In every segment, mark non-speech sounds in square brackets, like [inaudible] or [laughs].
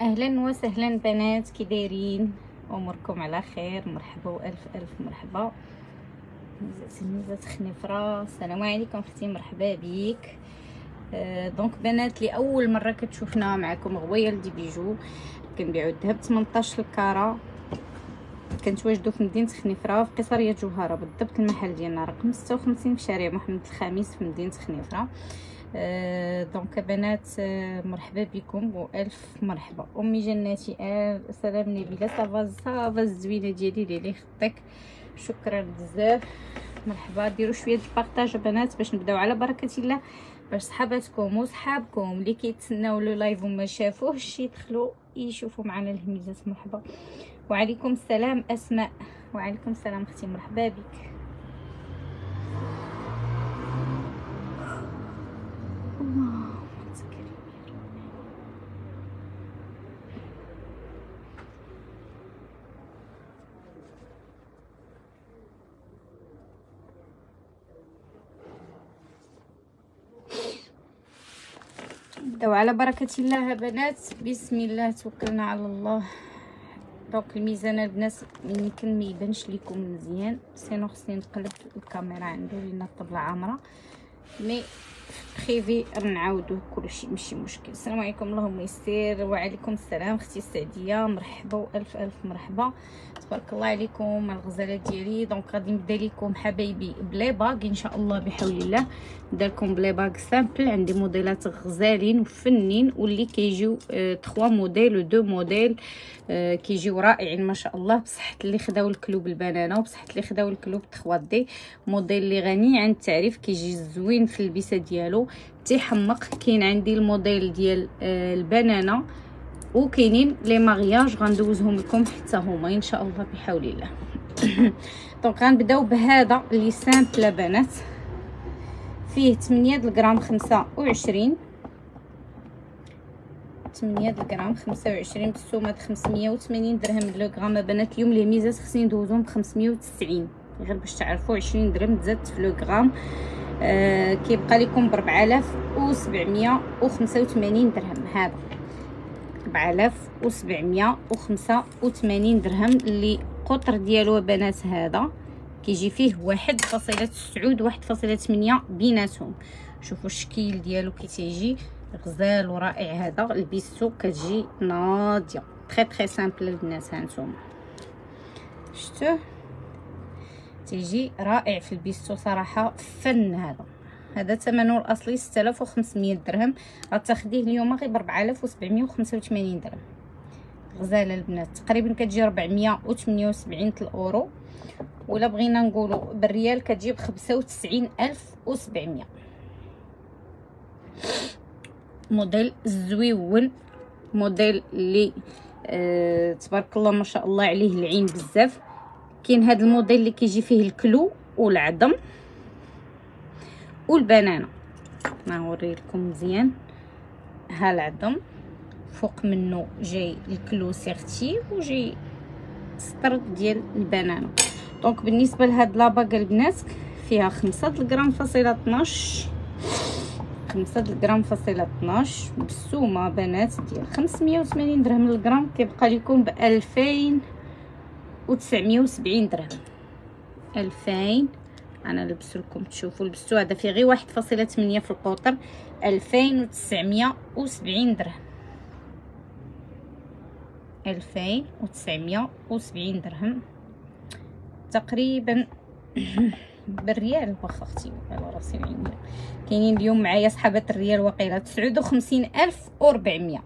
أهلا وسهلا بنات كي دايرين؟ أموركم على خير مرحبا وألف ألف مرحبا. هميزات خنيفرة السلام عليكم أختي مرحبا بيك. آه donc بنات لأول مرة كتشوفنا معكم Royal des bijoux. كنبيعو الذهب 18 ال carat كنتواجدوا في مدينة خنيفره في قيسارية جوهرة بالضبط المحل ديالنا رقم 56 في شارع محمد الخامس في مدينة خنيفره آه Donc بنات آه مرحبا بكم وألف مرحبا. أمي جناتي آه سلام نبيلة. ça va ça va الزوينه ديالي لي خطك شكرا بزاف. مرحبا. ديروا شوية ال partage بنات باش نبداو على بركة الله. باش صحاباتكم وصحابكم اللي كيتسناو le live وما شافوهش يدخلوا يشوفوا معنا الهميزات. مرحبا. وعليكم السلام أسماء. وعليكم السلام أختي. مرحبا بك. نبداو على بركة الله بنات. بسم الله توكلنا على الله. Donc الميزان البنات يمكن ما يبانش لكم مزيان. Sinon خصني نقلب الكاميرا عنده لأن الطبلة عامرة. Mais خيفي نعاودو كلشي ماشي مشكل. السلام عليكم اللهم يسير وعليكم السلام أختي السعدية. مرحبا والف ألف مرحبا. تبارك الله عليكم الغزالة ديالي. Donc غادي نبدا لكم حبايبي ب les bagues إن شاء الله بحول الله. نبدا لكم ب les bagues simples عندي موديلات غزالين وفنين واللي كيجيو 3 موديل و 2 موديل كيجيو رائعين ما شاء الله. بصحة اللي خداو ال clou بالبنانة وبصحة اللي خداو ال clou ب 3 des modèles اللي غني عن التعريف كيجي زوين في اللبسة ديالو. تيحمق. كاين عندي الموديل ديال آه البنانه وكاينين les mariages غندوزهم لكم حتى هما إن شاء الله بحول الله. [laughs] Donc غنبداو بهاد les simples بنات. فيه 8 غرام 25 8 غرام 25 بالسومات 580 درهم le gramme بنات اليوم لهميزات خصني ندوزهم ب 590 غير باش تعرفوا 20 درهم تزادت في le gramme آه كيبقى لكم ب 4785 درهم. هذا 4785 درهم اللي قطر ديالو بنات هذا. كيجي فيه واحد فاصلة تسعود واحد فاصلة ثمانية بيناتهم. شوفوا الشكل ديالو كي تيجي. غزال ورائع هذا. اللبيسة كتجي ناضية. Très très simple البنات هانتوما. شفتوه؟ تيجي رائع في لبيستو صراحة فن هذا. هذا ثمنه الأصلي 6500 درهم. غتاخديه اليوم غير ب 4785 درهم. غزالة البنات تقريبا كتجي 478 الاورو ولا بغينا نقولوا بالريال كتجي ب 95700 موديل زويون موديل اللي آه تبارك الله ما شاء الله عليه العين بزاف. كاين هذا الموديل اللي كيجي فيه ال clou والعظم والبنانة. نوري لكم مزيان. ها العظم. فوق منه جاي ال clou serti وجاي سطر ديال البنانة. Donc بالنسبة لهاد la bague البنات فيها خمسة غرام فاصلة 12 خمسة غرام فاصلة 12 بالسومه بنات ديال 580 درهم للغرام كيبقى لكم ب 2970 درهم. 2000 أنا لبس لكم تشوفوا لبستو. هذا فيه غير واحد فاصلة ثمانية في القطر. ألفين وتسعمية وسبعين درهم. ألفين وتسعمية وسبعين درهم. تقريبا [coughs] بالريال واخا أختي على راسي العين. كاينين اليوم معايا صحابات الريال وقيله تسعود وخمسين ألف وربعمية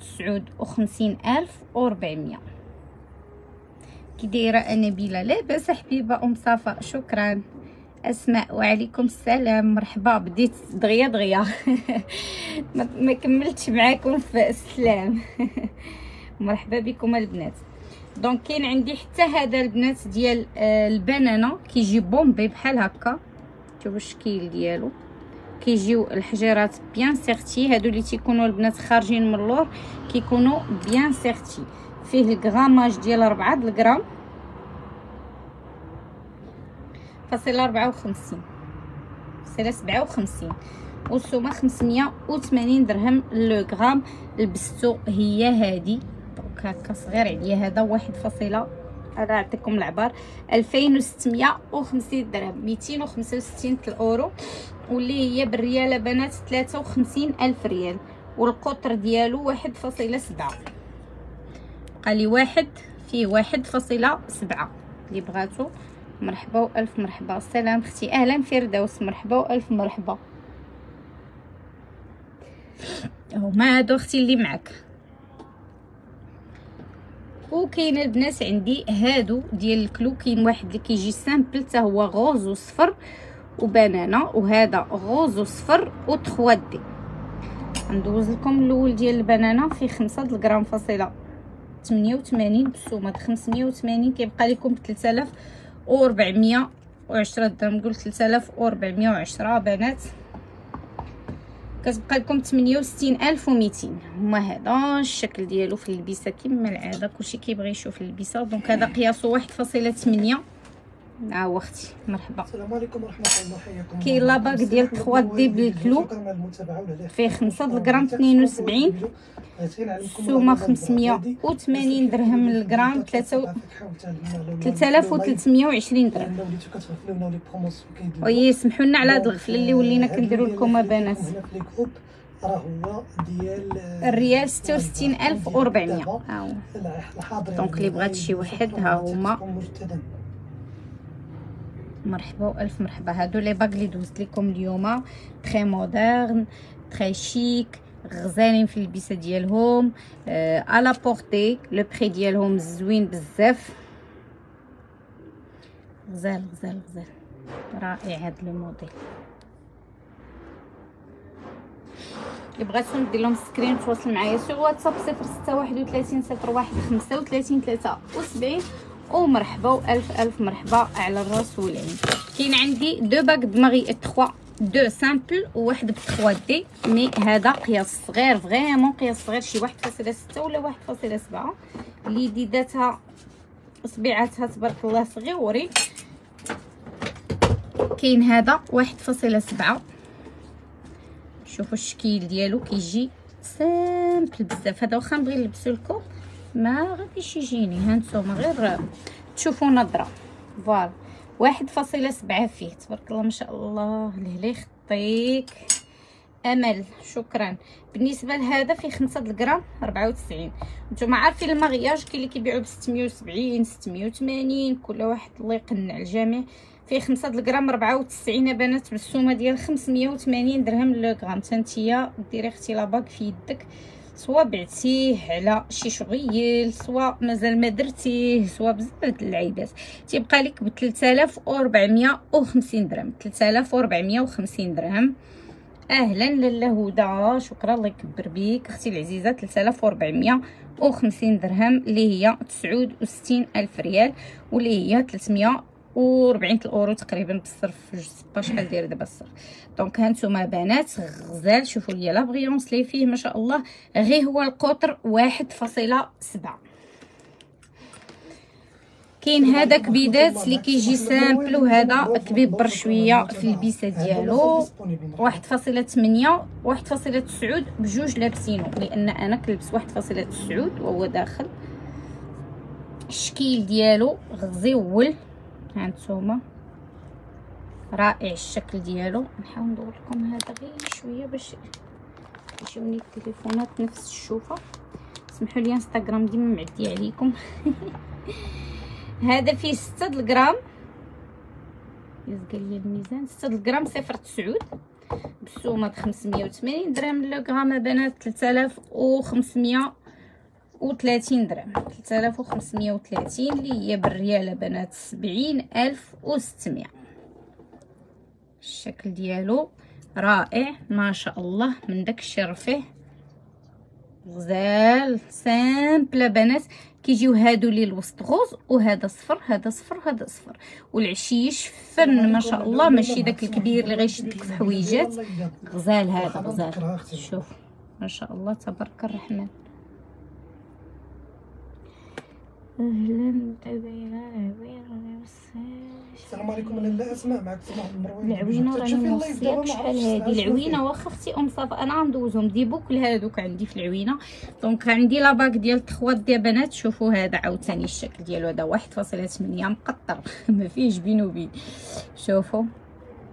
تسعود وخمسين ألف وربعمية كي دايره نبيله لاباس حبيبة أم صفا. شكرا. أسماء وعليكم السلام. مرحبا. بديت دغيا دغيا. [laughs] ما كملتش معاكم في السلام. [laughs] مرحبا بكم البنات. Donc كاين عندي حتى هذا البنات ديال آه، البنانة. كيجي bombé بحال هكا. شوفوا الشكل ديالو. كيجيو الحجيرات bien serti هادو اللي تيكونوا البنات خارجين من اللور كيكونوا bien serti فيه ال grammage ديال 4 الغرام. فاصله 54 فاصله 57 والسومة 580 درهم. le gramme لبستو هي هادي. Donc هكا صغير عليا هذا واحد فاصلة. أنا نعطيكم العبار. 2650 درهم. 265 الأورو. واللي هي بالريال بنات 53 ألف ريال. والقطر ديالو 1.7 الطبقه لي واحد فيه واحد فاصلة سبعة. اللي بغاتو مرحبا ألف مرحبا. سلام أختي أهلا فردوس مرحبا ألف مرحبا. هما هادو أختي اللي معاك؟ وكاين البنات عندي. هادو ديال ال clou كاين واحد اللي كيجي simple حتى هو rose وصفر وبنانه وهذا rose وصفر و 3D. ندوز لكم الأول ديال البنانه فيه 5 غرام فاصلة 88 بالسومه 580 كيبقى لكم ب 3410 درهم نقول 3410 بنات. كتبقى لكم 68200 هما هذا الشكل ديالو في اللبسة كما العادة كلشي كيبغي يشوف اللبسة. donc هذا قياسه 1.8 ها أختي مرحبا. السلام عليكم ورحمة الله حياكم كاين la bague ديال 3D بال clou فيه 5 الغرام 72 السومه 580 درهم. للغرام 3320 درهم oui سمحوا لنا على هاد الغفلة اللي ولينا كنديروا لكم بنات راه هو ديال الريال 66400 ها هو donc اللي بغات شي واحد ها هما. مرحبا والف مرحبا. هادو les bagues اللي دوزت لكم اليوم. très moderne très chic غزالين في اللبسه ديالهم. لا بورتي le prix ديالهم زوين بزاف. غزال غزال غزال. رائع هاد le modèle. اللي بغاتو ندير لهم screen تواصل معايا sur WhatsApp 0631 01 35 73 ومرحبا وألف ألف مرحبا على الراس والعين كاين عندي deux bagues de mariage 3 deux simples وواحد ب 3D mais هذا قياس صغير vraiment قياس صغير شي 1.6 ولا 1.7 اللي ديداتها صبيعاتها تبارك الله صغيورين كاين هذا 1.7 شوفوا الشكل ديالو كيجي simple بزاف. هذا واخا نبغي نلبسو لكم ما غاديش يجيني هانتوما غير تشوفوا نظرة. voilà واحد فاصلة سبعة فيه تبارك الله ما شاء الله لهلا يخطيك أمل شكرا. بالنسبة لهذا فيه خمسة الغرام ربعة وتسعين. نتوما عارفين المغياج كاين اللي كيبيعوا وسبعين ستمية وثمانين كل واحد الله يقنع الجميع. فيه خمسة الغرام ربعة وتسعين بنات بالسومة ديال خمسمية وثمانين درهم لو غرام. تنتيا ديري أختي لاباك في يدك. سوا بعتيه على شي شغيل سوا مازال ما درتيه سوا بزاف العيبات تيبقى لك ب 3450 درهم 3450 درهم. أهلا لاله هدى شكرا الله يكبر بيك. أختي العزيزة 3450 درهم اللي هي 69 ألف ريال واللي هي 300 وربعين الأورو تقريبا بالصرف في شحال داير دابا الصرف. دونك هانتوما بنات غزال شوفوا ليا لا بغيونس لي فيه ما شاء الله. غير هو القطر واحد فاصلة سبعة. كاين هذا كبيدات اللي كيجي سامبل وهذا كبيبر شوية في البيسة ديالو. واحد فاصلة ثمانية واحد فاصلة تسعود بجوج لابسينو. لأن أنا فاصلة تسعود وهو داخل. الشكيل ديالو غزيول. هانتوما رائع الشكل ديالو. نحاول ندور لكم هذا غير شوية باش يجوني التليفونات نفس الشوفة. سمحوا لي انستغرام ديما معدي عليكم. [laughs] هذا فيه 6 الغرام. يزقل لي الميزان. 6 الغرام صفر تسعود. بالسومة ب 580 درهم. le gramme بنات 3500 وثلاثين درهم. ثلاثة وخمسمية وثلاثين اللي هي بالريال بنات سبعين ألف وستمية. الشكل ديالو رائع ما شاء الله من داك الشرفه غزال simple بنات. كيجيو هادو لي الوسط rose وهذا صفر هذا صفر هذا صفر. والعشيش فن ما شاء الله. ماشي داك الكبير اللي غيشدك في حويجات. غزال هذا غزال. شوف ما شاء الله تبارك الرحمن. أهلا السلام عليكم. لاله أسماء. معك سماح المروي العوينه راني موصياك شحال هادي. العوينة واخا أختي أم صافا أنا غندوزهم دي بوكل هادوك عندي في العوينة. دونك عندي لا باك ديال تخوات ديال بنات. شوفوا هذا عاوتاني. الشكل ديالو هذا واحد فاصلة ثمانية. مقطر. [laughs] ما فيهش بين وبين. شوفوا.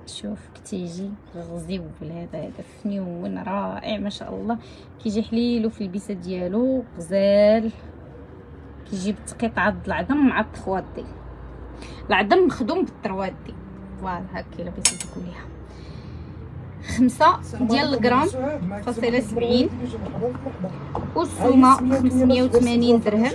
شوف كتيجي. غزيول هذا. هذا فنيون رائع. ما شاء الله. كيجي حليلو في البيسة ديالو. غزال. كيجي بتقطعه العظم مع التخوات دي العظم مخدوم بالطروات دي فوالا هكا الا بغيتي تقوليها خمسة ديال الغرام فاصلة سبعين. والسومة خمسمية وثمانين درهم.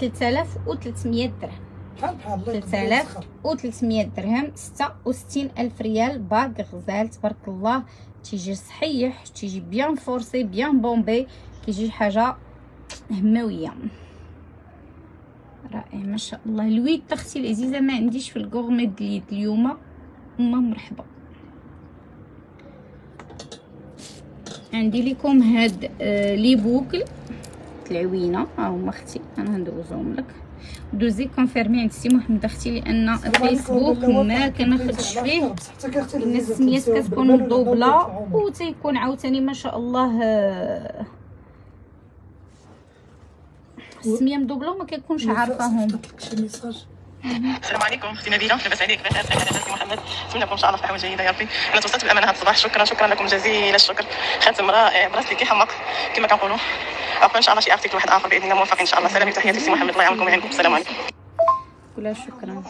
تلتالاف وتلتمية درهم. تلتالاف وتلتمية درهم. ستة وستين ألف ريال. bague غزال تبارك الله. تيجي صحيح تيجي bien forcée bien bombée كيجي حاجة هموية. رائع ما شاء الله. الويك أختي العزيزة ما عنديش في ال gourmette ديال اليوم. وما مرحبا. عندي لكم هاد آه les boucles. العوينه ها هما أختي أنا ندوزهم لك. دوزي confirmer عند سي محمد أختي لأن فيسبوك ما كناخدش فيه. الناس السميات كتكون مضوبلة وتيكون عاوتاني ما شاء الله آه السميه مدوبله وما كيكونش عارفاهم السلام عليكم. أختي نبيله لاباس عليك. بخير خير أخي محمد. نتمنى لكم إن شاء الله صحه جيدة يا ربي. أنا توصلت بالامانه هذا الصباح. شكرا شكرا لكم جزيل الشكر. خاتم رائع bracelet كيحمق كما كنقولوا. عفوا إن شاء الله شي article واحد آخر بإذن الله موفق إن شاء الله. سلامي تحياتي سي محمد الله يعاونكم ويعينكم. السلام عليكم. كلها شكرا.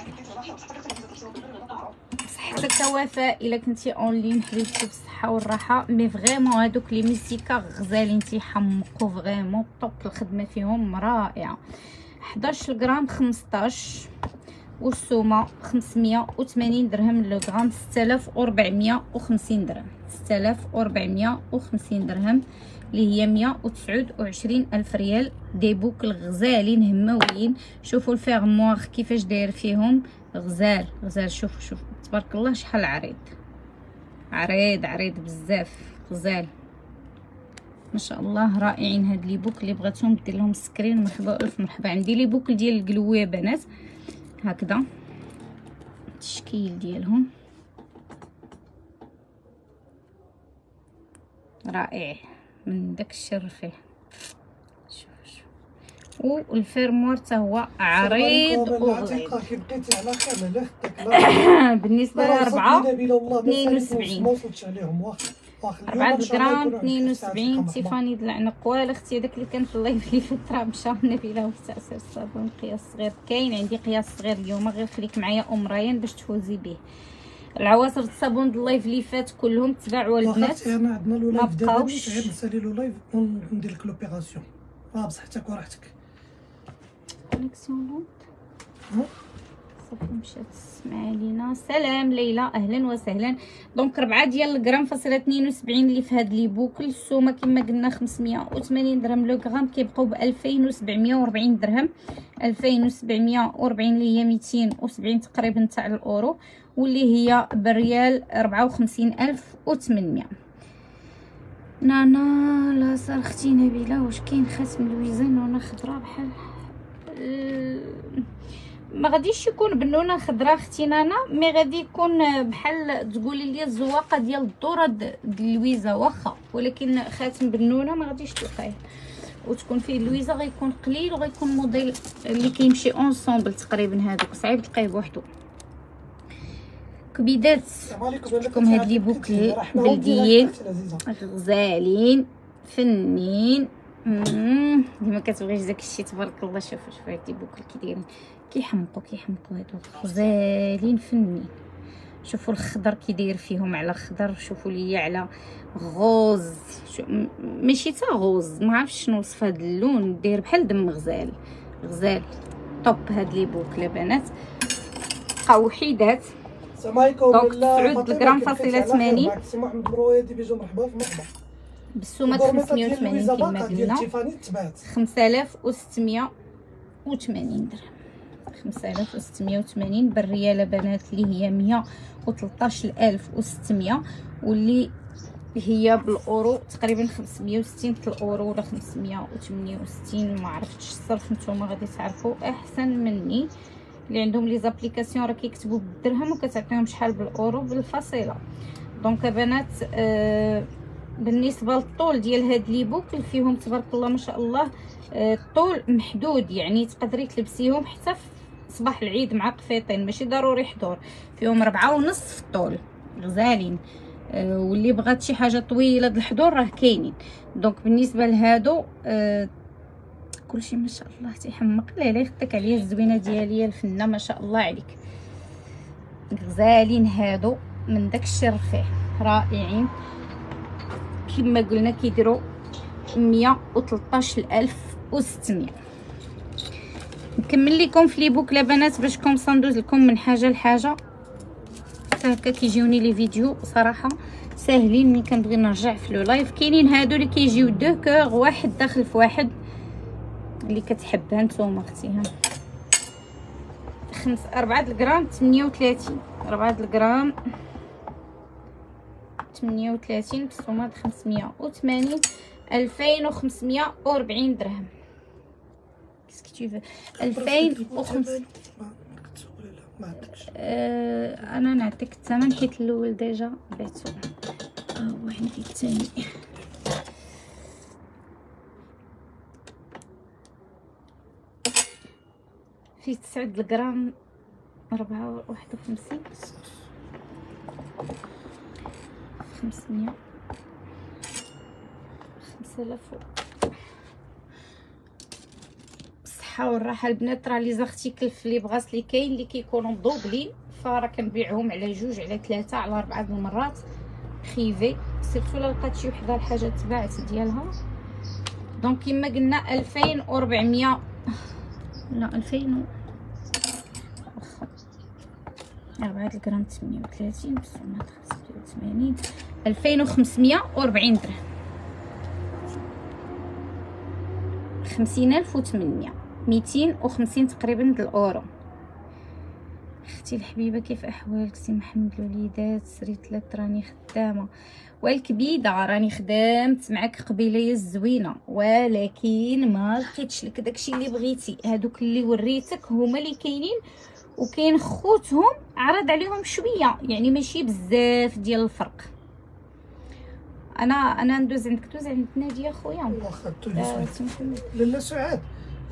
صحتك وفاء إلا كنتي أونلاين حبيبتي بالصحة والراحة. mais vraiment هادوك les musica غزالين تيحمقوا vraiment top الخدمة فيهم رائعة. 11 غرام 15 والسومة؟ 580 درهم. le gramme 6450 درهم. 6450 درهم. اللي هي 129 ألف ريال. des boucles غزالين همويين. شوفوا ال fermoir كيفاش داير فيهم. غزال غزال. شوفوا شوفوا. تبارك الله شحال عريض. عريض عريض بزاف غزال. ما شاء الله رائعين هاد les boucles اللي بغيتهم دير لهم screen مرحبا ألف مرحبا. عندي les boucles ديال القلويه بنات هكذا. التشكيل ديالهم. رائع. من داك الشر وال fermoir حتى هو عريض وغليظ [coughs] بالنسبة لربعة 72 4 غرام 72 تيفاني د العنقوال أختي هذاك اللي كان في ال live اللي فات راه مشى النبيله وتعسر الصابون قياس صغير. كاين عندي قياس صغير اليوم غير خليك معايا ام ريان باش تفوزي به. العواصر الصابون د ال live اللي فات كلهم تباعوا البنات أنا عندنا live دابا غير نسالي le live وندير لك l'opération. آه بصحتك وراحتك. connexion صافي مشات تسمع لينا سلام ليلى أهلا وسهلا. donc 4 ديال الغرام فاصلة 72 اللي في هاد les boucles. السومة كما قلنا 580 درهم. le gramme كيبقاو ب 2740 درهم. 2740 اللي هي 270 تقريبا تاع الأورو واللي هي بالريال 54800 نانا لا صار أختي نبيله واش كاين خاتم لويزان؟ وأنا خضراء بحال ما غاديش يكون بنونة خضراء أختي نانا mais غادي يكون بحال تقولي لي الزواقة ديال الذره ديال لويزا واخا. ولكن خاتم بنونة ما غاديش تلقايه وتكون فيه لويزا غيكون قليل وغيكون موديل اللي كيمشي ensemble تقريبا هذوك صعيب تلقايه بوحدو. كبيدات. لكم هاد les boucles بلديين؟ غزالين فنين ديما كتبغي داك الشيء تبارك الله شوفوا شوفوا هاد les boucles كي دايرين كيحمقوا كيحمقوا هادو غزالين فنين شوفوا الخضر كي داير فيهم على خضر شوفوا لي على rose. شو ماشي تا rose ما عرفتش شنو وصف هاد اللون. داير بحال دم غزال. غزال top هاد les boucles بنات. بقاو وحيدات. السلام عليكم. donc 9 الغرام فاصلة 80 سي محمد بيجو مرحبا. في مرحبا. بالسومة 580 كما قلنا 5680 درهم. 5680 بالرياله بنات اللي هي 113600 واللي هي بالأورو تقريبا 560 الأورو ولا 568 ما عرفتش الصرف. نتوما غادي تعرفوا أحسن مني. اللي عندهم les applications راه كيكتبوا بالدرهم وكتعطيهم شحال بالأورو بالفصيلة. donc بنات آه بالنسبة للطول ديال هاد les boucles فيهم تبارك الله ما شاء الله آه الطول محدود يعني تقدري تلبسيهم حتى في صباح العيد مع قفيطين ماشي ضروري حضور فيهم ربعة ونص في الطول غزالين آه واللي بغات شي حاجة طويلة د الحضور راه كاينين. دونك بالنسبة لهادو آه كلشي ما شاء الله تيحمق لا لا يخطيك عليا الزوينة ديالي الفنة ما شاء الله عليك. غزالين هادو من داك الشيء الرفيع رائعين. كما قلنا كيديروا 113600 نكمل لكم في les boucles لبنات باش comme ça ندوز لكم من حاجة لحاجة. حتى هكا كيجيوني les vidéos صراحة ساهلين. ملي كنبغي نرجع في le live كاينين هادو اللي كيجيو deux cœurs واحد داخل في واحد. اللي كتحبها نتوما اختيها خمس أربعة الغرام 38 أربعة الغرام. 338 بالصومات 580 2540 درهم. qu'est-ce que tu 2500 أنا نعطيك الثمن حيت الأول déjà بعتو. ها هو هنا الثاني فيه 9 ربعة واحد وخمسين. خمسمية. خمسة آلاف. بالصحة والراحة. البنات راه les articles في les bracelets كاين اللي كيكونوا دوبلين فراه كنبيعهم على جوج على ثلاثة على أربعة د المرات. خيفي surtout لا لقات شي وحدة الحاجة تباعت ديالها. donc كما قلنا ألفين وربعمية لا ألفين و... واخا أربعة الغرام تمنية وثلاثين بسمات خمسة وثمانين ألفين وخمسمية وربعين درهم. خمسين ألف وثمانية ميتين وخمسين تقريبا د الأورو. أختي الحبيبة كيف أحوالك؟ سي محمد الوليدات سريت لك راني خدامة. والكبيدة راني خدامت معك قبيلة يا الزوينه ولكن ما لقيتش لك داكشي اللي بغيتي. هادوك اللي وريتك هما اللي كاينين وكاين خوتهم عرض عليهم شوية. يعني ماشي بزاف ديال الفرق. أنا أنا ندوز عندك دوز عند نادية خويا. واخا آه، لاله سعاد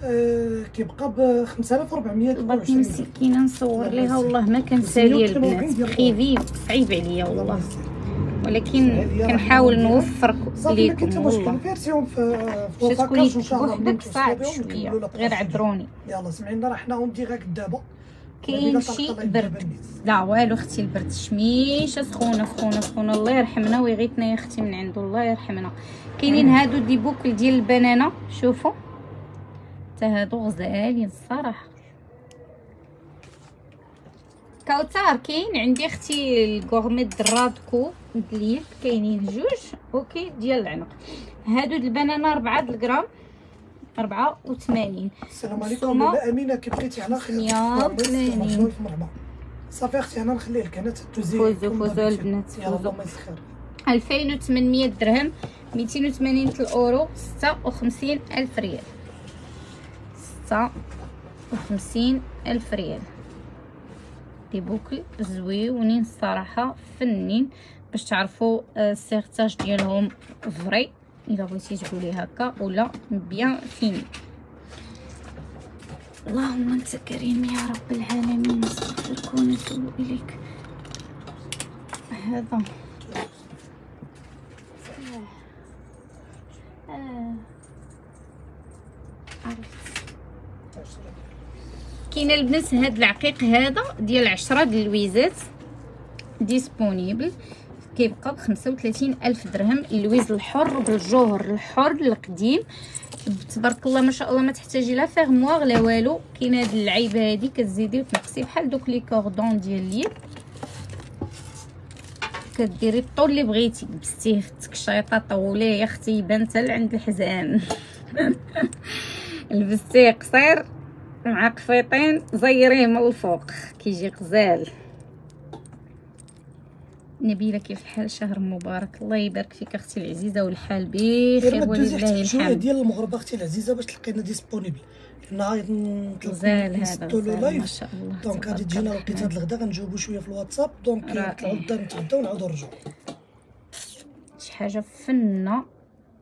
آه، كيبقى ب 5400 بغات مسكينة نصور ليها والله ما كنسالي البنات خيفي صعيب عليا والله. ولكن كنحاول نوفر ليكم والله. فيرسيون في في مشات تكون وفاكاج إن شاء الله بوحدك صعب شوية غير عذروني يلا سمعينا راه حنا en direct دابا. كاين شي برد. لا والو أختي البرد. شميشه سخونه سخونه سخونه الله يرحمنا. ويغيثنا يا أختي من عنده الله يرحمنا. كاينين هادو des boucles ديال البنانه شوفوا حتى هادو غزالين الصراحة. كوثر كاين. عندي أختي الكورمي درادكو دليل. كاينين جوج. أوكي ديال العنق. هادو البنانه 4 د الغرام. 84 السلام عليكم. لاله أمينة كي بقيتي على خير. صافي أختي أنا نخلي لك أنا تدوزي فوزوا فوزوا البنات يسخر. 2800 درهم 280 الأورو 56 ألف ريال. 56 ألف ريال. دي بوكل زويونين الصراحه فنين باش تعرفوا آه، ال sertissage ديالهم فري. الا بغيتي تقولي هكا ولا bien fini. اللهم أنت كريم يا رب العالمين نستغفرك ونتوب إليك. هذا. كاين البنات هاد العقيق هذا ديال عشرة د اللويزات disponible كيبقى بخمسة وثلاثين ألف درهم اللويز الحر بالجوهر الحر القديم. تبارك الله ما شاء الله ما تحتاجي لا fermoir لا والو. كاين هاد اللعيبة هادي كتزيدي وتنقصي بحال دوك les cordons ديال اليد كديري الطول اللي بغيتي. لبستيه في التكشيطه طولية يا أختي يبان حتى لعند الحزام. [laughs] لبستيه قصير مع قفيطين زيريه من الفوق. كيجي غزال. نبيله كيف الحال شهر مبارك. الله يبارك فيك أختي العزيزة والحال بخير ولله الحمد. ديال المغرب أختي العزيزة باش تلقينا disponible لأن غادي نطلقوا غزال ما لايف شاء الله. donc غادي تجينا لقيت. هاد الغدا غنجاوبوا شوية في الواتساب. donc. نطلعوا الدار نتغداو ونعاودوا نرجعوا شي حاجة فنة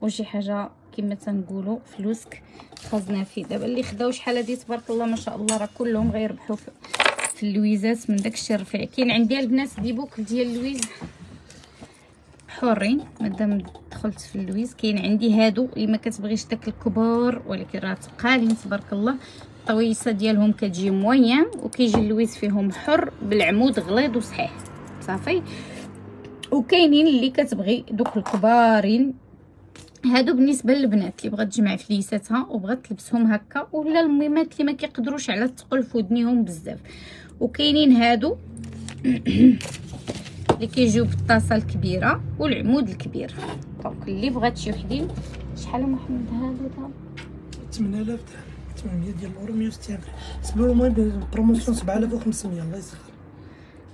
وشي حاجة كما تنقولوا فلوسك. خزنا فيه دابا اللي خداو شحال هادي تبارك الله ما شاء الله راه كلهم غيربحوا في, اللويزات من داكشي الرفيع كاين عندي البنات des boucles ديال اللويز حرين مادام دخلت في اللويز. كاين عندي هادو اللي ما كتبغيش داك الكبار ولكن راه تقالين تبارك الله. الطويصة ديالهم كتجي moyenne وكيجي اللويز فيهم حر بالعمود غليظ وصحيح. صافي. وكاينين اللي كتبغي دوك الكبارين. هادو بالنسبة للبنات اللي بغات تجمع فليساتها وبغات تلبسهم هكا. ولا الميمات اللي ما كيقدروش على الثقل في ودنيهم بزاف. وكاينين هادو [clears throat] اللي كيجيو بالطاسة الكبيرة والعمود الكبير. donc اللي بغات شي وحدين شحال محمد هادو دابا 8000 درهم 800 ديال الأورو 160 درهم سبعوا المهم promotion 7500 الله يسخر.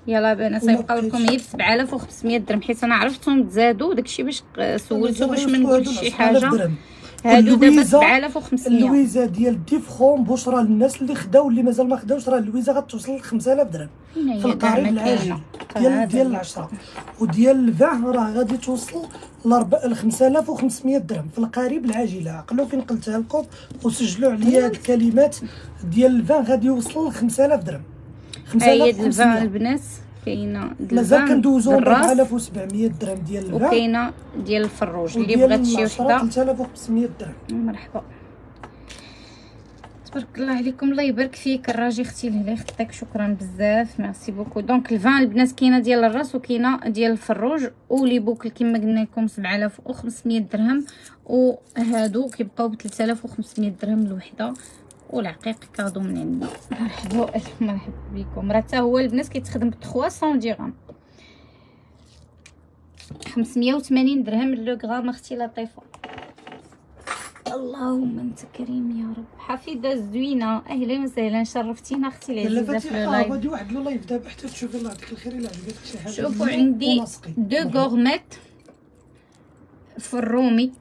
يلا بنات وما غيبقى لكم. غير 7500 درهم حيت أنا عرفتهم تزادوا داكشي باش سولتو باش ما نقولش شي حاجة. هادو دابا اللويزة- 7500 اللويزة ديال dix francs بشرى للناس اللي خداو اللي مازال ما خداوش. راه اللويزة غتوصل ل 5000 درهم في القريب العاجل؟ ديال ديال اللي العشرة. وديال ال vingt راه غادي توصل ل 5500 درهم في القريب العاجل. عقلوا فين قلتها لكم؟ وسجلوا عليا هاد الكلمات. ديال ال vingt غادي يوصل ل 5000 درهم. هي ال vingt 5500 البنات. كاينة مازال كندوزو بالراس 4700 درهم ديال ال vingt وكاينة ديال الفروج اللي بغات شي وحدة. 3500 درهم. مرحبا. تبارك الله عليكم الله يبارك فيك. الراجي أختي الهلا خداك شكرا بزاف. merci beaucoup. donc ال vingt البنات كاينة ديال الراس وكاينة ديال الفروج. و les boucles كما قلنا لكم 7500 درهم. وهادو كيبقاو ب 3500 درهم الوحدة. والعقيق cadeau من عندنا مرحبا مرحبا بكم. راه حتى هو البنات كيتخدم ب 300 درهم 580 درهم le gramme أختي لطيفه اللهم انت كريم يا رب. حفيده زوينه. أهلا وسهلا. شرفتينا أختي لا العزيزه في ال live. غادي واحد le live دابا حتى تشوفي الله يعطيك الخير إلا عجبتك شي حاجة. شوفوا عندي. دو. gourmette في الرومي.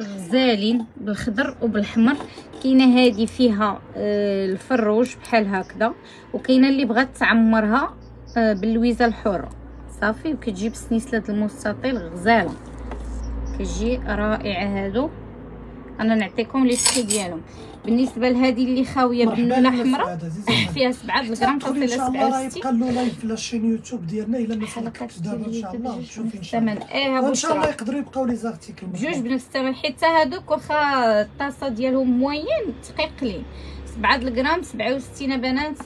غزالين بالخضر وبالحمر. كاينة هذه فيها آه، الفروج بحال هكذا وكاينة اللي بغات تعمرها آه، باللويزة الحرة. صافي وكتجيب سنيسلات المستطيل غزالة. كتجي رائعة هادو. أنا نعطيكم لي ديالهم. بالنسبة لهذه اللي خاوية لله حمراء. فيها 7 غرام إن شاء الله راه 67 يبقى له live في la chaîne يوتيوب ديالنا إلا ما سلكتش دابا إن شاء الله. تشوفي إن شاء الله. إيه وإن شاء الله يقدروا يبقاو les articles. بجوج بنفس الثمن حتى هادوك واخا الطاسة ديالهم moyenne دقيقلين 7 الغرام 67 بنات.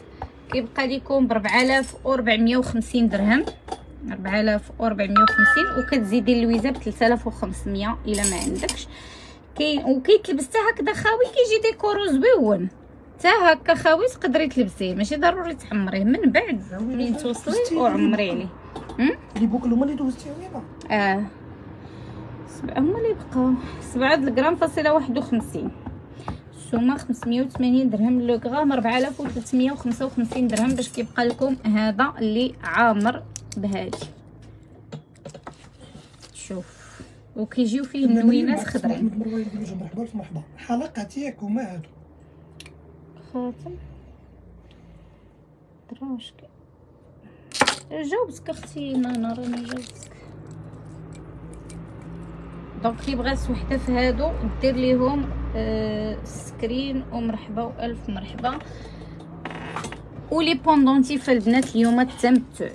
كيبقى لكم ب 4450 درهم. 4450 وكتزيدي اللويزة ب 3500 إلا ما عندكش. كاين وكيتلبس حتى هكذا خاوي كيجي ديكورو زويون. حتى هكا خاوي تقدري تلبسيه ماشي ضروري تعمريه من بعد منين توصلي وعمري عليه. لي بوكل هما اللي دوزتيهم يلا آه. سبعة هما اللي بقاو. سبعة الغرام فاصلة واحد وخمسين. السومة خمسمية وثمانين درهم. لو غرام ربعة آلاف وثلاثمية وخمسة وخمسين درهم باش كيبقى لكم هذا اللي عامر بهادي. شوف. وكيجيو فيه النوينات خضرين مرحبا ألف مرحبا حلقات ياك هما هادو. خاتم دراش جاوبتك أختي نانا راني جاوبتك donc اللي بغات وحده في هادو دير ليهم آه screen ومرحبا وألف مرحبا. و les pendentifs البنات اليوم التمتع.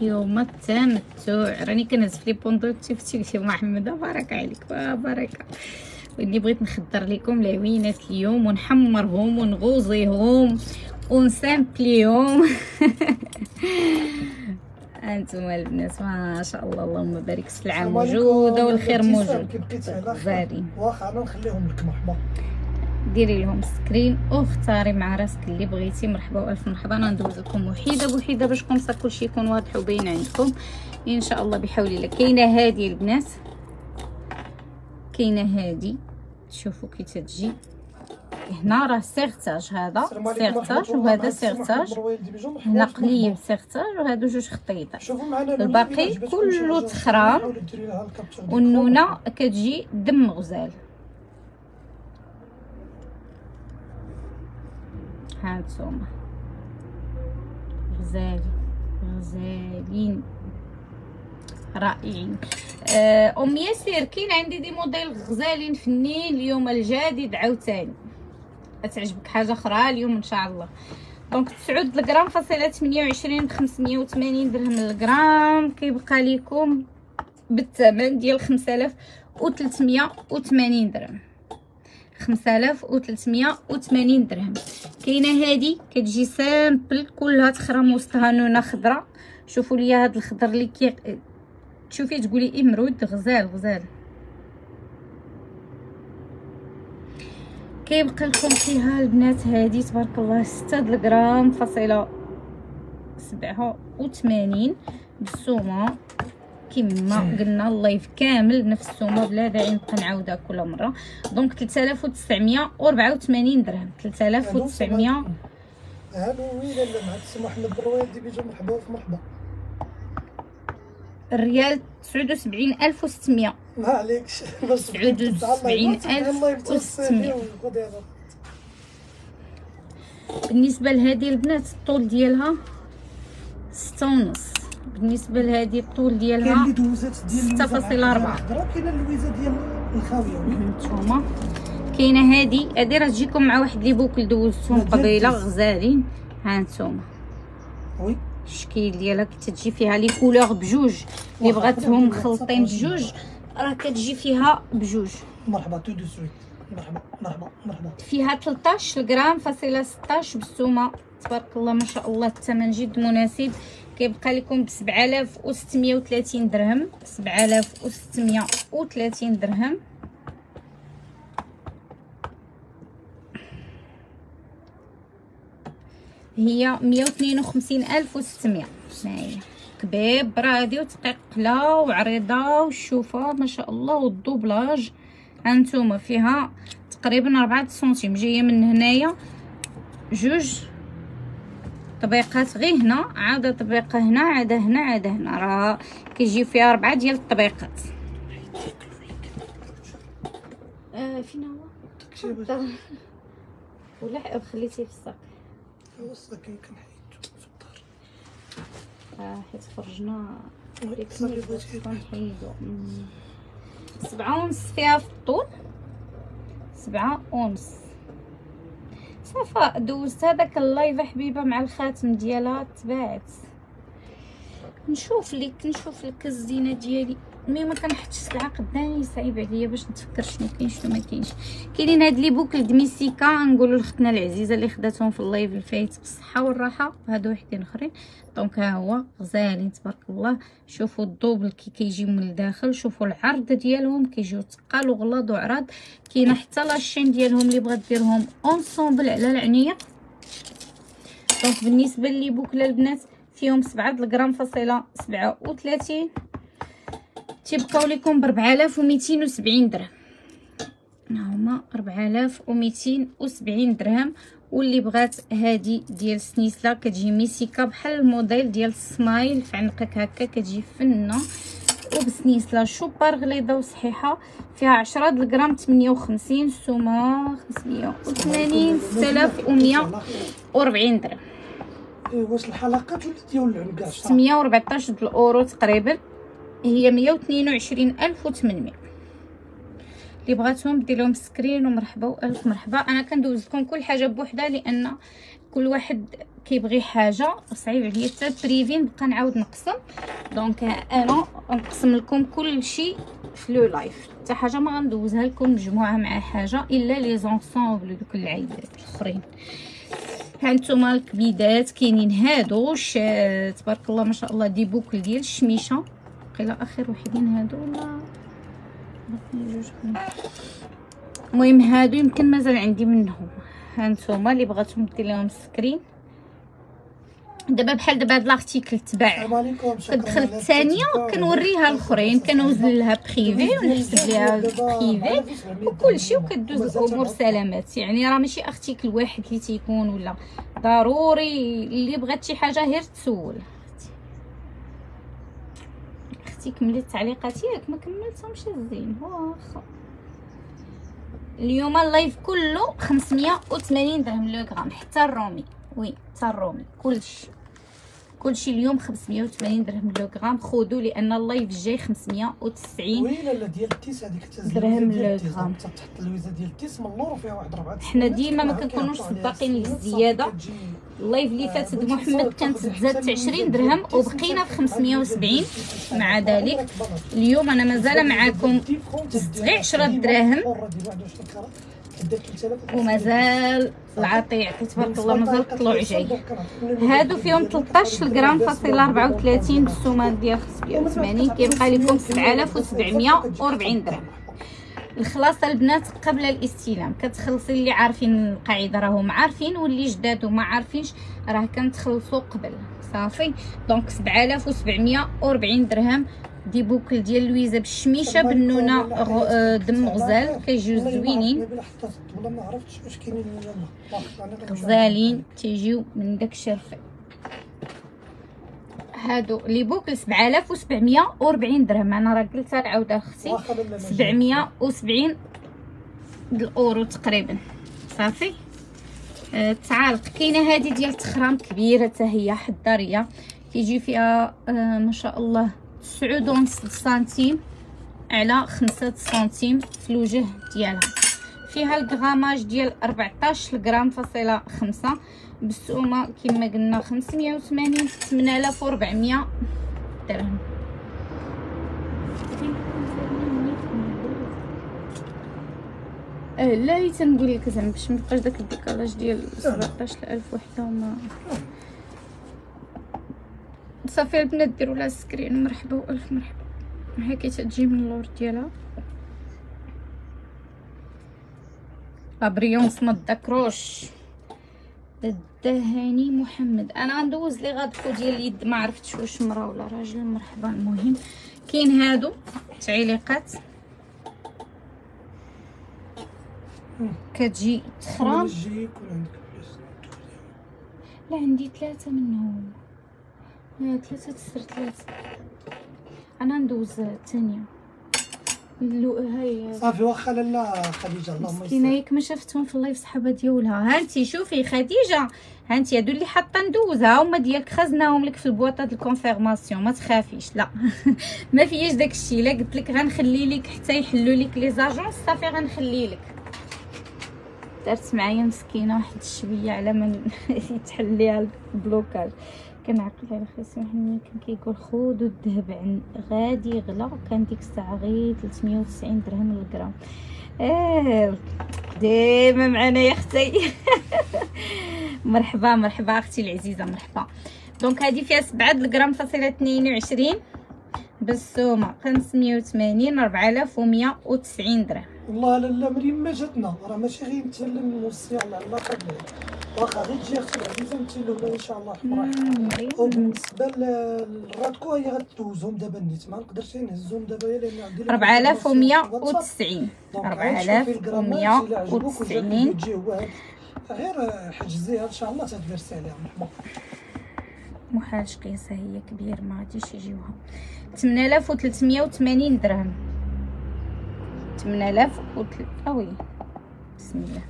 اليوم التمتع راني كنهز في les pendentifs تيكتي محمد بارك عليك بارك واللي بغيت نخدر لكم العوينات اليوم ونحمرهم ونغوزيهم ونسامبليهم. [laughs] أنتم البنات ما شاء الله اللهم بارك السلعه. موجوده والخير موجود. واخا أنا نخليهم لك مرحبا. ديري لهم screen واختاري مع راسك اللي بغيتي. مرحبا وألف مرحبا. أنا ندوز لكم وحيدة بوحيدة باش comme ça كلشي يكون واضح وباين عندكم. إن شاء الله بحول الله. كاينة هذه البنات؟ كاينة هذه شوفوا كي تتجي هنا راه sertage هذا. sertage. وهذا sertage. هنا. قليب sertage. وهادو جوج خطيطات. الباقي كله تخرام. والنونة كتجي دم غزال. هانتوما غزال غزالين. رائعين. آه، أم ياسر كاين عندي دي موديل غزالين فنين اليوم الجديد عاوتاني. غتعجبك حاجة أخرى اليوم إن شاء الله. دونك 9 الغرام فاصلة 28 ب 580 درهم الغرام. كيبقى لكم بالثمن ديال 5380 درهم. 5380 درهم. كاينة هادي كتجي simple كلها تخرم وسطها نونه خضراء شوفوا لي هاد الخضر اللي كي تشوفي تقولي émeraude غزال غزال. كيبقى لكم فيها البنات هادي تبارك الله 6 الغرام فاصلة 87 بالسومة. كما قلنا ال live كامل نفس السومة بلا داعي نبقى نعاودها كل مرة. donc 3984 درهم. 3900 هالوين لا مع السي محمد مروان ديبيجو. مرحبا وألف مرحبا الريال 79600 ما عليكش باش تسعود وسبعين ألف وستمية. [laughs] بالنسبة لهذه البنات الطول ديالها ستة ونص. بالنسبة لهذه الطول كاين ديالها اللي دوزات ديال ستة فاصلة أربعة. الخضراء كاينة اللويزة ديال الخاوية. هانتوما كاينة هادي. هادي راه تجيكم مع واحد les boucles دوزتهم قبيلة. غزالين. هانتوما oui. الشكل ديالها كتجي فيها les couleurs بجوج. اللي بغاتهم مخلطين. بجوج راه كتجي فيها بجوج. مرحبا tout de suite. مرحبا مرحبا مرحبا. فيها 13 غرام فاصلة 16 بالسومة. تبارك الله ما شاء الله الثمن جد مناسب. كيبقى لكم ب 7630 درهم. 7630 درهم. هي 152600 معايا كبيب برادي وتقيقله وعريضة والشوفه ما شاء الله والدوبلاج. هانتوما فيها تقريبا 4 سنتيم. جاية من هنايا. جوج طبيقات غير هنا عادة طبيقة هنا عادة هنا عادة هنا. راه كيجي فيها أربعة ديال الطبيقات. آه فين هو. ولا خليتيه في الصاك. هو الساكن كنحيدو في الدار. آه حيت خرجنا. سبعة ونص فيها في الطول. سبعة ونص. ça va دوزت هذاك ال live حبيبه مع الخاتم ديالها تباعت نشوف لك نشوف لك الزينه ديالي. mais ما كنحطش السلعه قدامي صعيب عليا باش نتفكر شنو كاين شنو ما كاينش. كاينين هاد les boucles د ميسيكا نقولوا لختنا العزيزة اللي خداتهم في ال live الفايت بالصحة والراحة. هادو وحدين آخرين. donc ها هو غزالين تبارك الله. شوفوا ال double كي كيجيو من الداخل شوفوا العرض ديالهم. كيجيو تقال وغلاض وعراض. كاينة حتى la chaîne ديالهم اللي بغات ديرهم ensemble على العنية. donc بالنسبة les boucles البنات فيهم سبعة الغرام فاصلة سبعة وثلاثين. تيبقاو لكم ب 4270 درهم. هما 4270 درهم. واللي بغات هادي ديال سنيسله كتجي ميسيكا بحال الموديل ديال السمايل في عنقك هكا كتجي فنة. وبسنيسله Chopard غليظة وصحيحة. فيها 10 الغرام 58 السومه 580 6140 درهم. إيه، واش الحلقات ولا ديال العنقاش 614 د الأورو تقريبا. هي 122800 اللي بغاتهم دير لهم screen ومرحبا وألف مرحبا. أنا كندوز لكم كل حاجة بوحدها لأن كل واحد كيبغي حاجة. صعيب عليا حتى privé نبقى نعاود نقسم. donc أنا نقسم لكم كل شيء في le live. حتى حاجة ما غندوزها لكم مجموعة مع حاجة إلا les ensembles دوك العيدات الأخرين. هانتوما الكبيدات كاينين هادو. تبارك الله ما شاء الله des boucles ديال الشميشة. قيلا آخر وحدين هادو ولا باقي جوج المهم هادو يمكن مازال عندي منهم. هانتوما اللي بغاتهم دير لهم screen دابا بحال دابا هاد l'article تباع على الثانية التتبع. كنوريها الأخرين. كنوزن لها privé ونحسب ليها privé وكلشي وكدوز الأمور سلامات. يعني راه ماشي article واحد اللي تيكون ولا. ضروري اللي بغات شي حاجة غير تسول. أختي كملي التعليقات ياك ما كملتهمش الزين. واخا. اليوم ال live كله 580 درهم le gramme حتى الرومي. oui حتى الرومي. كلشي كلشي اليوم 580 درهم le gramme. خذوا لأن ال live الجاي 590 oui لا ديال التيس هذيك درهم le. gramme. تحط اللويزه ديال التيس من اللور وفيها واحد ربعة. حنا ديما ما كنكونوش سباقين للزيادة. ال live اللي فات د محمد كانت تزادت 20 درهم وبقينا في 570 مع ذلك اليوم أنا مازال معاكم غير 10 دراهم ومازال العطي يعطي تبارك الله مازال الطلوع جاي هادو فيهم 13 غرام فاصله 34 بالسومة ديال 580 كيبقى لكم 7740 درهم. الخلاصة البنات قبل الاستلام. كتخلصي اللي عارفين القاعدة راهم عارفين واللي جداد وما عارفينش راه كنتخلصوا قبل. صافي. donc 7740 درهم. des boucles ديال لويزة بالشميشة بالنونة آه، دم غزال كيجيو زوينين. غزالين تيجيو من داك الشرفي هادو لي بوكل 7740 درهم. أنا راه قلتها العوده أختي 770 د الأورو تقريبا. صافي. آه تعالق كاينة هذه ديال التخرام كبيرة حتى هي حضارية. كيجي فيها آه ما شاء الله 9 ونص سنتيم على 5 سنتيم في الوجه ديالها. فيها ال grammage ديال 14 غرام فاصلة 5 بالسومة كما قلنا 580 8400 درهم. آه لا تنقول لك زعما باش ميبقاش داك ال décalage ديال 17000 وحدة وما صافي البنات ديروا لها screen مرحبا وألف مرحبا. هي كتجي من اللور ديالها. لا بريونس ما تذكروش الدهاني محمد. أنا غندوز لي غادفو ديال اليد ما عرفتش واش مرا ولا راجل. مرحبا المهم. كاين هادو تعليقات. كتجي تخرام فلوس لا عندي ثلاثة منهم. لا ثلاثة تسر ثلاثة. أنا ندوز الثانية اللو هاي صافي واخا لالا خديجة اللهم مسكينة يسر ياك ما شفتهم في ال live صحابة ديالها. هانتي شوفي خديجة. هانتي هادو اللي حاطة ندوزها هما ديالك خزناهم لك في البواطة د ال confirmation. ما تخافيش لا. [laughs] ما فياش داكشي لا قلت لك غنخلي لك حتى يحلوا لك les agences صافي غنخلي لك. دارت معايا مسكينة واحد الشوية على من [laughs] يتحل ليها ال blocage. كنعقل على خويا سامحني كان كيقول خذوا الذهب عن غادي غلا كان ديك الساعة غير 390 درهم للغرام. آه ديما معنا يا أختي. [laughs] مرحبا مرحبا أختي العزيزة مرحبا. donc هذه فيها 7 الغرام فاصلة 22 بالسومة 580 4190 درهم. والله لالا مريم ما جاتنا راه ماشي غير نتسلم نوصي على الله قبل. واخا غير تجي أختي العزيزه نتسلم إن شاء الله. فرح وبالنسبه للرادكو هي غدوزهم دابا النيت ما نقدرش نهزهم دابا لأن عندي 4190 4190 غير حجزيها إن شاء الله تدرسي عليها مرحبا. محاج قياسه هي كبير ما غاديش يجيوها. 8380 درهم. 8000 أوي بسم الله.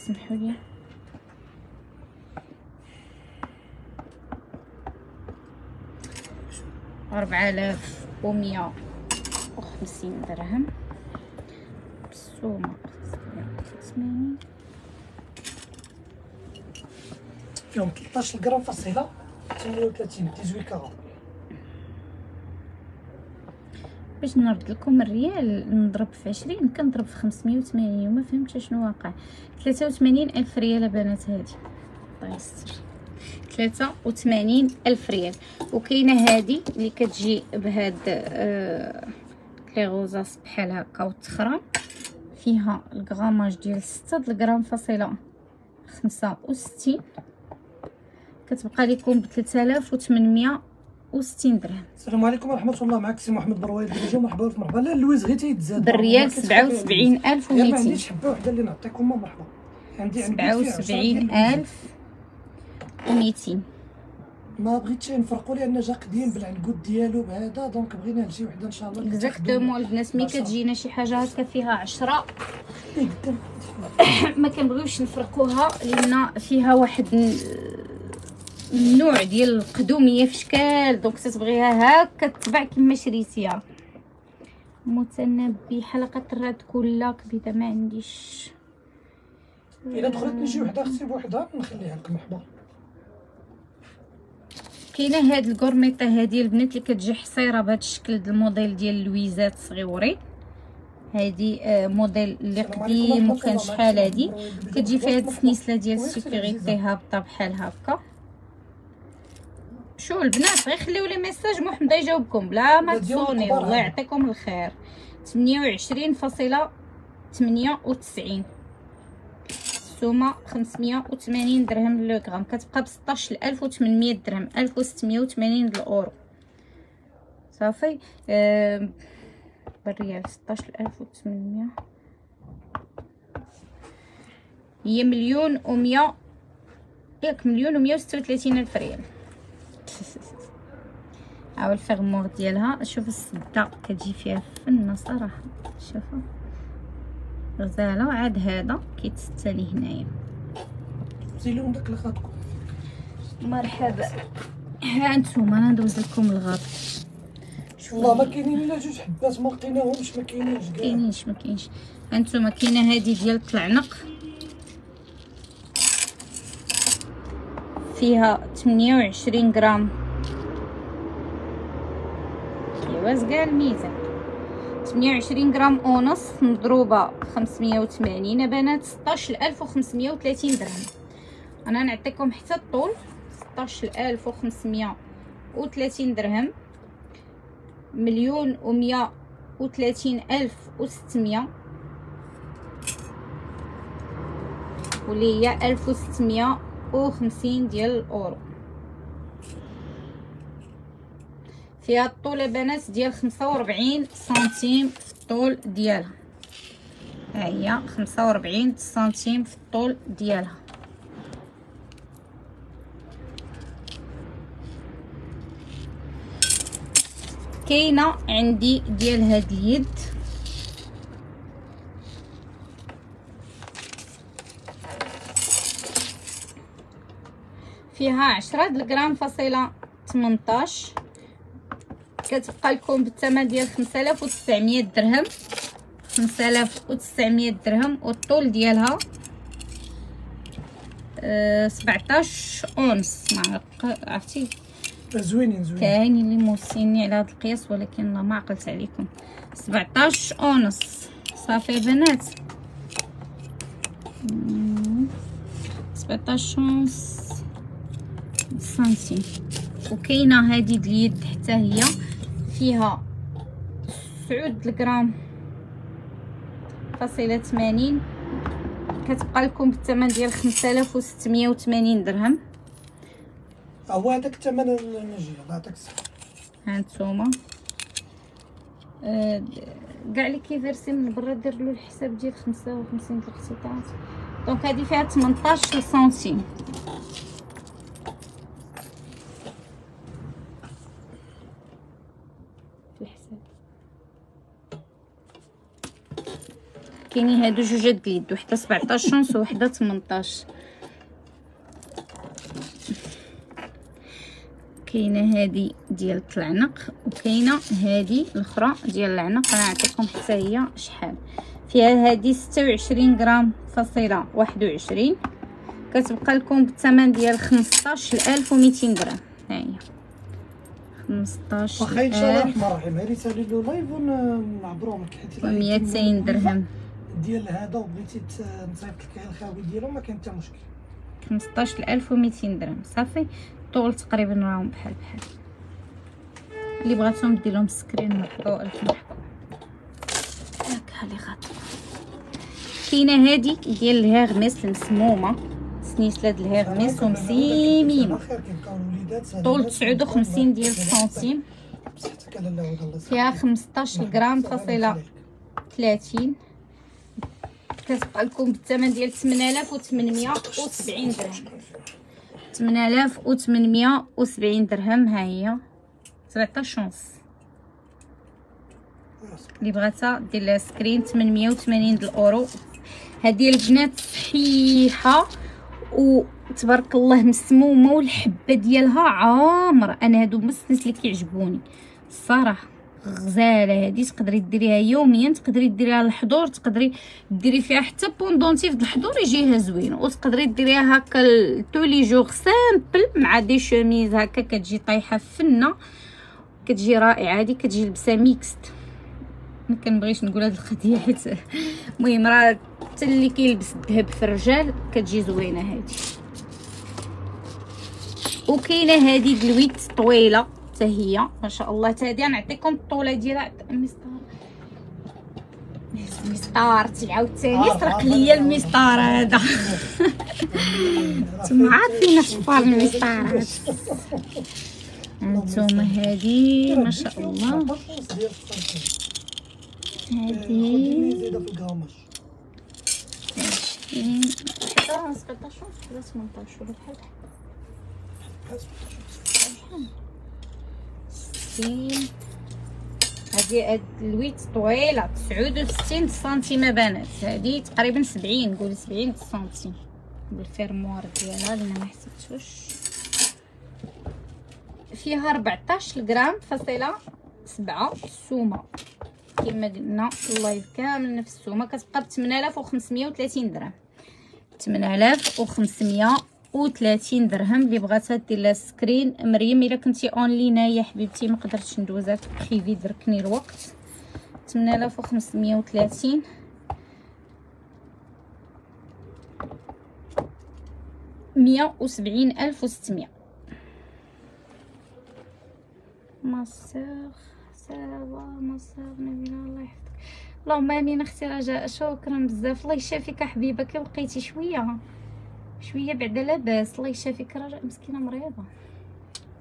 سمحوا لي. أربعة آلاف ومية وخمسين درهم. بالسومة. ثمانين فيهم 13 غرام فاصله 38 18 كارون باش نرد لكم الريال نضرب في عشرين كنضرب في خمسمية وثمانين وما فهمتش شنو واقع. ثلاثة وثمانين ألف ريال بنات هادي. الله يستر. ثلاثة وثمانين ألف ريال. وكاينة هادي اللي كتجي بهاد آه les rosaces بحال هكا وتخرم فيها ال grammage ديال ستة الغرام فاصلة خمسة وستين. كتبقى لكم ب 3860 درهم. السلام عليكم ورحمة الله. معك سي محمد برويد. درجه مرحبا مرحبا لا اللويز غير تيتزاد بالريال ما كتخافي على اللويز. غير ما 77200 عنديش حبة وحدة اللي نعطيكم ما مرحبا. عندي عندي فيها عشرة ديال اللويز. 77200 ما بغيتش نفرقوا لأن جا قديم بالعنقود ديالو بهذا. دونك بغينا نجي وحدة إن شاء الله. اكزاكتومون البنات ملي. كتجينا شي حاجة هكا فيها 10 إيه،. [coughs] ما كنبغيوش نفرقوها لأن فيها واحد ن- النوع ديال القدومية في شكال دونك تتبغيها هكا تتبع كما شريتيها. متنبي حلقة الراد كلها كبيده ما عنديش. الا دخلت شي وحدة أختي بوحدها نخليها لك مرحبا كاينة هاد الكورميطة هادي البنات اللي كتجي حصيرة بهذا الشكل ديال الموديل ديال اللويزات صغيورين هادي آه، موديل اللي قديم وكان شحال هادي. كتجي فيها هاد. السنيسلة ديال ال sécurité؟ هابطه بحال هكا. شو البنات غير خليو لي message محمد يجاوبكم. بلا ما تصوني. الله. يعطيكم الخير. 28.98 السومة 580 درهم لو غرام كتبقى ب 16800 درهم. 1680 الاورو صافي. آه بالريال 16800 هي مليون ومية ياك مليون ومية وستة وثلاثين ألف ريال. هاو الفيغمور ديالها. شوف السدة كتجي فيها فنة صراحة. شوفوا غزالة. عاد هذا كيتستالي هنايا. زيلون داك مرحبا. ها انتوما أنا ندوز لكم الغابط والله ما كاينين إلا جوج حبات ما لقيناهمش ما كاينينش كاع. كاينينش ما كاينش. كاينة هذه ديال العنق فيها 28 غرام كيواز كاع الميزان 28 غرام ونص مضروبة 580 بنات 16530 درهم أنا نعطيكم حتى الطول 16530 درهم مليون ومية وثلاثين ألف وستمية واللي هي ألف وستمية وخمسين ديال الأورو. فيها الطول بنات ديال خمسة وربعين سنتيم في الطول ديالها. ها هي خمسة وربعين سنتيم في الطول ديالها. كاينة عندي ديال هاد اليد. فيها عشرة الغرام فاصلة 18 كتبقى لكم بالثمن ديال 5900 درهم. 5900 درهم والطول ديالها أه 17 اونس. ما عرفتي؟ زوينين زوينين. كاين اللي موصيني على هذا القياس ولكن الله ما عقلت عليكم. 17 اونص صافي بنات. مم. 17 اونص سنتيم وكاينة هذه اليد حتى هي. فيها 9 الغرام فاصلة 80 كتبقى لكم بالثمن ديال 5680 درهم. هو هذاك الثمن النجي الله يعطيك الصحة. هانتوما آه، كاع اللي كيفرسي من برا دير له الحساب ديال خمسة وخمسين الاقتطاعات دونك هادي فيها 18 سنتيم في الحساب كاينين هادو جوج د اليد وحده 17 شونس وحدة 18 كاينة هادي ديال العنق وكاينة هادي الأخرى ديال العنق. أنا نعطيكم حتى هي شحال. فيها هادي 26 غرام فاصله 21 كتبقى لكم بالثمن ديال 15200 درهم ها هي. 15 واخا إن شاء الله الرحمن الرحيم. هاري سالي له لايف ونعبروهم لك حيت إلا و200 كاين درهم. ديال هذا وبغيتي ت- نصيفط لك الخاوي ديالو ما كاين حتى مشكل. 15200 درهم. صافي. الطول تقريبا راهم بحال بحال. اللي بغاتهم دير لهم screen مرحبا ألف مرحبا ياك هالي غاتو كاينة هادي ديال الهيرميس المسمومة. سنيسلة د الهيرميس الوليدات طول 59 ديال السنتيم. فيها 15 غرام فاصلة 30 كتبقى لكم بالثمن ديال 8870 درهم. 8870 درهم ها هي. 17 ونص اللي بغاتها دير لها screen 880 د الأورو. هذه البنات صحيحة وتبارك الله مسمومة والحبة ديالها عامرة. أنا هادو هما اللي كيعجبوني. الصراحه غزاله هذه تقدري ديريها يوميا تقدري ديريها للحضور تقدري ديري فيها حتى pendentif د الحضور يجيها زوين. وتقدري ديريها هكا tous les jours simple مع des chemises هكا كتجي طايحة فنه كتجي رائعة هذه كتجي لبسة mixte ما كنبغيش نقول هاد القضية حيت المهم راه حتى اللي كيلبس الذهب في الرجال كتجي زوينة هادي. وكاينة هادي دلويت طويلة. حتى هي ما شاء الله. حتى هادي نعطيكم الطوله ديالها المسطار المسطار عاوتاني سرق ليا المسطار هذا. [laughs] نتوما عارفين أخبار المسطار هانتوما هادي ما شاء الله. هادي. زياده في الكراماج عشرين حتى 17 ولا 18 ولا بحال بحال ستين هادي هاد الويت طويلة تسعود وستين سنتيم بنات. هادي تقريبا سبعين قولي سبعين سنتيم. بال fermoir ديالها اللي ما حسبتوش. فيها ربعطاش غرام فاصلة سبعة سومة. كما قلنا ال live كامل نفس السومة كتبقى ب 8530 درهم 8530 درهم اللي بغاتها دير لها screen. مريم إلا كنتي أونلاين يا حبيبتي ما قدرتش ندوزها privé دركني الوقت 8530 مية وسبعين ألف وستمية. مصر سوا مصر نبينا الله يحفظك. اللهم آمين أختي رجاء. شكرا بزاف. الله يشافيك حبيبه كي بقيتي شوية. شوية بعدا لاباس الله يشافيك رجاء مسكينة مريضة.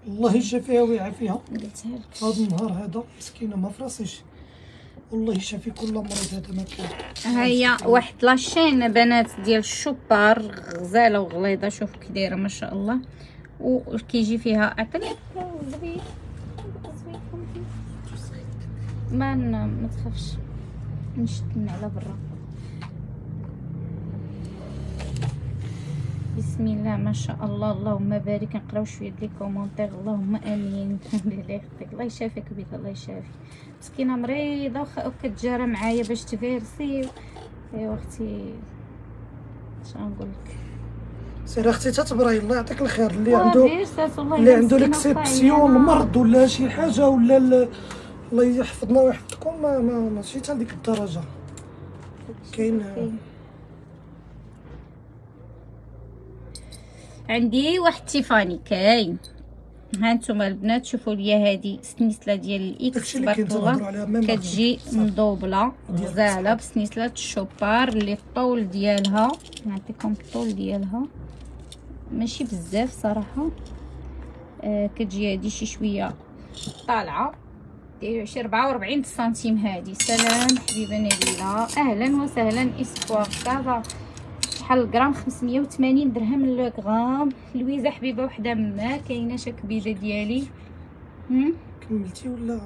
الله يشافيها ويعافيها. قلتها لك. هذا النهار هذا مسكينة ما فراسيش والله يشافي كل مريض هذا ما كاين. ها هي واحد la chaîne بنات ديال الشوبار غزالة وغليظة. شوفوا كي دايرة ما شاء الله. وكيجي فيها عطيني زوين ما ما تخافش. نشد من على برا. بسم الله ما شاء الله اللهم بارك نقراو شوية ديال commentaires اللهم امين الله يخطيك الله يشافيك بك الله يشافي مسكينه مريضه وكتجارى معايا باش ت verser ايوا أختي شنقول لك سير أختي تتبري الله يعطيك الخير اللي عنده اللي عنده l'exception. المرض ولا شي حاجة ولا ال- الله يحفظنا ويحفظكم ما ما ماشي حتى لديك الدرجه كاين عندي واحد تيفاني كاين. ها نتوما البنات شوفوا ليا هذه سنيسلة ديال الاكس تبارك الله même كتجي. مدوبله غزالة بسنيسلة ال Chopard اللي الطول ديالها. نعطيكم الطول ديالها. ماشي بزاف صراحة. آه كتجي هذه شي شوية طالعة. شي 44 سنتيم هذه سلام حبيبة نبيلة. أهلا وسهلا. espoir ça va شحال الغرام 580 درهم le gramme لويزه حبيبة وحدة ما كايناش كبيده ديالي. هم؟ كملتي ولا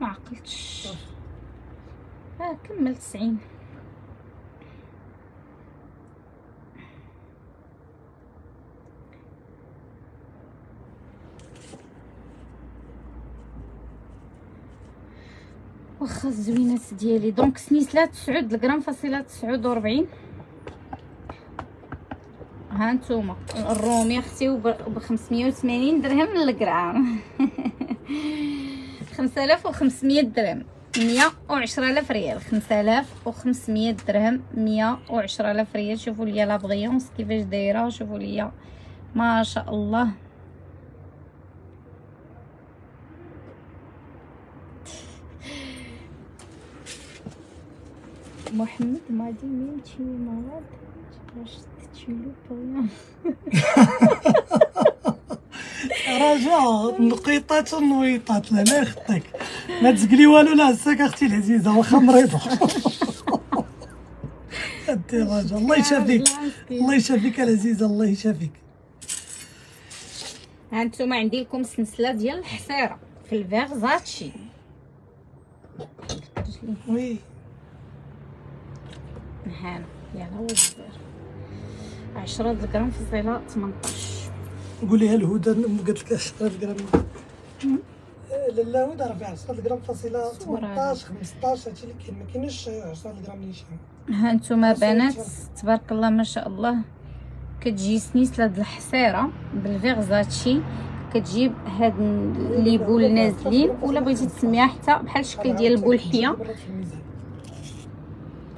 ما عقلتش. آه كمل 90 واخا الزوينات ديالي. دونك سنيسلات تسعود الغرام فاصلة تسعود وربعين. ها نتوما. الرومي أختي ب 580 درهم للغرام. [laughs] 5500 درهم. 110000 ريال. 5500 درهم. 110000 ريال. شوفوا ليا لا بغيونس كيفاش دايرة. شوفوا ليا. ما شاء الله. [laughs] محمد ما دي مين تشي مرض طيب. [laughs] رجاء النقيطات والنويطات لا لا يخطيك. ما تزقلي والو لا هساك أختي العزيزة واخا مريضة. [laughs] انت رجاء الله يشافيك. الله يشافيك العزيزة الله يشافيك. ها أنتم عندي لكم سلسلة ديال الحصيرة في الفيرزاتشي oui. هانا يلا وزر. 10 غرام فاصله 18 قوليها لهدى قالت لك 10 غرام لا لا هدى راه فيها 10 غرام فاصله 18 15 هادشي اللي كاين. ما كاينش 10 غرام نيشان ها أنتم بنات تبارك الله ما شاء الله. كتجي سنيسلة د الحصيرة بالفيرزاتشي كتجيب هاد لي بول نازلين. ولا بغيتي تسميها حتى بحال الشكل ديال البولحيه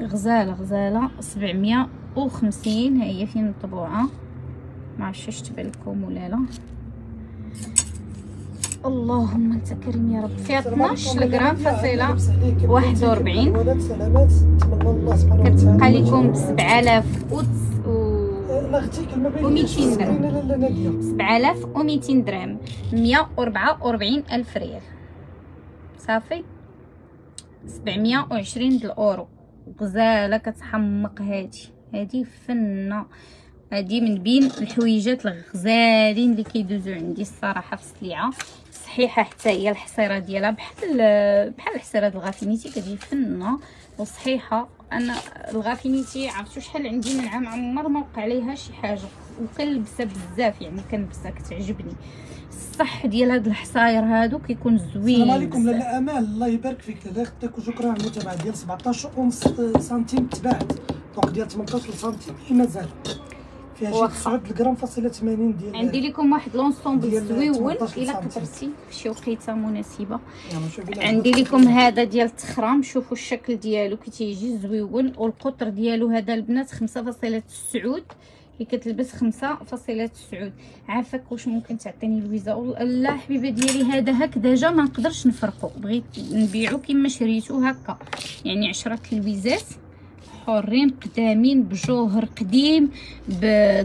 غزالة غزالة 750 ها هي فين الطبوعة؟ ما عرفتش واش تبان لكم ولا لا. اللهم أنت كريم يا رب. فيها 12 غرام فاصله 41 سلامات نتمنى الله سبحانه وتعالى كتبقى لكم ب 7000 و و بين 200 درهم. لا لا ناديه 7200 درهم 144 ألف ريال. صافي؟ 720 د الاورو غزالة كتحمق هادي. هادي فنة. هادي من بين الحويجات الغزالين اللي كيدوزو عندي الصراحة في السليعة. صحيحة حتى هي الحصيرة ديالها. بحال بحال الحصيرة د الغافينيتي كتجي فنة وصحيحة. أنا الغافينيتي عرفتو شحال عندي من عام عمر ما وقع عليها شي حاجة. وكنلبسها بزاف يعني كنلبسها كتعجبني. الصح ديال هاد الحصاير هادو كيكون زوين. السلام عليكم. لاله أمال. الله يبارك فيك. لاله يخطيك وشكرا. على المتابعة ديال 17 ونص سنتيم تباعت donc ديال 18 سنتيم هي مازال. فيها شي واخا. 9 غرام فاصلة 80 ديال عندي لكم واحد l'ensemble زويون 18 إلا. قدرتي في شي وقيتة مناسبة. يعني عندي لكم هذا ديال التخرام. شوفوا الشكل ديالو. كي تيجي زويون. والقطر ديالو هذا البنات 5.9 اللي كتلبس 5.9 عافاك واش ممكن تعطيني لويزا لا حبيبة ديالي هذا هكذا. جا ما نقدرش نفرقو. بغيت نبيعو كما شريتو هكا. يعني عشرة لويزات حرين قدامين بجوهر قديم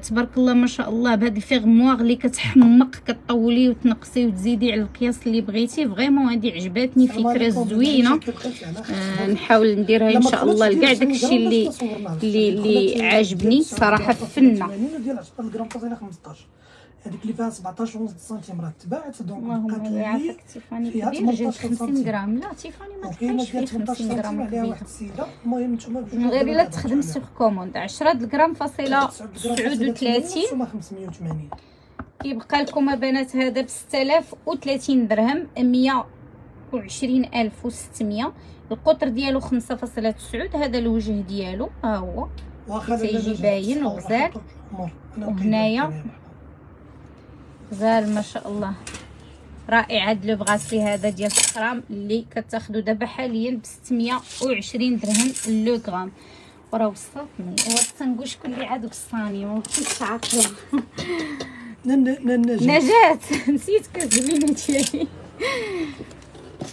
تبارك الله ما شاء الله بهاد ال fermoir اللي كتحمق كطولي وتنقصي وتزيدي على القياس اللي بغيتي. vraiment هادي عجباتني فكرة زوينة. آه نحاول نديرها إن شاء الله. لكاع داكشي اللي اللي اللي عاجبني صراحة فنة. ديال 10 غرام فاصله 15 هذيك اللي فيها 17 ونص سنتيم راه تباعت donc بقات لي فيها كبير جات 18 50 سنتيم. غرام لا تيفاني ما تبقاش فيه ديال 18 50 سنتيم غرام عليها واحد السيده المهم نتوما من غير الا تخدم. sur commande 10 غرام فاصله 39 ثم 580 كيبقى لكم بنات هذا ب 6030 درهم 120600 القطر ديالو 5.9 هذا الوجه ديالو ها هو واخا تيجي باين وغزال. وهنايا. غزال ما شاء الله. رائع هاد لو بغاسلي هذا ديال الخرام اللي كتاخدو دابا حاليا ب 620 درهم لو غرام. وراه وصلتني وراه تنقول شكون اللي عاد وصاني. ما كنتش عارفه. نجاة نسيت كزوينه ديالي.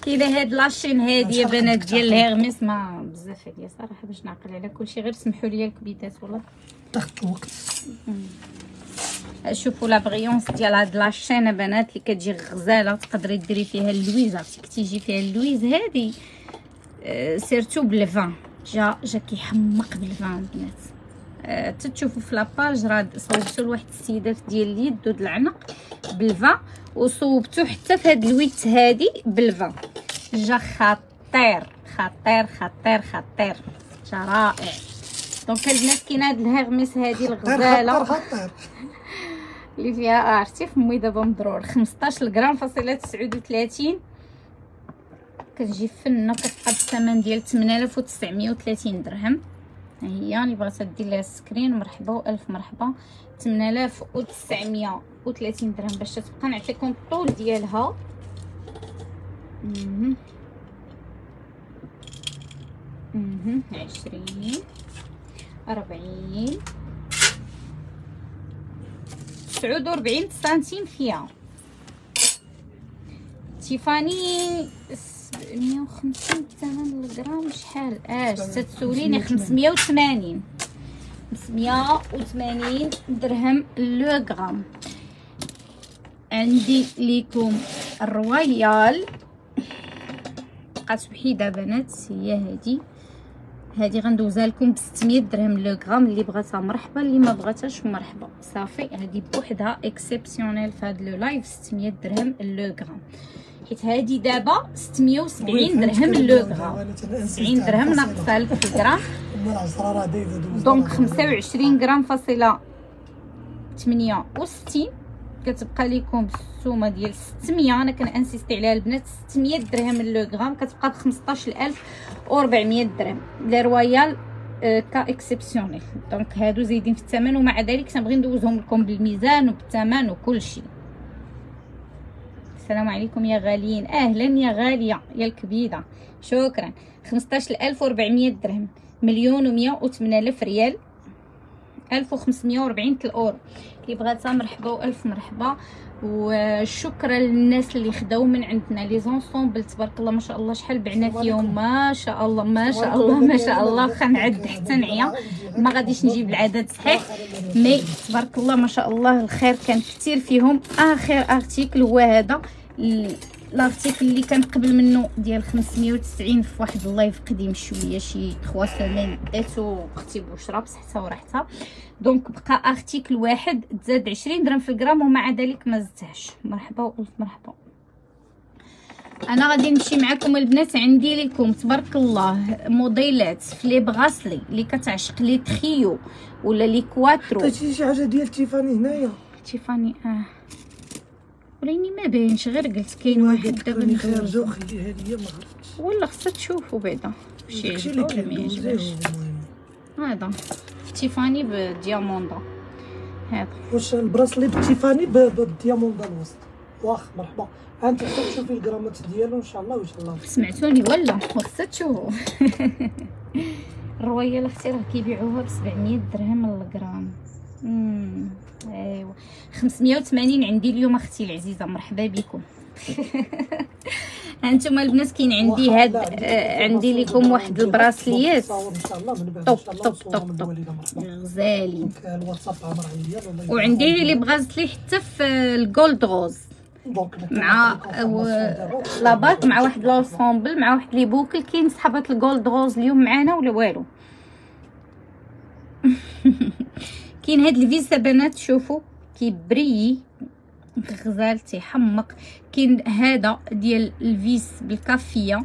كاينة هاد la chaîne هادي يا شحال بنات ديال؟ ال Hermès. ما بزاف عليا صراحة باش نعقل على كلشي. غير سمحوا لي الكبيدات والله. تاخد الوقت شوفوا la brillance ديال هاد la chaîne بنات اللي كتجي غزالة تقدري ديري فيها اللويز عرفتي تيجي فيها اللويز هادي آه، surtout بالفان جا جا كيحمق بالفان بنات. آه، تتشوفوا في la page راه صوبتو لواحد السيدات ديال اليد ود العنق بالفان وصوبتو حتى في هاد الويت هادي بالفان جا خطير خطير خطير خطير. جا رائع. donc البنات كاين هاد ال Hermès هادي الغزالة. خطر خطر [laughs] اللي فيها عرفتي فمي دابا مضرور 15 غرام فاصله 39 كتجي فنه كتبقى بالثمن ديال 8930 درهم ها هي اللي بغات دير لها screen مرحبا والف مرحبا 8930 درهم باش تبقى نعطيكم الطول ديالها مهم. مهم. عشرين أربعين تسعود وربعين سنتيم فيها تيفاني مية وخمسين ثمن الغرام شحال آه تتسوليني خمسمية وثمانين 580 درهم le gramme عندي ليكم ال royale بقات وحيده بنات هي هذه هذه غندوزها لكم ب 600 درهم le gramme اللي بغاتها مرحبا اللي ما بغاتهاش مرحبا. صافي هذه بوحدها exceptionnelle في هذا le live 600 درهم le gramme. حيت هذه دابا 670 درهم لو غرام. 70 درهم ناقصه لك في الغرام donc 25 غرام فاصله 68 كتبقى لكم السومه ديال 600 أنا كن insister عليها البنات 600 درهم le gramme. كتبقى ب 15400 درهم. لي رويال آه، cas exceptionnel donc هادو زايدين في الثمن ومع ذلك تنبغي ندوزهم لكم بالميزان وبالثمن وكل شيء السلام عليكم يا غاليين. أهلا يا غالية يا الكبيده شكرا. 15400 درهم. مليون و108 ألف ريال. 1540 الاورو اللي بغاتها مرحبا والف مرحبا. وشكرا للناس اللي خداو من عندنا. les ensembles تبارك الله ما شاء الله شحال بعنا فيهم ما شاء الله ما شاء الله ما شاء الله. نعد حتى نعيا. ما غاديش نجيب العدد صحيح mais تبارك الله ما شاء الله الخير كان كثير فيهم. آخر article هو هذا. l'article اللي كان قبل منه ديال 590 في واحد ال live قديم شوية شي 3 semaines داتو أختي بشرى بصحتها وراحتها. donc بقى article واحد تزاد 20 درهم في الغرام ومع ذلك ما زدتهاش. مرحبا والف مرحبا. أنا غادي نمشي معكم البنات عندي لكم تبارك الله موديلات في les bracelets اللي كتعشق les trios ولا لي كواترو. شي حاجة ديال تيفاني هنايا. تيفاني آه. وليني ما باينش غير قلت كاين واحد دابا خرجوا وخليها ليا ما عرفتش ولا خصها تشوفوا بعدا. اللي يعجبها ما يعجبهاش هذا. تيفاني بدياموندا. هذا. واش ال bracelet بالتيفاني ب- ب- بال diamant ديال الوسط. واخ مرحبا. انت تشوفي الجرامات ديالو إن شاء الله وإن شاء الله. سمعتوني ولا؟ خصها تشوفوا [laughs] الرويال أختي راه كيبيعوها ب 700 درهم الغرام ايوا 580 عندي اليوم أختي العزيزة مرحبا بكم. [laughs] هانتوما البنات كاين عندي هاد آه، عندي لكم واحد البراسليات top top top top غزالين وعندي. اللي بغات لي حتى في ال gold rose. donc مع دابا. la bague مع واحد l'ensemble مع واحد les boucles كاين صحابات ال gold rose اليوم معانا ولا والو؟ [laughs] كاين هاد ال vis آ بنات شوفوا كيبري غزال تيحمق كاين هذا ديال ال vis بالكافية.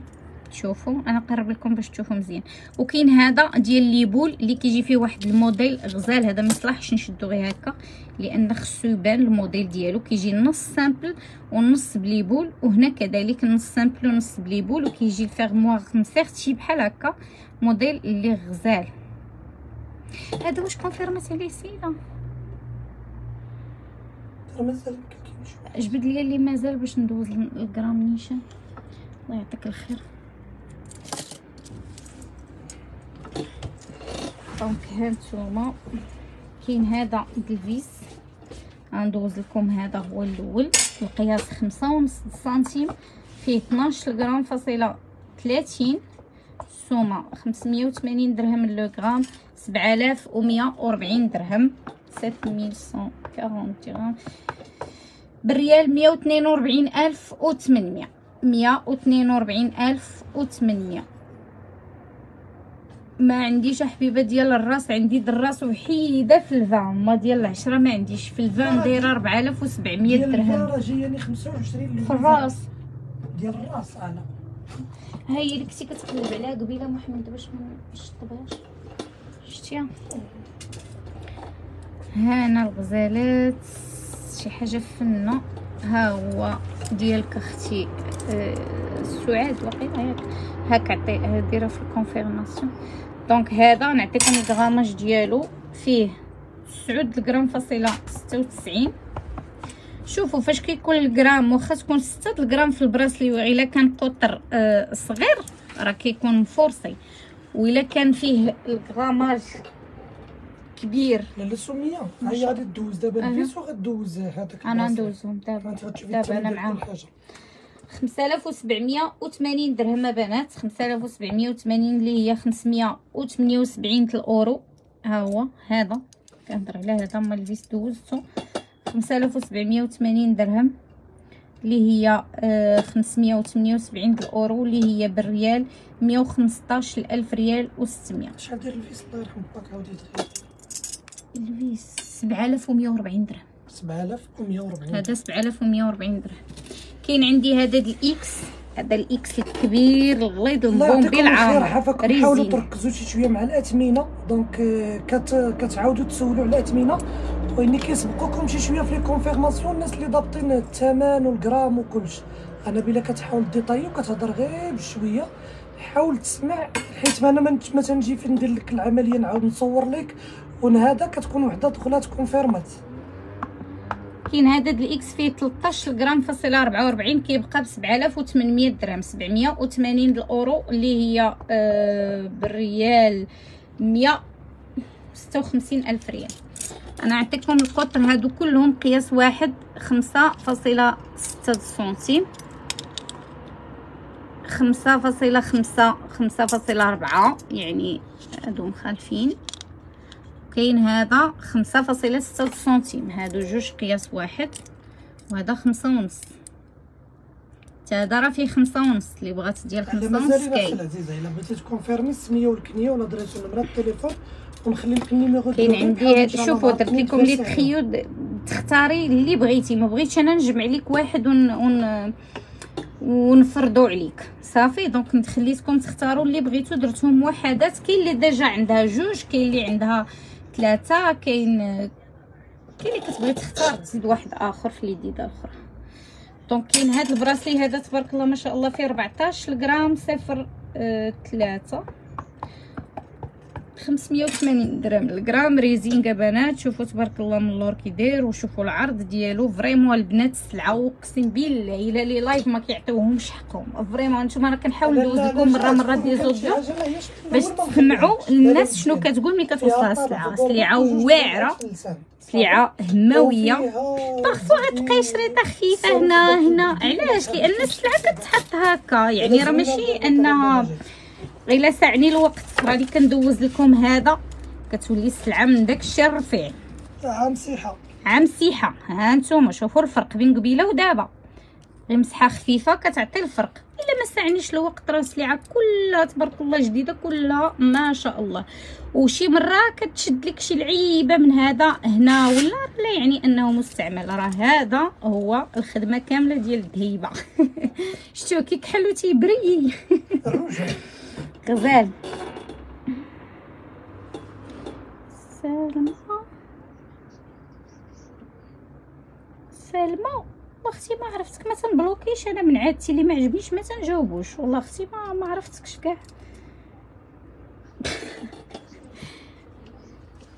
شوفوا أنا قرب لكم باش تشوفوا مزيان. وكاين هذا ديال les boules اللي كيجي فيه واحد الموديل غزال. هذا ما يصلحش نشدو غير هكا لأن خصو يبان الموديل ديالو. كيجي نص simple ونص ب les boules وهنا كذلك نص simple ونص ب les boules وكيجي ال fermoir مسيرتي بحال هكا. موديل اللي غزال. هذا واش كونفيرمات عليه السيده مازال. جبد لي اللي مازال باش ندوز الجرام نيشان الله يعطيك الخير donc هانتوما كاين هذا ال vis غندوز لكم هذا هو الأول القياس خمسة ونص سنتيم فيه 12 غرام فاصلة 30 السومه 580 درهم لو غرام 7140 درهم 7140 درهم بالريال مية واتنين وربعين ألف وثمانمية. مية واتنين وربعين ألف وثمانمية. ما عنديش حبيبة ديال الراس عندي دراس وحيدة في الفان. ما ديال العشرة ما عنديش. في الفان دايرة 4700 ديال الفار درهم. 25 في الراس. ديال الراس أنا. هاي اللي كنتي كتقلب عليها قبيلة محمد باش ما نشطبهاش شتيها هانا الغزالات. شي حاجة فنة. ها هو ديالك أختي آه، سعاد وقيله ياك. هاك عطي ديرها في ال confirmation. donc هذا نعطيكم ال grammage ديالو. فيه تسعود الغرام فاصلة ستة وتسعين. شوفوا فاش كيكون الغرام واخا تكون ستة الغرام في ال bracelet وإلا كان قطر آه صغير راه كيكون مفورسي وإلا كان فيه ال grammage كبير. لاله سميه هي غادي دوز دابا. ال vis وغدوز هذاك أنا. ندوزهم. دابا دابا أنا معاهم. كل حاجة. 5780 درهم بنات. 5780 اللي هي 578 الأورو. ها هو هذا. كنهضر على هذا مال ال vis دوزتو. 5780 درهم. اللي هي آه 578 الأورو اللي هي بالريال 115 الف ريال و600 شحال داير ال vis الله يرحم باك عاودي تغير ال vis 7140 درهم. 7140 هذا 7140 درهم. كاين عندي هذا ال X هذا ال X الكبير الغليظ الله ال bombé حافظكم حاولوا ريزين. تركزوا شي شوية مع الاثمنه donc كت كتعاودوا تسولوا على الاثمنه واني كيسبقوكم شي شوية في les confirmations الناس اللي ضابطين الثمن والجرام وكلشي أنا بلا كتحاول ديطاي وكتهضر غير بشوية. حاول تسمع حيت أنا ما تنجي فين ندير لك العملية نعاود نصور لك. ونهادا كتكون وحدة دخلات كونفيرمات. كاين هذا ال X فيه 13 غرام فاصلة 44 كيبقى ب 7800 درهم. 780 الأورو اللي هي آه بالريال 156 ألف ريال. أنا عطيتكم القطر هادو كلهم قياس واحد 5.6 سنتيم خمسة فاصلة خمسة خمسة فاصلة أربعة يعني هادو مخالفين. كاين هذا خمسة فاصلة ستة سنتيم هادو جوج قياس واحد وهذا خمسة ونص. هذا راه فيه خمسة ونص اللي بغات ديال خمسة ونص كاين. العزيزة إلا بغيتي تكونفيرمي السمية والكنية ولا دريتو نمره التليفون ونخلي لك ال numéro كاين عندي شوفوا درت لكم les trios تختاري اللي بغيتي. ما بغيتش أنا نجمع لك واحد ون, ون... ونفرضوا عليك. صافي؟ donc انت خليتكم تختاروا اللي بغيتو. درتهم وحدات. كاين اللي déjà عندها جوج كاين اللي عندها ثلاثة كاين كاين اللي كتبغي تختار تزيد واحد آخر في اليديده الاخرى donc كاين هاد ال bracelet هذا تبارك الله ما شاء الله فيه 14 غرام صفر آه، ثلاثة 580 درهم الغرام ريزينكا بنات شوفوا تبارك الله من اللور كي داير وشوفوا العرض ديالو vraiment البنات السلعه وقسم بالله الا les lives ما كيعطيوهمش حقهم vraiment نتوما راه كنحاول ندوز لكم مره مره des audios باش تسمعوا الناس شنو كتقول ملي كتوصلها السلعه سلعه واعره سلعه هماويه باغفوا غتلقاي شريطه خفيفه هنا هنا علاش لأن السلعه كتحط هكا يعني راه ماشي انها الا ساعني الوقت. راني كندوز لكم هذا. كتولي السلعة من داك الشيء الرفيع. عام صحة. عام سيحه ها نتوما شوفوا الفرق بين قبيلة ودابا غير مسحة خفيفة كتعطي الفرق. إلا ما ساعنيش الوقت راه السلعة كلها تبارك الله جديدة كلها ما شاء الله. وشي مرة كتشد لك شي لعيبة من هذا هنا ولا لا يعني أنه مستعمل؟ راه هذا هو الخدمة كاملة ديال الذهيبه [laughs] شتو كي كحلو تيبري. [laughs] غزال. سلمى. سلمى أختي ما عرفتك ما تنبلوكيش. أنا من عادتي اللي ما عجبنيش ما تنجاوبوش. والله أختي ما ما عرفتكش كاع.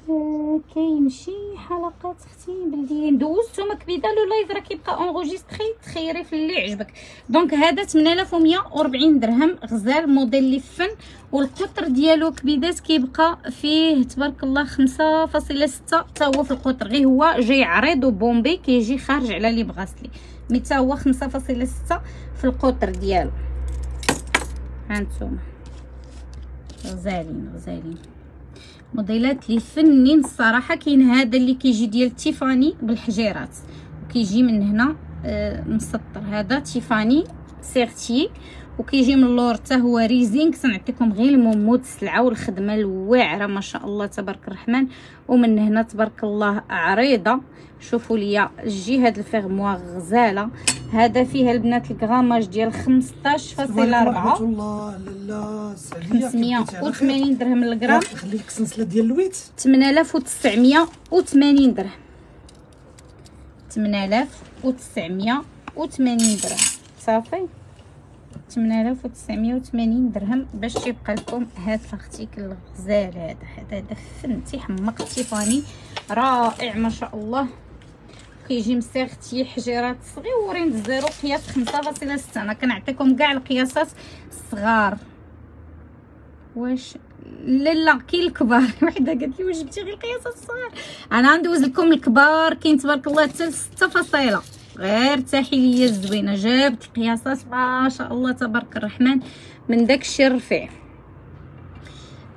آه، كاين شي حلقات أختي بلدي دوزتو كبيدة le live راه كيبقى enregistré تخيري في اللي عجبك donc هذا 8140 درهم غزال موديل لي فن والقطر ديالو كبيدات كيبقى فيه تبارك الله 5.6 حتى هو في القطر. غير هو جاي عريض و bombé كيجي خارج على les bracelets mais حتى هو 5.6 في القطر ديالو. هانتوما. غزالين غزالين. موديلات لي فنين الصراحة كاين هذا اللي كيجي ديال تيفاني بالحجيرات. وكيجي من هنا آه، مسطر هذا تيفاني serti. وكيجي من اللور حتى هو ريزينغ. سنعطيكم غير المومود السلعة والخدمة الواعرة ما شاء الله تبارك الرحمن. ومن هنا تبارك الله عريضة. شوفوا ليا الجهه د ال fermoir غزالة. هذا فيها البنات ال grammage ديال 15.4 ورحمة الله لاله سعديه 580 درهم الغرام. نخلي لك سلسلة ديال الويت. 8980 درهم. 8980 درهم. صافي. 8980 درهم باش يبقى لكم هاد لاختيك الغزال هذا. هذا هذا فن تيحمق تيفاني. رائع ما شاء الله. كيجي م serti حجيرات صغيورين ال zéro قياس 5.6 أنا كنعطيكم كاع القياسات الصغار. واش؟ لا لا كاين الكبار. [laughs] وحده قالت لي واش جبتي غير القياسات الصغار؟ أنا ندوز لكم الكبار كاين تبارك الله حتى 6 فاصلة. غير ارتاحي ليا الزوينه جابت القياسات ما شاء الله تبارك الرحمن من داك الشيء الرفيع.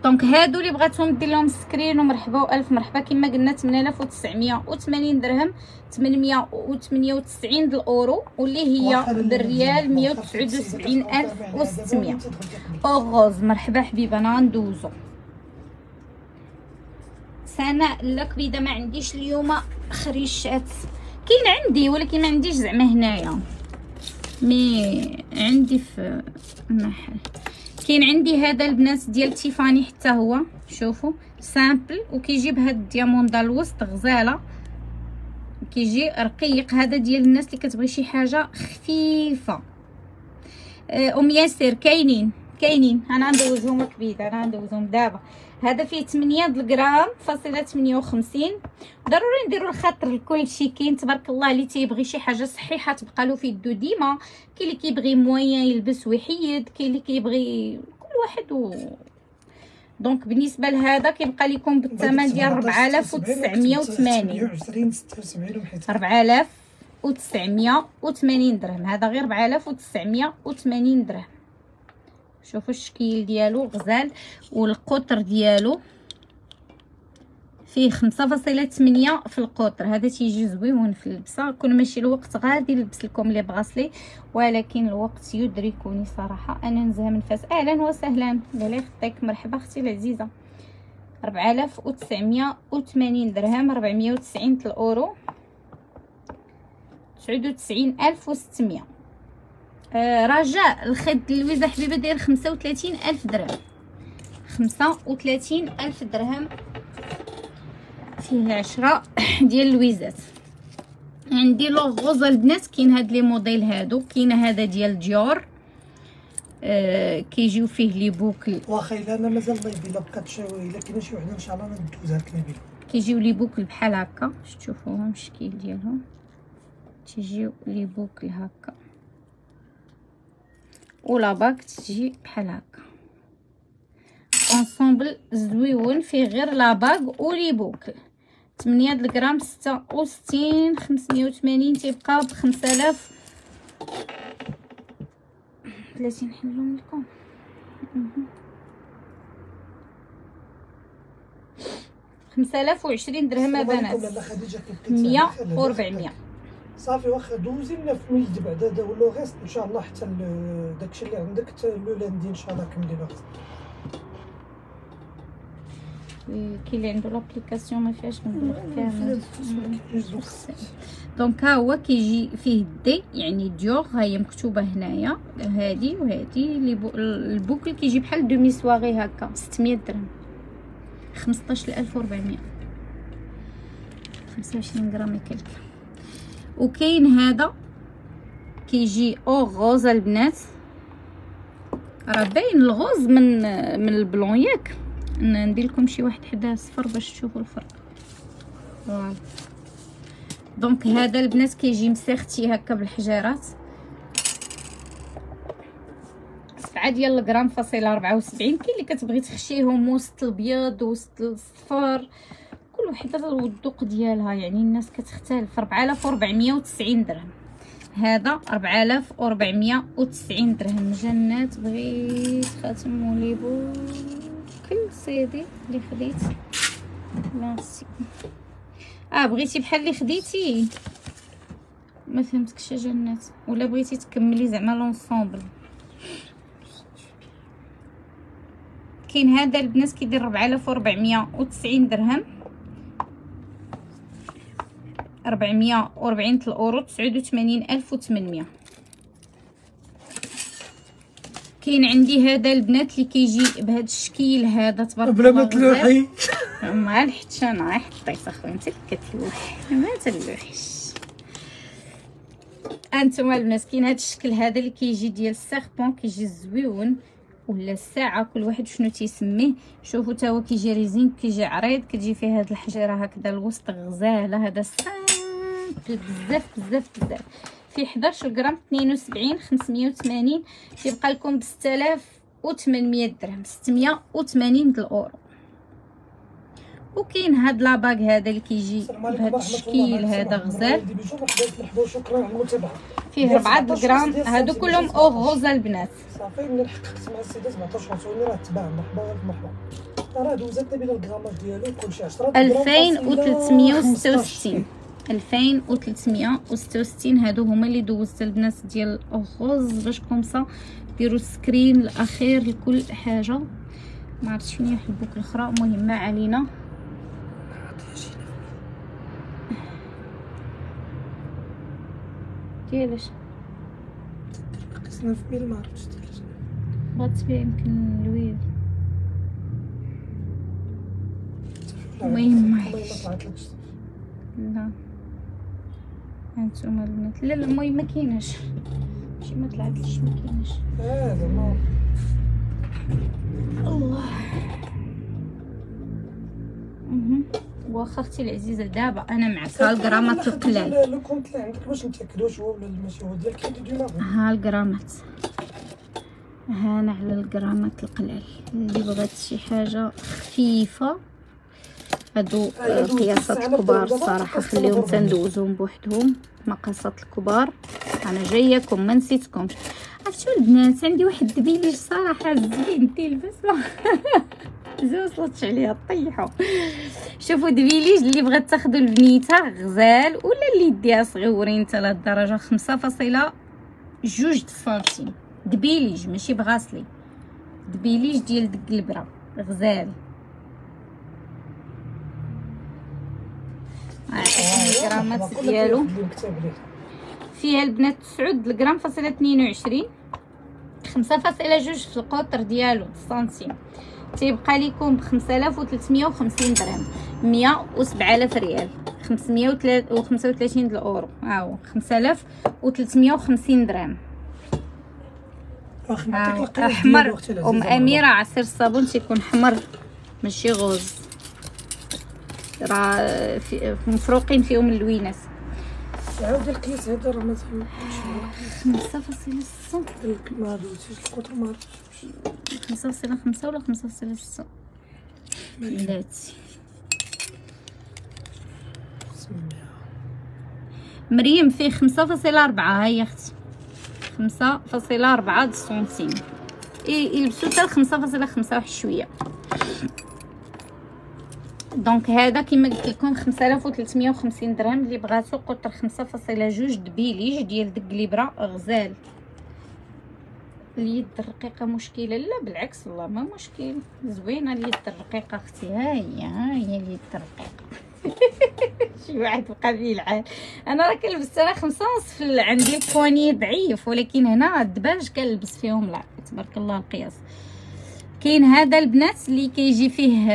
donc هادو اللي بغاتهم دير لهم screen ومرحبا والف مرحبا. كما قلنا 8980 درهم. 898 الأورو واللي هي بالريال 179600 or rose مرحبا حبيبة أنا غندوزو. سناء لا كبيده ما عنديش اليوم خريشات. كاين عندي ولكن ما عنديش زعما هنايا. mais عندي في المحل. كاين عندي هذا البنات ديال تيفاني حتى هو شوفوا simple وكيجي بهاد ال diamant دا الوسط غزالة. كيجي رقيق هذا ديال الناس اللي كتبغي شي حاجة خفيفة. أم آه، ياسر كاينين كاينين. أنا ندوزهم كبيده أنا ندوزهم دابا. هذا فيه 8 الغرام فاصلة 58 ضروري نديروا الخاطر لكل شيء كاين تبارك الله اللي تيبغي شي حاجة صحيحة تبقى له في يدو ديما. كاين اللي كيبغي موين يلبس ويحيد كاين اللي كيبغي كل واحد و donc بالنسبة لهذا كيبقى لكم بالثمن ديال 4980 4980 درهم. هذا غير 4980 درهم. شوفوا الشكل ديالو غزال والقطر ديالو. فيه خمسة فاصلة تمنية في القطر. هذا تيجي زويون في اللبسة. كل ماشي الوقت غادي نلبس لكم لي بغاسلي ولكن الوقت يدركني صراحة أنا نزهة من فاس. أهلا وسهلا. الله يخطيك. مرحبا أختي العزيزة. 4980 درهم 490 الأورو. 99600 آه رجاء الخيط اللويزه حبيبة داير 35000 درهم. 35000 درهم. فيه عشرة [coughs] ديال اللويزات عندي l'or rose آ البنات كاين هاد les modèles هادو كاين هذا ديال ديور. آه كيجيو فيه les boucles. واخا إلا أنا مازال début إلا بقات شي إلا كاينة شي وحدة إن شاء الله ندوزها لك نبيله كيجيو les boucles بحال هكا. شتوفوهم الشكل ديالهم. تيجيو les boucles هكا. و la bague تجي بحال هكا. ensemble زويون فيه غير la bague و les boucles. 8 الغرام 66 580 تيبقى ب 5000 30 نحلهم لكم. خمسة آلاف وعشرين درهم بنات مية وربعمية صافي واخا دوزي لنا في ميد بعدا ولو غيست إن شاء الله حتى داكشي اللي عندك لو لاندي إن شاء الله كملي كاين اللي عنده لابليكاسيون ما فيهاش نبلغ كامل دونك ها هو كيجي فيه دي يعني ديور ها هي مكتوبه هنايا هادي وهادي البوكل كيجي بحال دومي سواغي هكا 600 درهم 15400 25 غرام يكلك وكاين هذا كيجي or rose البنات راه باين ال rose من من ال blanc ياك ندير لكم شي واحد حدا صفر باش تشوفوا الفرق. voilà. donc هذا البنات كيجي م serti هكا بالحجارات. سبعة ديال الغرام فاصلة ربعة وسبعين. كاين اللي كتبغي تخشيهم وسط البيض وسط الصفر. كل وحده والذوق ديالها. يعني الناس كتختلف. 4490 درهم. هذا 4490 درهم. جنات بغيت خاتم وليبو. كل سيدي اللي خديت ميرسي آه بغيتي بحال اللي خديتي. ما فهمتكش جنات. ولا بغيتي تكملي زعما l'ensemble. كاين هذا البنات كيدير 4490 درهم. 440 الاورو 89800 كاين عندي هذا البنات اللي كيجي بهذا الشكل هذا تبارك الله بلا ما تلوحي. ما لحقتش أنا حطيت أخويا أنت اللي كتلوح ما تلوحيش. انتما البنات كاين هذا الشكل هذا اللي كيجي ديال ال serpent كيجي زويون ولا الساعة كل واحد شنو تيسميه. شوفوا تا هو كيجي ريزين كيجي عريض كتجي فيه هاد الحجره هكذا الوسط غزالة هذا بزاف بزاف بزاف. في 11 غرام 72 580 تيبقى لكم ب 6800 درهم 680 الأورو. وكاين هاد la bague هذا اللي كيجي بهذا الشكل هذا غزال. فيه 4 غرام هادو كلهم or rose البنات. صافي ملي حققت مع السيدات ما عطاوش راه تباع مرحبا مرحبا. راه دوزت بلا ال grammage ديالو كلشي 10 غرام فاصلة 2366 2366 هادو هما اللي دوزت البنات ديال ال rose باش comme ça ديروا screen الأخير لكل حاجة. ما عرفتش شنو هي ال boucle الأخرى. المهم ما علينا. ديالاش قسنا في ميل ما عرفتش ديال بغات تبيع يمكن الويل. المهم ما لا هانتوما البنات. لا لا المهم ما كايناش. شي ما طلعتليش ما كايناش. الله. واخا أختي العزيزة دابا أنا معك ها الغرامات القلال لو كنت عندك. باش نتاكدوا واش هو ولا ماشي هو ديال كيدو ديما ها الغرامات هانا على الغرامات القلال اللي بغات شي حاجة خفيفة. هادو قياسات 9000 كبار قياسات خليهم. تندوزهم بوحدهم مقاسات الكبار. أنا جاياكم ما نسيتكمش. عرفتوا البنات؟ عندي واحد الدبيليج صراحة زين تلبسه [laughs] زين وصلتش عليها طيحوا شوفوا دبيليج اللي بغات تاخدو البنيتة غزال ولا اللي يديها صغيورين حتى فاصلة جوج سنتيم. دبيليج ماشي bracelet. دبيليج ديال دق البرا غزال. الغرامات ديالو. فيها البنات تسعود الجرام فاصلة اثنين وعشرين. خمسة فاصلة جوج في القطر ديالو سنتيم. تيبقى لكم وثلاثمية وخمسين درهم. مية وسبعة آلاف ريال. خمسمية وخمسة وثلاثين د الأورو هاهو خمسة آلاف وثلاثمية وخمسين درهم. هاهو أحمر. أم أميرة عصير الصابون تيكون حمر ماشي غوز. راه في- مفروقين فيهم اللوينات. عاود القياس هذا راه ما تفهمش. خمسة فاصلة ستة ما دوزتيش القطر ما عرفتش خمسة فاصلة خمسة. ولا خمسة فاصلة ستة بلاتي مريم فيه خمسة فاصلة أربعة. هاي أختي. خمسة فاصلة أربعة سنتيم. يلبسو حتى خمسة فاصلة خمسة واحد شوية. donc هذا كما قلت لكم خمسة آلاف وثلاثمية وخمسين درهم اللي بغاتو قطر خمسة فاصلة جوج دبيليج ديال دق ليبرا غزال. اليد الرقيقة مشكلة؟ لا بالعكس والله ما مشكل. زوينة اليد الرقيقة أختي. ها هي ها هي اليد الرقيقة. [laughs] شي واحد بقى فيه العال أنا راه كنلبس أنا خمسة ونص في ال- عندي البواني ضعيف ولكن هنا الدباج كنلبس فيهم لا. تبارك الله القياس. كاين هذا البنات اللي كيجي فيه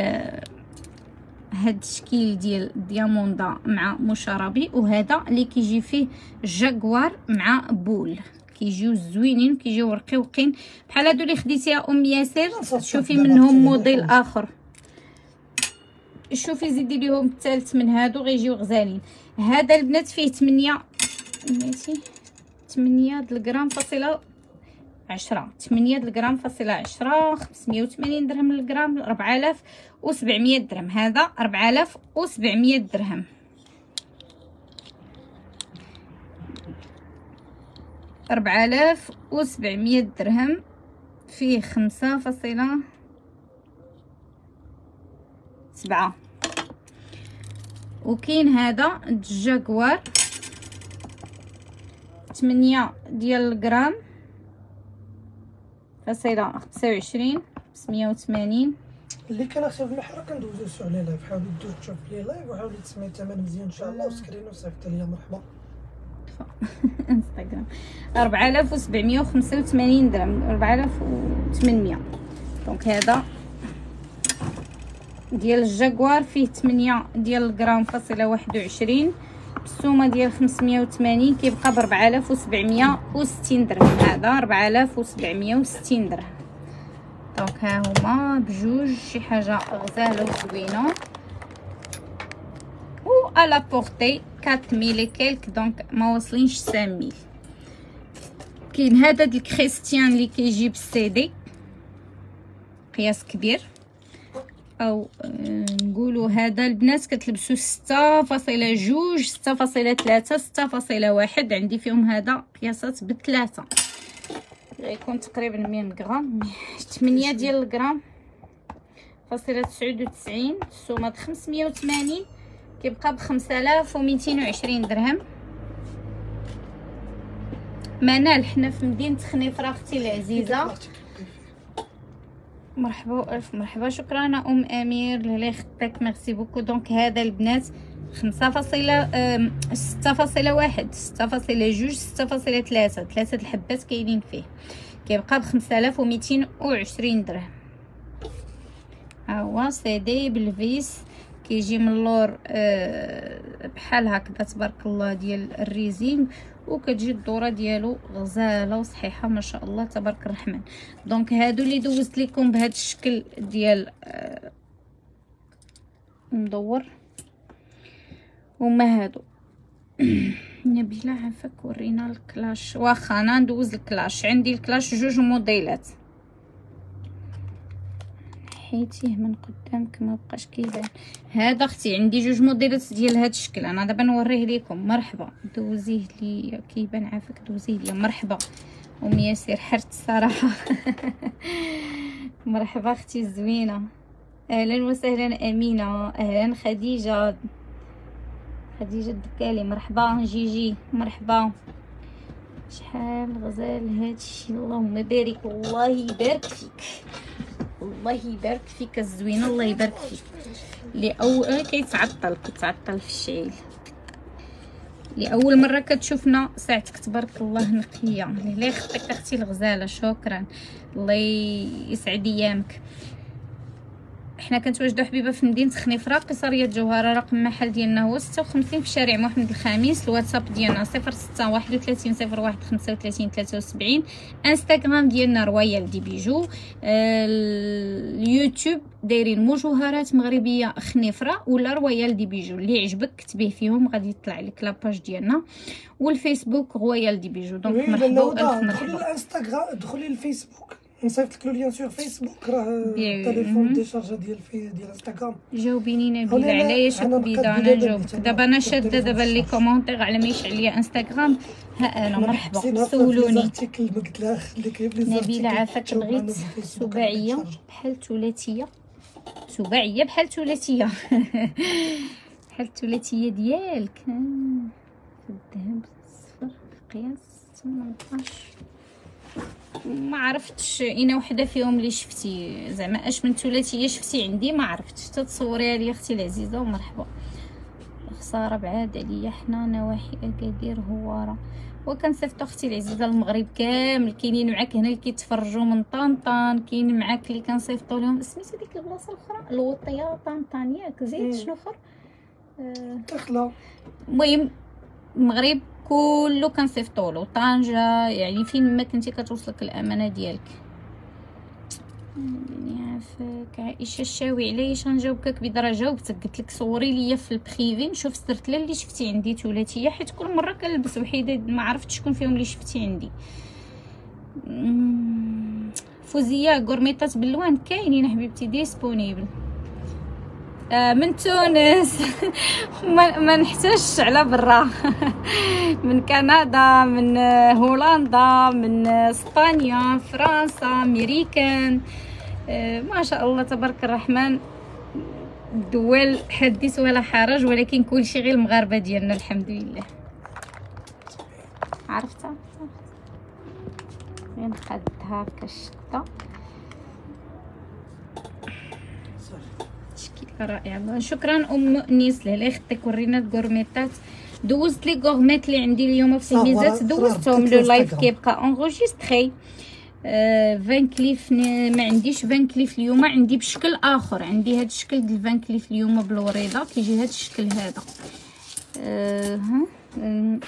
هاد الشكل ديال دياموندا مع مشربي وهذا اللي كيجي فيه جاكوار مع بول. كيجيو زوينين كيجيو رقيقين بحال هادو اللي خديتيها أم ياسر شوفي منهم موديل آخر. شوفي زيدي ليهم الثالث من هادو غيجيو غزالين. هذا البنات فيه 8 ماشي. 8 د الجرام فاصلة عشرة. تمنية د الجرام فاصلة عشرة. خمسمية وثمانين درهم للجرام ربعة آلاف. وسبعمية درهم. هذا ربعة آلاف وسبعمية درهم. ربعة آلاف وسبعمية درهم فيه خمسة فاصلة سبعة. وكاين هذا الجاكوار. تمنية ديال الجرام فاصلة خمسة وعشرين خمسمية وثمانين اللي كان اخشى في المحرة كندوزو سو على live حاولي دوز تشوف le live وحاولي تسمعي الثمن مزيان ان شاء الله وسكريني وصيفط ليا مرحبا انستغرام أربعة آلاف وسبعمية وخمسة وثمانين درهم أربعة آلاف وثمانمية donc هذا ديال الجاكوار فيه تمنية ديال الجرام واحد وعشرين بالسومة ديال خمسمية وثمانين كيبقى بربعة آلاف وسبعمية وستين درهم هذا ربعة آلاف وسبعمية وستين درهم دونك ها هما بجوج شي حاجة غزالة وزوينة و على بورتي 4000 et كيلك دونك ما واصلينش 5000 كاين هذا ديال الكريستيان اللي كيجي بالسي دي قياس كبير أو نقولوا هذا البنات كتلبسوا ستة فاصلة جوج ستة فاصلة ثلاثة ستة فاصلة واحد عندي فيهم هذا قياسات بثلاثة غيكون تقريبا 100 غرام 8 ديال الغرام. وتسعين السومات خمسمية وثمانين كيبقى بخمسة آلاف وميتين وعشرين درهم. منال حنا في مدينة خنيفرة أختي العزيزة. مرحبا والف مرحبا. شكرا أم أمير لله خدتك merci beaucoup donc هذا البنات خمسة فاصلة ستة فاصلة واحد ستة فاصلة جوج ستة فاصلة ثلاثة ثلاثة الحبات كاينين فيه. كيبقى بخمسة آلاف وميتين وعشرين درهم. ها هو سيدي بال vis كيجي من اللور أه بحال هكذا تبارك الله ديال الريزين وكتجي الدورة ديالو غزالة وصحيحة ما شاء الله تبارك الرحمن. donc هادو اللي دوزت لكم بهذا الشكل ديال أه مدور. وما هادو [clears throat] نبيله عافاك ورينا الكلاش. واخا أنا ندوز الكلاش. عندي الكلاش جوج موديلات. حيتيه من قدامك ما بقاش كيبان. هذا أختي عندي جوج موديلات ديال هذا الشكل. أنا دابا نوريه لكم مرحبا. دوزيه لي كيبان عافاك. دوزيه لي. مرحبا. أم ياسر حرت الصراحة. [laughs] مرحبا أختي الزوينة. أهلا وسهلا أمينة. أهلا خديجة. خديجة الدكالي. مرحبا جيجي. مرحبا. شحال غزال هادشي؟ اللهم بارك. الله يبارك فيك. الله يبارك فيك الزوينه الله يبارك فيك. لاول كيتعطل كيتعطل في الشعيل لأول مرة كتشوفنا ساعتك تبارك الله نقية. الله يخطيك أختي الغزالة. شكرا. الله يسعد أيامك. حنا كنتواجدوا حبيبة في مدينة خنيفرة قصرية الجوهره رقم المحل ديالنا هو 56 في شارع محمد الخامس الواتساب ديالنا 06 31 01 35 73 انستغرام ديالنا Royal des bijoux آه، اليوتيوب دايرين مجوهرات مغربية خنيفرة ولا Royal des bijoux اللي يعجبك كتبيه فيهم غادي يطلع لك la page ديالنا والفيسبوك Royal des bijoux. donc مرحبا والف مرحبا. دخلي الانستغرام دخلي الفيسبوك. نصيفط لك le lien sur Facebook راه التليفون. déchargé ديال في ديال انستغرام جاوبيني نبيله لا- علاش بقى أنا نجاوبك بنت، دابا أنا شاده دابا لي. commentaire على ما يشعل لي انستغرام ها أنا مرحبا سولوني نبيله عافاك بغيت سباعيه بحال ثلاثيه سباعيه بحال ثلاثيه بحال الثلاثيه ديالك الذهب الصفر قياس 18 ما عرفتش اين وحده فيهم اللي شفتي. زعما اش من ثلاثيه شفتي عندي ما عرفتش. تتصوريها لي أختي العزيزة ومرحبا. خساره بعاد عليا. حنا نواحي أكادير هوارة. وكنصيفطو أختي العزيزة المغرب كامل. كاينين معاك هنا اللي كيتفرجوا من طنطان كاين معاك اللي كنصيفطو لهم. سميتو ديك البلاصة الأخرى؟ الوطية طنطان ياك. زيد مم. شنو آخر؟ آه، المهم المغرب كله كنصيفطوا له طنجة يعني فين ما كنتي كتوصلك الأمانة ديالك. يعني عافاك. عائشة الشاوي علاش غنجاوبك بدرجة جاوبتك قلت لك صوري ليا في البريفي نشوف سرت لا اللي شفتي عندي ثلاثية حيت كل مرة كنلبس وحيدة ما عرفتش شكون فيهم اللي شفتي عندي. مم، فوزية غورميطات باللوان كاينين حبيبتي disponible آه، من تونس. [laughs] ما, نحتاجش على برا. [laughs] من كندا من آه، هولندا من آه، إسبانيا فرنسا امريكان آه، ما شاء الله تبارك الرحمن. الدول حدث ولا حرج ولكن كل شيء غير المغاربة ديالنا الحمد لله. عرفتها غير نخدها كشطه تشكيله رائعه شكرا أم نيس يخطيك ورينا الكورميطات دوزت لي كورميت اللي عندي اليوم في الميزات. دوزتهم لو لايف. كيبقى انغوجيستري. آه 20 كليف ما عنديش 20 كليف اليوم. عندي بشكل آخر. عندي هذا الشكل ديال 20 كليف اليوم بالوريضه كيجي هذا الشكل هذا. آه ها؟ آه،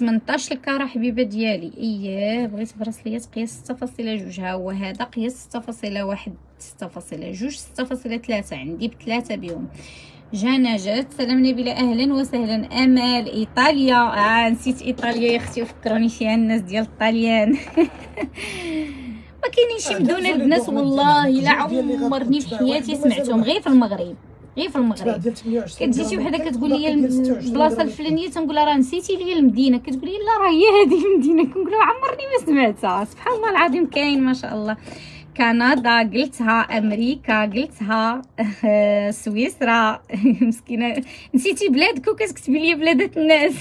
18 الكاره حبيبة ديالي. اييه بغيت براسليات قياس 6.2 ها هو هذا قياس 6.1 6.2 6.3 عندي بثلاثة بيهم. جانا جات. سلام نبيله أهلا وسهلا. أمال إيطاليا. آه نسيت إيطاليا يا أختي وفكروني فيها الناس ديال الطاليان. [laughs] ما كاينينش آه، يبدون دابا البنات دابا والله لا عمرني في حياتي سمعتهم. غير في المغرب. غير في تباع المغرب ديال 28 كتجي شي. وحدة كتقول لي باقي ديال 26 البلاصه. الفلانية تنقول لها راه نسيتي لي المدينة. كتقول لي لا راه هي هذه المدينة. كنقول لها عمرني ما سمعتها. سبحان الله العظيم كاين ما شاء الله. كندا قلتها. أمريكا قلتها. [laughs] سويسرا. [laughs] مسكينة. نسيتي بلادك وكتكتبي لي بلادات الناس.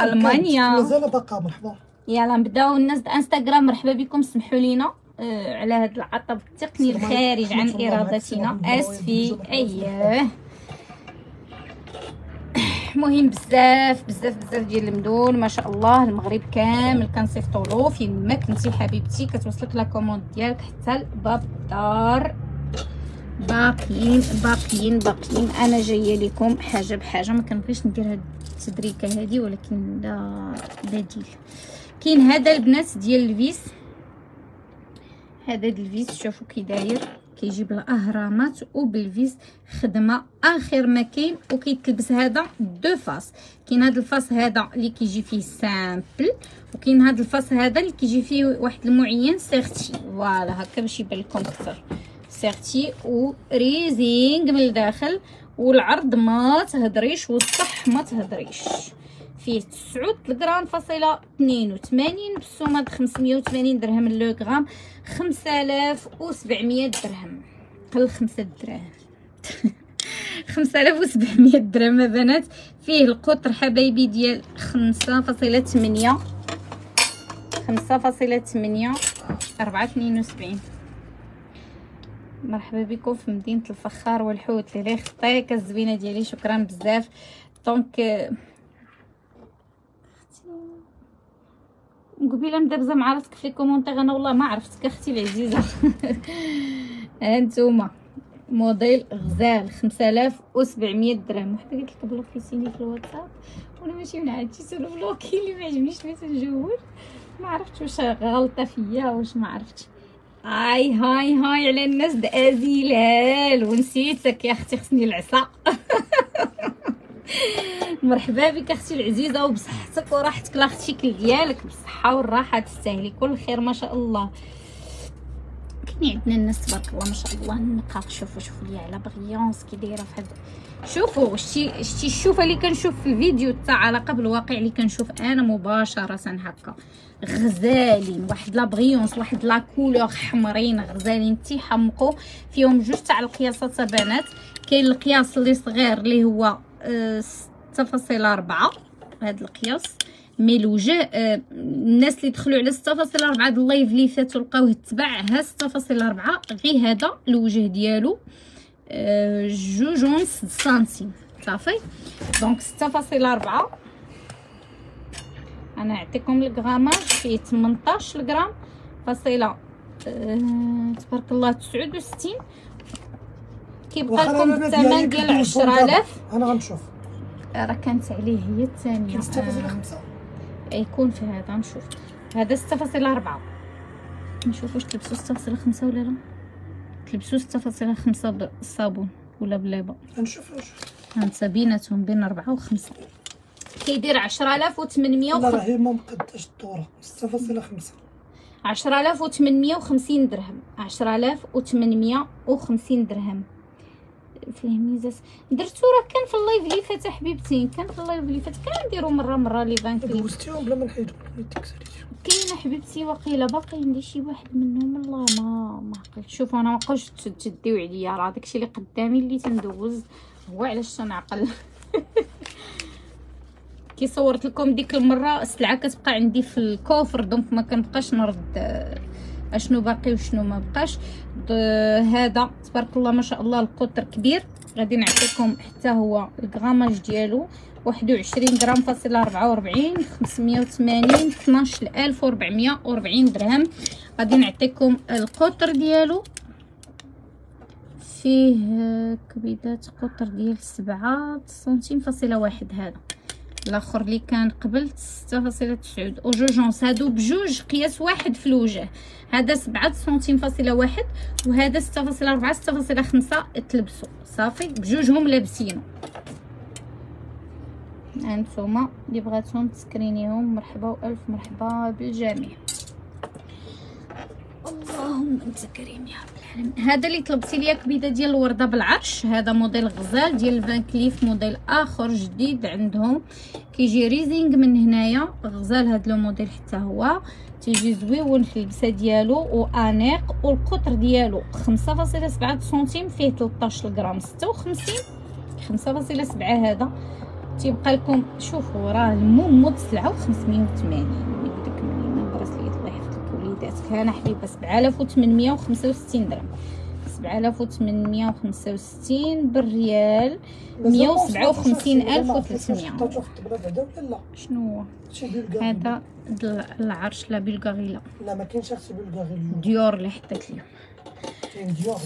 ألمانيا. مازال باقا مرحبا. يلا نبدأو. الناس إنستغرام مرحبا بكم. سمحوا لينا. على هذا العطب التقني الخارج عن ارادتنا آسفي. اييه [laughs] مهم بزاف بزاف بزاف ديال المدون ما شاء الله المغرب كامل كنصيفطولو فين ما كنتي حبيبتي كتوصلك لا كوموند ديالك حتى لباب الدار باقيين باقيين باقيين. أنا جاية لكم حاجة بحاجة. ما كنبغيش ندير هاد التدريكة هادي ولكن لا بديل. كاين هذا البنات ديال ال vis هذا ال vis شوفوا كي داير كيجيب الأهرامات وبال vis خدمة آخر ما كاين وكيتلبس هذا deux faces. كاين هذا ال face هذا اللي كيجي فيه simple وكاين هذا ال face هذا اللي كيجي فيه واحد المعين serti. voilà هكا باش يبان لكم أكثر serti وريزينغ من الداخل. والعرض ما تهدريش والصح ما تهدريش. فيه 9 غرام فاصلة 82 بسومه ب 580 درهم لو غرام 5700 درهم. قل 5 دراهم. [laughs] 5700 درهم بنات. فيه القطر حبايبي ديال 5.8 5.8 472 مرحبا بكم في مدينة الفخار والحوت. لي خطيك الزوينة ديالي شكرا بزاف. دونك قبيله مدبزه مع راسك في كومونتير أنا والله ما عرفتك أختي العزيزة. [laughs] هانتوما موديل غزال 5700 درهم. وحده قالت لك بلوكيتيني في الواتساب. وأنا ماشي من عادتي سولو بلوكي اللي ما عجبنيش بغيت نجول. ما عرفتش واش غلطة فيا واش ما عرفتش. هاي هاي هاي على الناس دازيلال ونسيتك يا أختي خصني العصا. [laughs] مرحبا بك أختي العزيزة وبصحتك وراحتك لاختي كل ديالك بالصحة والراحة تستاهلي كل خير ما شاء الله. كاين عندنا الناس تبارك الله ما شاء الله النقاق. شوفوا شوفوا لي على بغيونس كي دايرة في هاد. شوفوا شتي شتي الشوفة اللي كنشوف في الفيديو تاع علاقه بالواقع اللي كنشوف أنا مباشرة هكا. غزالين واحد لا بغيونس واحد لا كولور حمرين غزالين تيحمقوا فيهم جوج تاع القياسات بنات كاين القياس اللي صغير اللي هو ستة فاصلة ربعة هاد القياس. mais الوجه آه الناس اللي دخلوا على ستة فاصلة ربعة هاد ال live اللي فات ولقاوه تبع ها ستة فاصلة ربعة غير هذا الوجه ديالو آه جوج ونص سنتيم صافي. donc ستة فاصلة ربعة أنا نعطيكم ال grammage فيه 18 غرام فاصلة آه تبارك الله 69 كيبقى لكم الثمن ديال 10000 أنا غنشوف. راه كانت عليه هي الثانية. 6.5 يكون في هذا نشوف. هذا 6.4 نشوف واش تلبسوا 6.5 ولا لا. تلبسوا 6.5 بالصابون ولا بالليبه نشوف نشوف هانت بيناتهم بين 4 و 5 كيدير 10800 لا راه هي ما مقداش الدوره 6.5 10850 درهم. 10850 درهم. فيه ميزات درتو راه كان في ال live اللي فات حبيبتي كان في ال live اللي فات. كنديرو مرة مرة les Van Cleef. دوزتيهم بلا ما نحيدو. كاين حبيبتي وقيله باقي عندي شي واحد منهم. والله ما ما عقلت. شوفوا أنا ما بقاوش تديو عليا. راه داكشي اللي قدامي اللي تندوز هو علاش تنعقل. [laughs] كي صورت لكم ديك المرة السلعة كتبقى عندي في ال coffre donc ما كنبقاش نرد أشنو باقي وشنو ما بقاش. هذا تبارك الله ما شاء الله القطر كبير. غادي نعطيكم حتى هو ال grammage ديالو. واحد وعشرين غرام فاصلة ربعة وربعين خمسمية وثمانين اثناش الف وربعمية وربعين درهم. غادي نعطيكم القطر ديالو. فيه كبيدات قطر ديال سبعة سنتيم فاصلة واحد هذا. الآخر اللي كان قبل ستة فاصلة تسعود. وجوجونس هادو بجوج قياس واحد في الوجه. هذا سبعة سنتيم فاصلة واحد وهذا ستة فاصلة ربعة ستة فاصلة خمسة تلبسو صافي. بجوجهم لابسينو هانتوما اللي بغاتهم تسكرينيهم. مرحبا والف مرحبا بالجميع. اللهم أنت كريم يا رب العالمين. هذا اللي طلبتي ليا كبيده ديال الوردة بالعرش. هذا موديل غزال ديال Van Cleef موديل آخر جديد عندهم. كيجي ريزينغ من هنايا. غزال هذا le modèle حتى هو. تيجي زويون في اللبسه ديالو وانيق والقطر ديالو 5.7 سنتيم. فيه 13 غرام 56 5.7 هذا. تيبقى لكم شوفوا راه المومود سلعة و 580 وليداتك هنا حبيبه 7865 درهم. 7865 بالريال 157300 شنو هو؟ هذا العرش لا بلغاري لا لا ما كاينش أختي بلغاري ديور اللي حطيت لي. كاين ديور.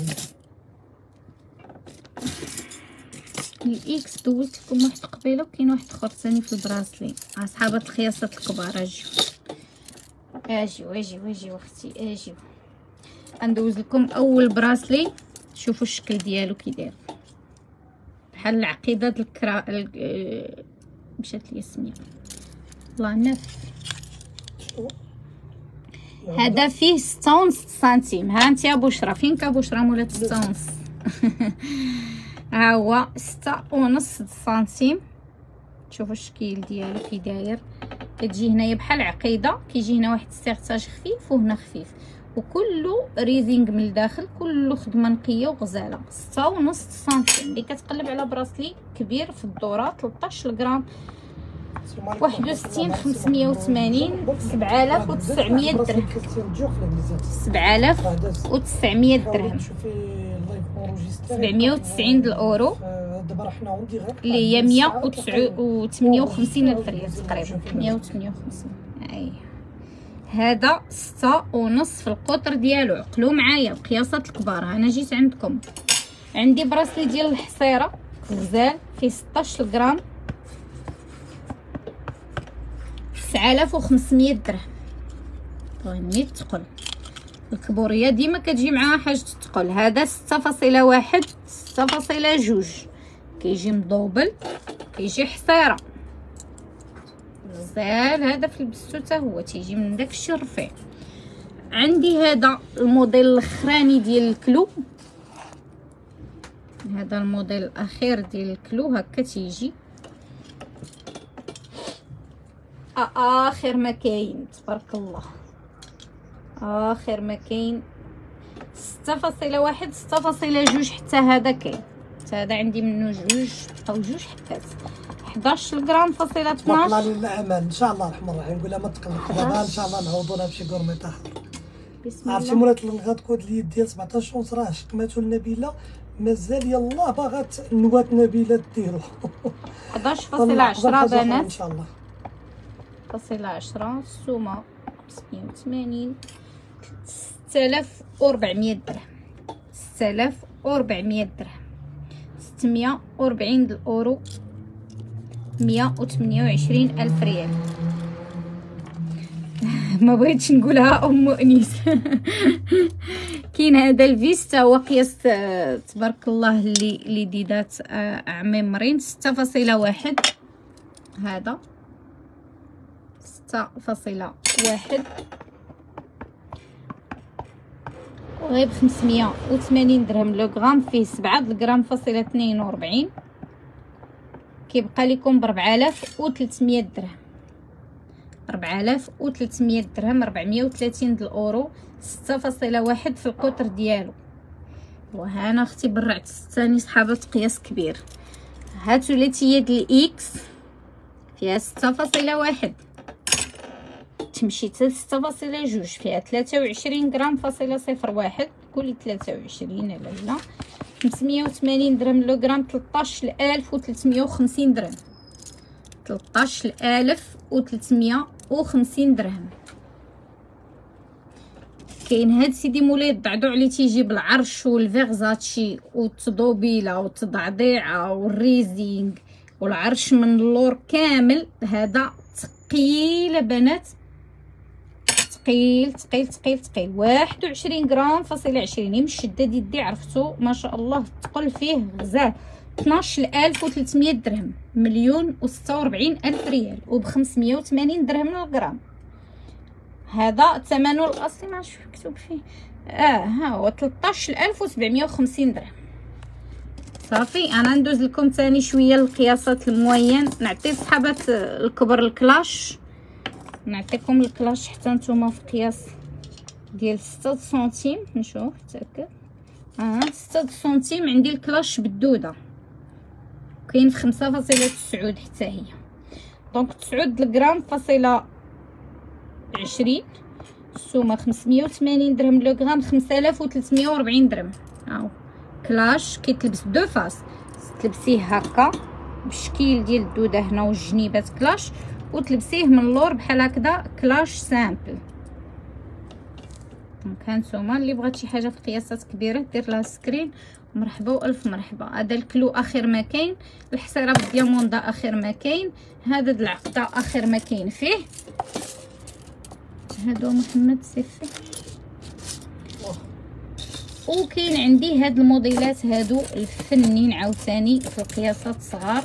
ال X دوزتكم واحد قبيلة وكاين واحد آخر ثاني في ال bracelet اصحابات القياسات الكبار اجيو اجيو اجيو اجيو أختي اجيو. غندوز لكم أول براسلي. شوفوا الشكل ديالو كي داير. بحال العقيدة د الكرا ال... مشات لي السمية. الله نف هذا فيه ستة ونص سنتيم. ها انت يا بشرى. فين كبشرى مولات ستة ونص [laughs] ها هو ستة ونص سنتيم. شوفوا الشكل ديالو كي داير. كتجي هنايا بحال عقيدة كيجي هنا واحد ال sertage خفيف وهنا خفيف. وكله ريزينغ من الداخل كله خدمة نقية وغزالة. ستة ونص سنتيم. اللي كتقلب على bracelet كبير في الدورة 13 غرام واحد وستين خمسمية وثمانين سبعة آلاف وتسعمية درهم. سبعة آلاف وتسعمية درهم سبعمية وتسعين الأورو اللي هي مية وتمنية وخمسين ألف ريال تقريبا. مية وتمنية وخمسين. أي. هذا ستة ونص في القطر ديالو. عقلو معايا القياسات الكبار. أنا جيت عندكم. عندي براسلي ديال الحصيرة. غزال فيه 16 غرام. 9500 درهم. بغيني تقل. الكبورية ديما كتجي معاها حاجة تقل. هذا 6.1 6.2 كيجي مدوبل كيجي حصيرة. غزال هذا في لبستو حتى هو تيجي من داك الشيء رفيع. عندي هذا الموديل الأخراني ديال الكلو. هذا الموديل الأخير ديال الكلو هكا تيجي. آخر ما كاين تبارك الله. آخر ما كاين. ستة فاصلة واحد ستة فاصلة جوج حتى هذا كاين. هذا عندي منه جوج بقاو جوج حبات 11 غرام فاصلة 12 الله لله إن شاء الله الرحمن الرحيم نقولها ما تقلق دابا إن شاء الله نعوضوا لها بشي كورميط اخر بسم عرفتي الله. مولات الغاد كود اليد ديال 17 ونص راه شكماتو النبيلة مازال يلاه باغا نوات نبيلة ديرو 11 [laughs] فاصلة 10 ان بنات؟ شاء الله. فاصلة 10 السومة 580 6400 درهم. 6400 درهم. 640 الأورو 128 ألف ريال. [laughs] ما بغيتش نقولها أم أنيس. [laughs] كاين هذا الفيستا هو قياس آه، تبارك الله اللي اللي ديدات آه، عميمرين 6.1 هذا 6.1 وغير ب 580 درهم. لو غرام فيه 7 غرام فاصلة 42 كيبقى لكم ب 4300 درهم. 4300 درهم 430 د الأورو 6.1 في القطر ديالو. وهنا أختي برعت ثاني صحابات قياس كبير. هاتو لتي د الاكس فيها 6.1 تمشي حتى 6.2 فيها 23 غرام فاصلة صفر واحد كل 23 على لا 580 درهم لو غرام 13350 درهم. 13350 درهم. كاين هاد سيدي مولاي الضعضوع اللي تيجي بالعرش والفيغزاتشي والتضوبيلة والتضعضيعة والريزينغ والعرش من اللور كامل. هذا ثقيل بنات. ثقيل ثقيل ثقيل ثقيل. واحد وعشرين غرام فاصلة عشرين. يمشدد يدي عرفتو؟ ما شاء الله تقل فيه غزال 12300 درهم. مليون و46 ألف ريال. وب 580 درهم للغرام هذا ثمنه الاصلي ما شوف مكتوب فيه؟ آه ها هو. 13750 درهم. صافي أنا ندوز لكم ثاني شوية القياسات ال moyen. نعطي صحابات الكبر الكلاش. نعطيكم الكلاش حتى نتوما في قياس ديال 6 سنتيم نشوف تاكد آه 6 سنتيم عندي الكلاش بالدودة. كاين في 5.9 حتى هي. donc 9 الغرام فاصلة 20 السومة 580 درهم le gramme 5340 درهم. هاو كلاش كيتلبس deux faces تلبسيه هكا بشكل ديال الدودة هنا والجنيبات كلاش. وتلبسيه من اللور بحال هكذا كلاش simple. donc هانتوما اللي بغات شي حاجة في قياسات كبيرة دير لها screen. مرحبا وألف مرحبا. هذا ال clou آخر ما كاين. الحصيره بالدياموندا آخر ما كاين. هذا العقدة آخر ما كاين فيه. هادو محمد سيفي. وكاين عندي هاد الموديلات هادو الفنين عاوتاني في القياسات صغار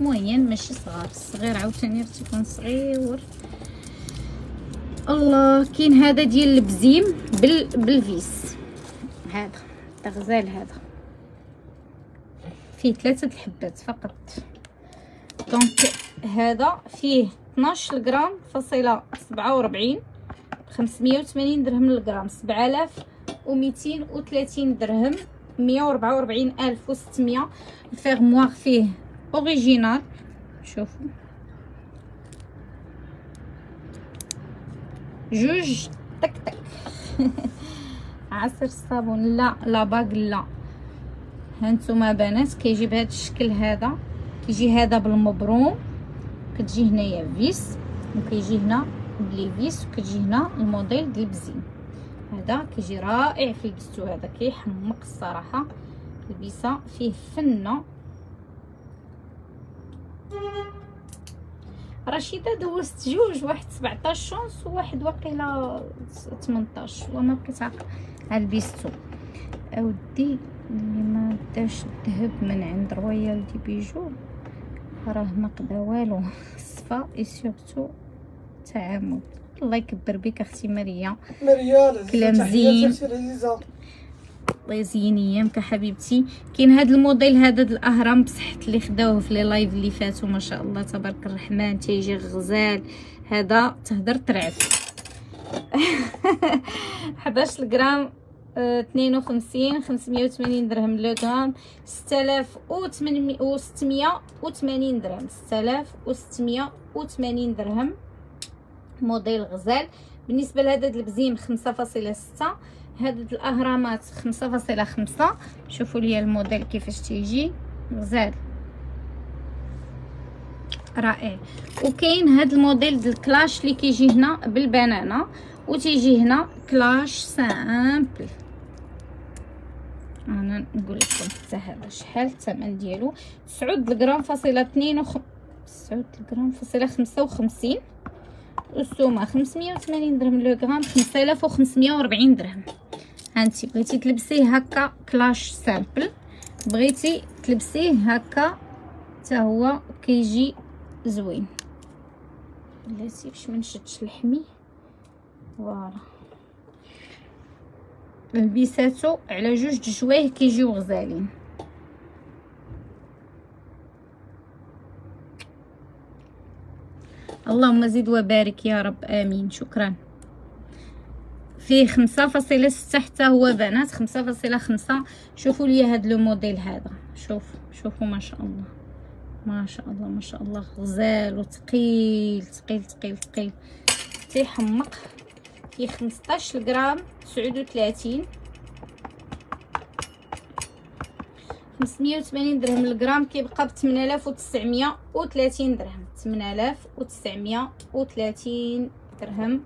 moyen ماشي صغار. الصغير عاوتاني تيكون صغير. الله كاين هذا ديال البزيم بال بال vis. هذا غزال هذا. فيه ثلاثة الحبات فقط. donc هذا فيه 12 غرام فاصلة 47 580 درهم للغرام 7230 درهم 144600 ال fermoir فيه original. شوفوا. جوج. تك تك. [laughs] عصر الصابون لا لا باغ لا. هانتوما بنات كيجي بهذا الشكل هذا. كيجي هذا بالمبروم. كتجي هنايا vis. وكيجي هنا ب les vis. وكتجي هنا الموديل ديال بزين هذا كيجي رائع في لبستو هذا. كيحمق الصراحة. لبسه فيه فنة. رشيدة دوزت جوج واحد 17 شونس وواحد واقيلا 18 والله ما بقيت عاقله لبستو أودي اللي ما داش الذهب من عند Royal des bijoux راه ما قدا والو. [laughs] ça va et surtout تعامل الله يكبر بك أختي مريم مريال كلام زين. الله يزين ايامك حبيبتي. كاين هذا الموديل هذا الأهرام بصحت اللي خداوه في les lives اللي فاتوا ما شاء الله تبارك الرحمن. تيجي غزال. هذا تهدر ترعد [laughs] 11 غرام آه، 52 580 درهم لو غرام. 6680 درهم. 6680 درهم. موديل غزال. بالنسبة لهذا البزيم 5.6 هذا الأهرامات 5.5 شوفوا لي الموديل كيفاش تيجي. غزال. رائع. وكاين هذا الموديل ديال الكلاش اللي كيجي هنا بالبنانه وتيجي هنا Clash simple. أنا نقول لكم حتى هذا شحال الثمن ديالو. 9 غرام فاصلة 2 وخ... 9 غرام فاصلة 55 والسومه 580 درهم le gramme 5540 درهم. هانتي بغيتي تلبسيه هكا Clash simple بغيتي تلبسيه هكا حتى هو كيجي زوين. بلاتي باش ما نشدش لحمي. voilà. لبساتو على جوج جوايه كيجيو غزالين. اللهم زد وبارك يا رب آمين. شكرا. فيه خمسة فاصلة ستة حتى هو بنات خمسة فاصلة خمسة. شوفوا لي هاد le modèle هذا. شوفوا شوفوا ما شاء الله. ما شاء الله ما شاء الله. غزال وثقيل ثقيل ثقيل ثقيل. تيحمق. فيه خمسطاش غرام تسعود وثلاثين خمسمية وثمانين درهم الغرام كيبقى وتسعمية وثلاثين درهم. ثمن الاف وتسعمية وثلاثين درهم.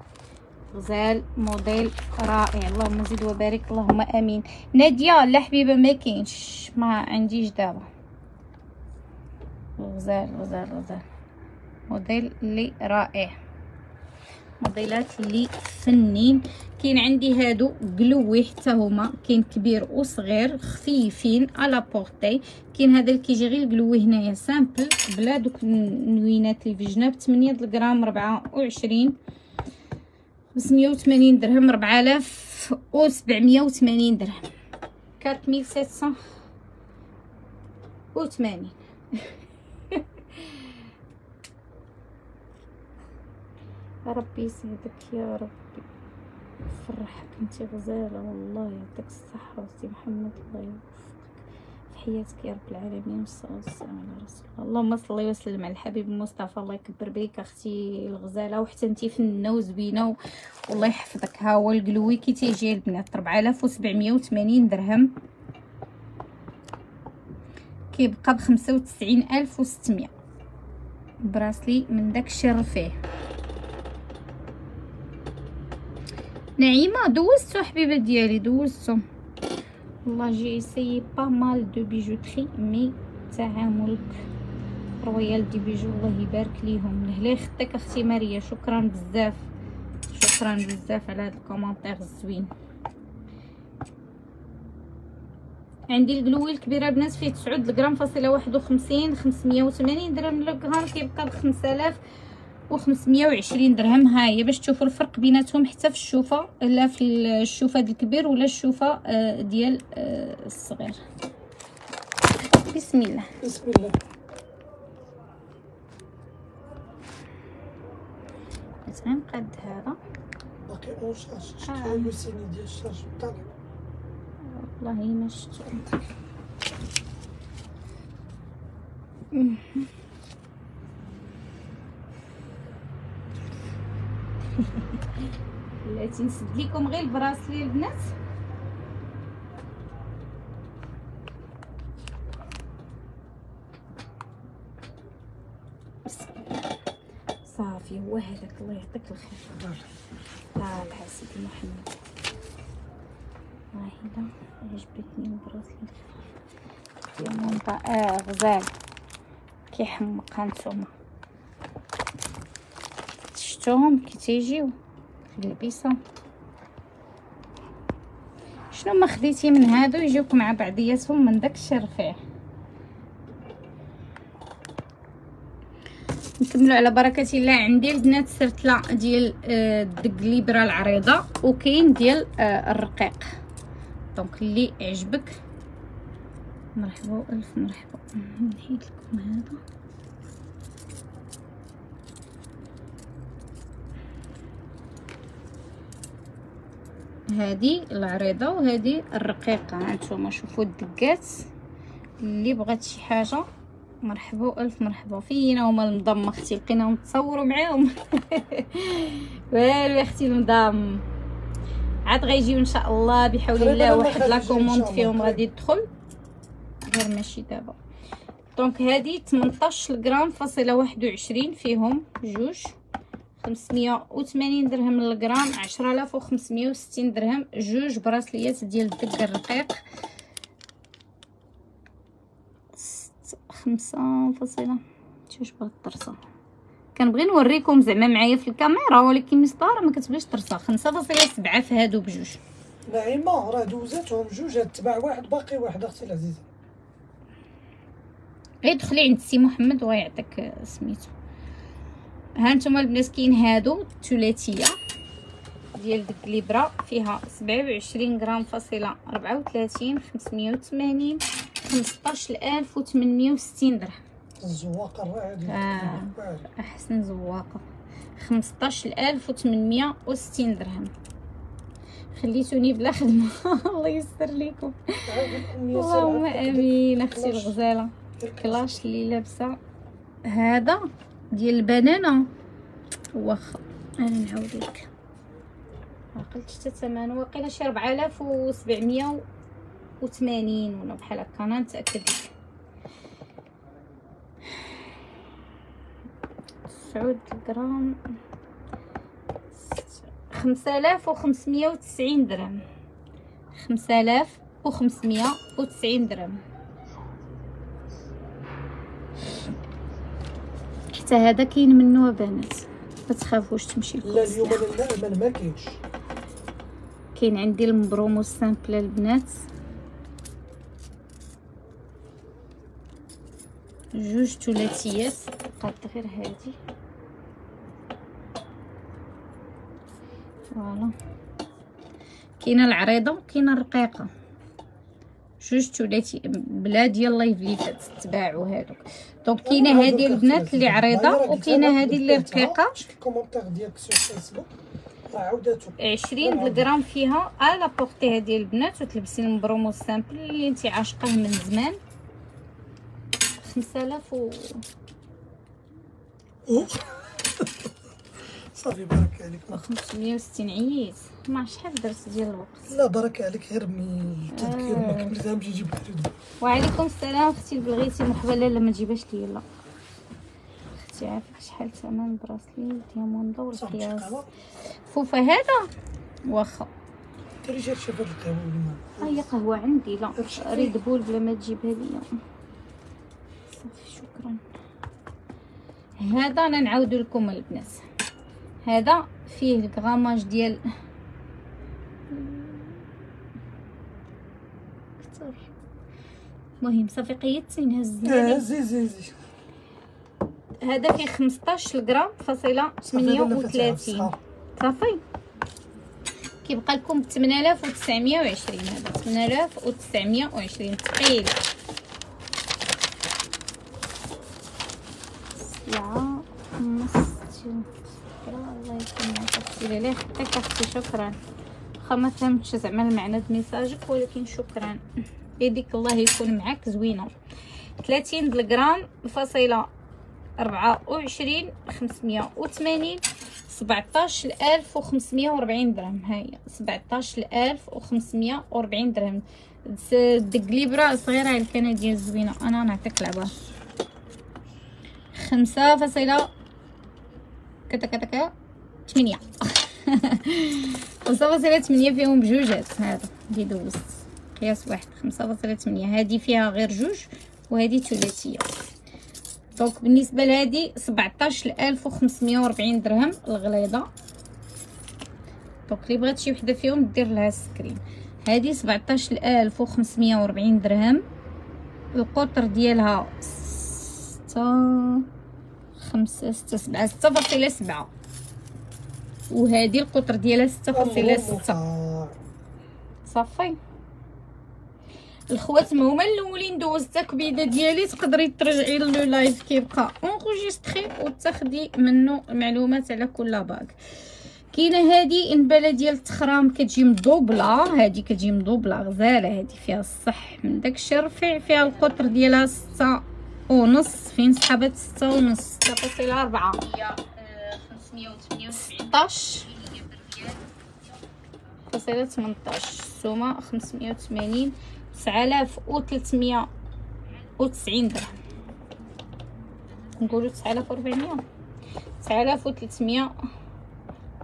غزال موديل رائع. اللهم زد وبارك. اللهم آمين. نادية لا حبيبة ما كاينش. ما عنديش دابا. غزال غزال غزال. موديل اللي رائع. موديلات اللي فنين كاين عندي هادو قلوي حتى هما. كاين كبير وصغير خفيفين à la portée كاين هذا اللي كيجي غير القلوي هنايا simple بلا دوك النوينات اللي في الجناب 8 غرام 24 580 درهم 4780 درهم. 4780 ربي يسعدك يا ربي. يفرحك انت غزالة والله يعطيك الصحة وسي محمد الله يوفقك. في حياتك يا رب العالمين والصلاة والسلام على رسول الله. اللهم صل وسلم على الحبيب المصطفى الله يكبر بيك أختي الغزالة. وحتى انت فنه وزوينه والله يحفظك. ها هو القلوي كي تيجي البنات 4780 درهم. كيبقى ألف وستمية. bracelet من داك الشي رفيه. نعيمة دوزتو حبيبه ديالي دوزتو والله j'ai essayé pas mal de bijouteries mais تعاملك Royal des bijoux الله يبارك ليهم. لهلا يخطيك أختي ماريا شكرا بزاف. شكرا بزاف على هاد الكومونتير الزوين. عندي القلوي الكبيرة البنات فيه تسعود الغرام فاصلة واحد وخمسين خمسمية وثمانين درهم. الغرام كيبقى بخمسة آلاف وخمسمية وعشرين درهم. ها هي باش تشوفوا الفرق بيناتهم حتى في الشوفة لا في الشوفة ديال الكبير ولا الشوفة آه، ديال آه، الصغير. بسم الله. بسم الله. غنقاد هذا. باقي en charge ديال ال charge طالع والله ما بلاتي نسد لكم غير ال bracelet البنات. صافي هو هذاك الله يعطيك الخير. طالع سيدي محمد. واحدة عجبتني البراسلي المنطقة آه غزال. كيحمق هانتوما شفتوهم كي تيجيو في اللبسة شنو ما خديتي من هادو يجيوك مع بعضياتهم من داك رفيع نكملوا على بركه الله عندي البنات سرتله ديال آه، الدقليبره العريضه وكاين ديال الرقيق دونك اللي يعجبك مرحبا والف مرحبا نحيد لكم هذا هذه العريضة وهذه الرقيقة. هانتوما شوفوا الدقات. اللي بغات شي حاجة مرحبا وألف مرحبا فينا هما المضم أختي لقيناهم تصوروا معاهم. [laughs] والو يا أختي المضم. عاد غيجيو إن شاء الله بحول الله واحد la commande. فيهم غادي يدخل. غير ماشي دابا. donc هادي 18 غرام فاصلة واحد وعشرين فيهم جوج. خمسمية وثمانين درهم للغرام عشرة آلاف وخمسمية وستين درهم جوج براسليات ديال الدق الرقيق. ست- خمسة فاصلة شوش بغات ترصى كنبغي نوريكم زعما معايا في الكاميرا ولكن مسطارة ما كتبغيش فاصلة سبعة في هادو بجوج. نعيمة راه دوزاتهم جوج تبع واحد باقي واحد أختي العزيزة. غير دخلي عند سي محمد ويعطيك سميتو. ها نتوما البنات كاين هادو ثلاثية ديال ديك الليبره فيها سبعة وعشرين غرام فاصلة ربعة وثلاثين خمسمية وثمانين خمسطاش ألف وثمنمية وستين درهم. الزواقة الرائعة آه. أحسن زواقة. خمسطاش ألف وثمنمية وستين درهم. خليتوني بلا خدمة. [laughs] الله يستر ليكم. عاد أم ياسر اللهم آمين أختي كلاش. الغزالة. كلاش اللي لابسة. هذا ديال البنانه واخا أنا نعاود لك عقلت حتى ثمنه واقيلا شي 4780 ولا بحال هكا أنا نتأكد. لك تسعود غرام خمسة وخمسمية وتسعين درهم. خمسة آلاف وخمسمية وتسعين درهم. حتى هذا كاين منه بنات ما تخافوش تمشي لكم لا اليوم المأمن ما كاينش. كاين عندي المبرومو simple البنات جوج ثلاثيات. قاد غير هادي. voilà. كاينة العريضة وكاينة الرقيقة. جوج تولاتي بلا ديال live ليفات تباعوا هادوك. donc كاينة هذه البنات اللي عريضة وكاينة هذه اللي رقيقه ال commentaire ديالك sur Facebook راه عاوداتو 20 الغرام فيها à la portée هذه البنات وتلبسي المبرومو simple اللي انت عاشقاه من زمان. 5000 و. [laughs] صافي بارك عليك 560 عييت. ما شحال درت ديال الوقت؟ لا بارك عليك غير من التذكير ما آه. كملتها نمشي نجيب حدود وعليكم السلام أختي بغيتي مرحبا لا لا ما تجيبهاش ليا لا. أختي عافاك شحال ثمن براسلي شي والقياس فوفا هذا؟ واخا. ديري شي شوف هاد ولا هي قهوة عندي لا. ريد بول بلا ما تجيبها ليا. صافي شكرا. هذا أنا نعاود لكم البنات. هذا فيه الغراماج ديال المهم صافي قيدتي نهز آه، زي زي زي. هذا فيه 15 غرام فاصلة صافي لالا فاتحة 38 بصحة. صافي. كيبقى لكم 8920 هذا 8920 ثقيل شكرا. الله أختي أختي شكرا. واخا ما فهمتش زعما المعنى د ميساجك ولكن شكرا. يديك الله يكون معاك زوينة. 30 الغرام فاصلة أربعة وعشرين خمسمية وثمانين سبعتاش الألف وخمسمية وربعين درهم. هاهي سبعتاش الألف وخمسمية وربعين درهم. س- دق ليبرا صغيرة الكندية زوينة أنا نعطيك لعبة. خمسة فاصلة كتا كتا كتا تمنية [laughs] خمسة فاصلة تمنية فيهم بجوجات. هذا اللي دوزت قياس واحد خمسة فاصلة تمنية هادي فيها غير جوج وهادي ثلاثية. donc بالنسبة لهادي 17540 درهم الغليظة. donc اللي بغات شي وحدة فيهم دير لها screen. هادي 17540 درهم. القطر ديالها ستة خمسة ستة سبعة ستة فاصلة سبعة. وهادي القطر ديالها ستة فاصلة ستة. صافي؟ الخوات هما الأولين دوزت التكبيده ديالي تقدري ترجعي le live كيبقى enregistré وتاخدي منه المعلومات على كل باك كاينة هادي انباله ديال التخرام كتجي مدوبله هادي كتجي مدوبله غزالة هادي فيها الصح من داكشي الرفيع فيها القطر ديالها ستة ونص فين سحبت ستة ونص ستة فاصلة أربعة. هي خمسمية وثمانية ستاش فاصلة تمنطاش السومة خمسمية وثمانين تسعالاف وتلتمية وتسعين درهم. نقولو تسعالاف وربعمية تسعالاف وتلتمية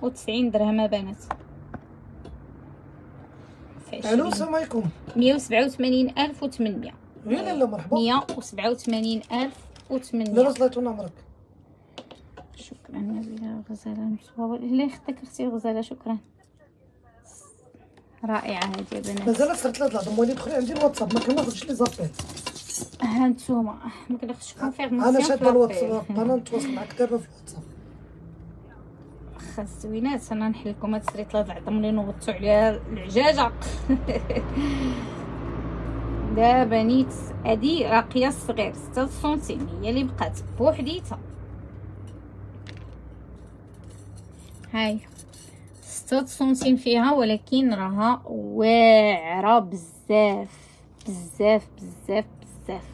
وتسعين درهم بنات. ألو السلام عليكم. مية وسبعة وثمانين ألف وثمانمية وين لالا مرحبا. مية وسبعة وثمانين ألف لا وثمانمية صليتونا عمرك شكرا نبيلة غزالة مصوبة. لا يخطيك أختي غزالة؟ شكرا. رائعة هذه يا بنات. مازال صرت ثلاث العظم. وليد دخلي عندي الواتساب ما كناخذش les appels ها نتوما. ما كناخدش confirmation أنا شاده. الواتساب. أنا نتواصل معك دابا في الواتساب. واخا الزوينات أنا نحل لكم هاد السريط لا تعظم لي نوضتو عليها العجاجة. [laughs] دابا نيت هادي راه قياس صغير ستة سنتيم. هي اللي بقات بوحديتها. هاي. ستة سنتيم فيها ولكن راها واعرة بزاف بزاف بزاف بزاف.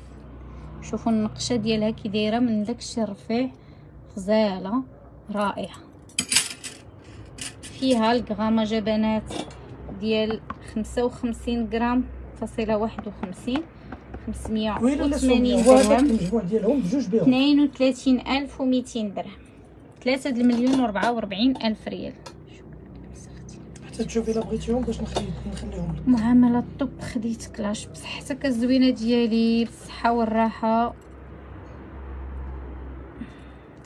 شوفوا النقشة ديالها كي دايرة من داكشي الرفيع غزالة رائعة. فيها الغراماج بنات ديال خمسة وخمسين غرام فاصلة واحد وخمسين خمسمية وثمانين درهم اثنين وثلاثين ألف وميتين درهم. ثلاثة المليون وربعة وربعين ألف ريال. حتى تشوفي الا بغيتيهم باش نخلي نخليهم لك معاملة الطب خديتك لاش. بصحتك الزوينة ديالي بالصحة والراحة.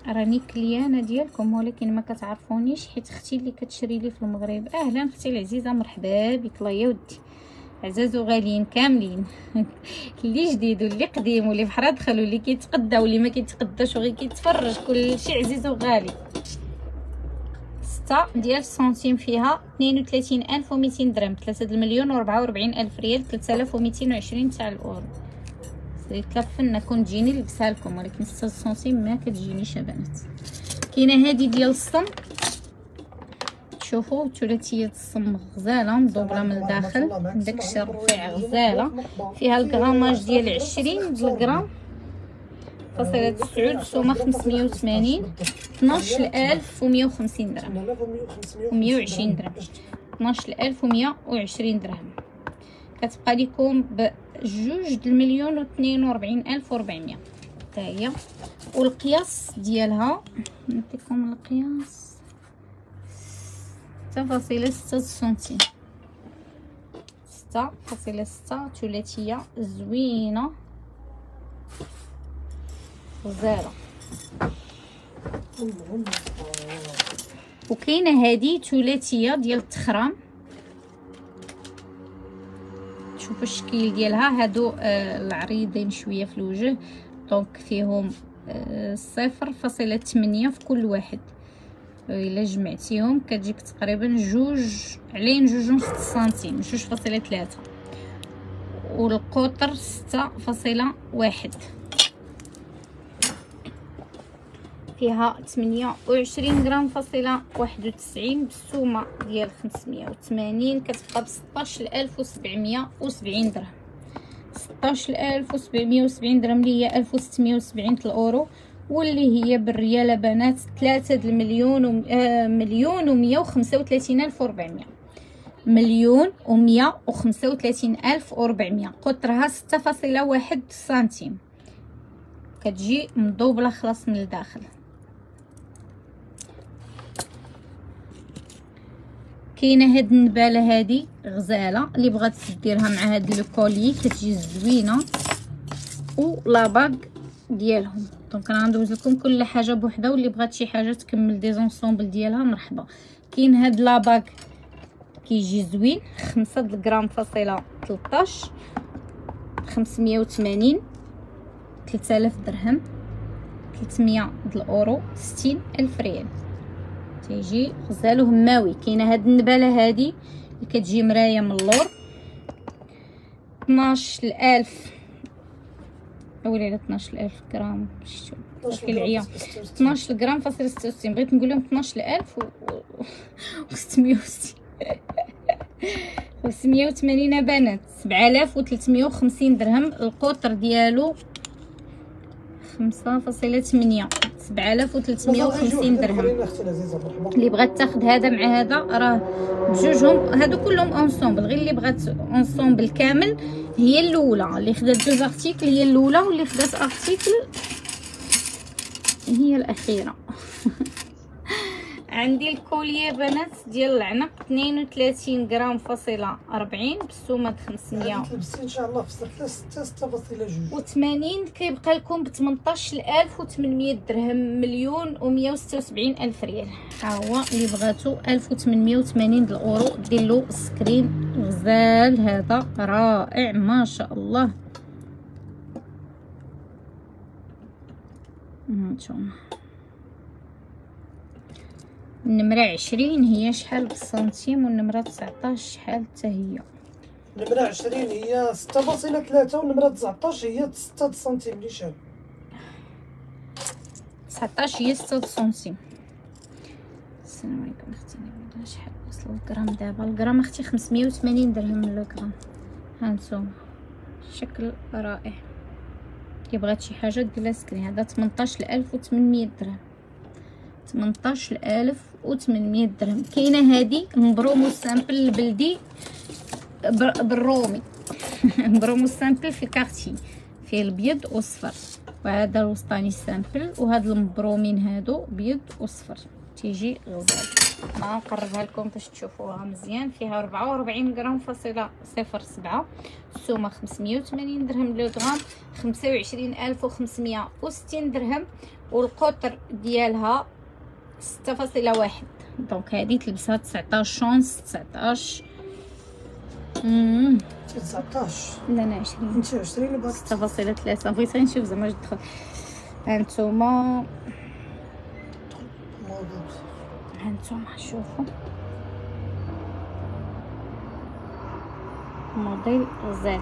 راني كليانة ديالكم ولكن ما كتعرفونيش حيت أختي اللي كتشري لي في المغرب. أهلا أختي العزيزة مرحبا بك الله يا ودي عزاز وغاليين كاملين. [laughs] اللي جديد واللي قديم واللي بحرا دخل واللي كيتقدى واللي ما كيتقداش وغير كيتفرج. كلشي عزيز وغالي. ستة ديال السنتيم فيها اثنين وثلاثين ألف وميتين درهم ثلاثة المليون وربعة وربعين ألف ريال ثلاثة آلاف وميتين وعشرين تاع الأورو. لفن كون تجيني نلبسها لكم ولكن ستة سنتيم ما كتجينيش البنات كاينة هذه ديال الصم؟ شوفوا ثلاثية الصم غزالة مدوبله من الداخل داكشي رفيع غزالة. فيها الغراماج ديال عشرين الغرام فاصلة تسعود سومة خمسمية وثمانين اثناش الألف ومية وخمسين درهم. ومية وعشرين درهم. اثناش الألف ومية وعشرين درهم. كتبقى لكم بجوج د المليون واثنين وربعين ألف وربعمية حتى هي. والقياس ديالها. نعطيكم القياس. ستة فاصلة ستة سنتيم. ستة فاصلة ستة غزالة وكاينة هذه ثلاثية ديال التخرام شوفوا الشكل ديالها. هادو آه العريضين شوية في الوجه. دونك فيهم آه صفر فاصلة ثمانية في كل واحد. إلا جمعتيهم كتجيك تقريبا جوج علين جوج ونص سنتيم جوج فاصلة ثلاثة. والقطر ستة فاصلة واحد. فيها 28 غرام فاصلة 91 بالسومة ديال 580 كتبقى ب 16770 درهم 16770 درهم اللي هي 1670 الأورو واللي هي بالريال بنات 3 المليون و آه مليون و 135 ألف و 400 مليون و 135 ألف و 400 قطرها 6.1 سنتيم. كتجي مضوبله خلاص من الداخل. كاينة هاد النبالة هادي غزالة اللي بغات ديرها مع هاد لو كولي كتجي زوينة و la bague ديالهم. donc أنا غندوز لكم كل حاجة بوحدها واللي بغات شي حاجة تكمل des ensembles ديالها مرحبا. كاين هاد la bague كيجي زوين خمسة غرام فاصلة 13 580 3000 درهم 300 د الأورو 60 ألف ريال. تيجي غزال وهماوي كاينة هاد النبالة هادي اللي كتجي مراية من اللور. 12000 اويلي 12000 غرام. شفتو؟ العيا 12 غرام فاصل 66 بغيت نقول لهم 12000 و 660 580 [laughs] [laughs] بنات. 7350 درهم. القطر ديالو خمسة فاصلة ثمانية سبعة آلاف وثلاثمية وخمسين درهم. اللي بغات تاخد هذا مع هذا راه بجوجهم هادو كلهم ensemble غير اللي بغات ensemble كامل هي الأولى. اللي خدات جوج articles هي الأولى واللي خدات article هي الأخيرة. [laughs] عندي ال collier بنات ديال العنق 32 غرام فاصلة 40 بالسومة 500 تلبسي إن شاء الله في 6 6.2 و80 كيبقى لكم ب 18800 درهم مليون و176 ألف ريال. ها هو اللي بغاتو 1880 الأورو دير له screen غزال. هذا رائع ما شاء الله. هانتوما. النمرة عشرين هي شحال بالسنتيم والنمرة تسعطاش شحال حتى هي. النمرة عشرين هي ستة فاصلة ثلاثة والنمرة تسعطاش هي ستة سنتيم نيشان تسعطاش هي ستة سنتيم. السلام عليكم أختي نبيلة شحال وصل الغرام دابا؟ الغرام أختي خمسمية وثمانين درهم للغرام هانتوما شكل رائع. كي بغات شي حاجة؟ دير screen هذا 18800 درهم. 18800 درهم. كاينة هذه مبروم و simple البلدي بالرومي. [laughs] مبروم و simple في Cartier. فيه الابيض والصفر. وهذا الوسطاني simple وهاد المبرومين هادو بيض وصفر. تيجي غزال ما نقربها لكم باش تشوفوها مزيان. فيها 44 غرام فاصلة صفر سبعة. السومة 580 درهم. le gramme 25560 درهم. والقطر ديالها ستة فاصلة واحد. donc هادي تلبسها تسعطاش شونس تسعطاش. تسعطاش. لا أنا عشرين. ستة فاصلة ثلاثة. بغيت غير نشوف زعما دخل. هانتوما. هانتوما شوفوا موديل غزال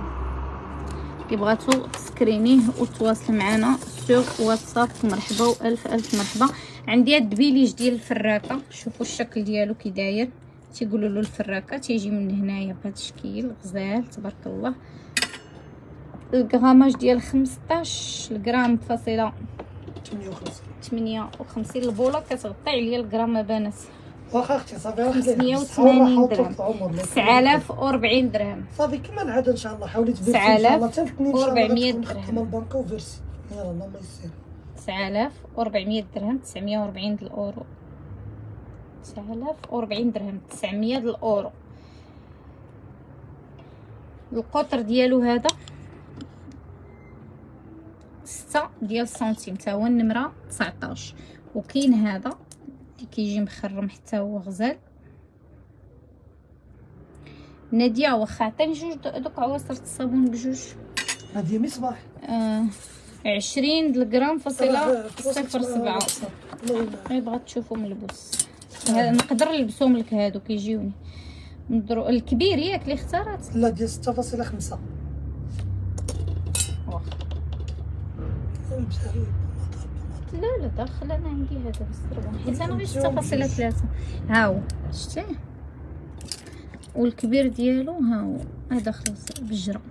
كي بغاتو تسكرينيه وتواصل معنا sur واتساب. مرحبا والف ألف مرحبا. عندي هاد الدبيليج ديال الفراكه شوفوا الشكل ديالو كي داير. تيقولوا له الفراكه تيجي من هنايا بهذا الشكل. غزال تبارك الله. الغراماج ديال 15 غرام فاصلة 58 58 البولة كتغطي عليا الغرام بنات واخا أختي صافي 580 درهم. 9040 درهم. صافي كما العاده إن شاء الله. حاولي تفيرسي إن شاء الله. حتى الاثنين إن شاء الله 400 تكون درهم. ختمه البنكه وفيرسي يلا اللهم يسر 9400 درهم 940 الأورو. 9040 درهم 900 الأورو. القطر ديالو هذا ستة ديال السنتيم تا هو النمرة 19 وكاين هذا اللي كيجي مخرم حتى هو غزال. نادية واخا عطيني جوج دوك عواصر الصابون بجوج. هادي مصباح آه. عشرين جرام فاصلة صفر سبعة. إيه، غير تشوفوا ملبوس نقدر نلبسهم لك هادو كيجيوني. نضرو الكبير ياك اللي اختارت لا ديال 6.5 لا لا داخل أنا عندي هذا بالسربون حيت أنا غير 6.3 ها هو شتيه والكبير ديالو ها هو هذا خلاص بالجرام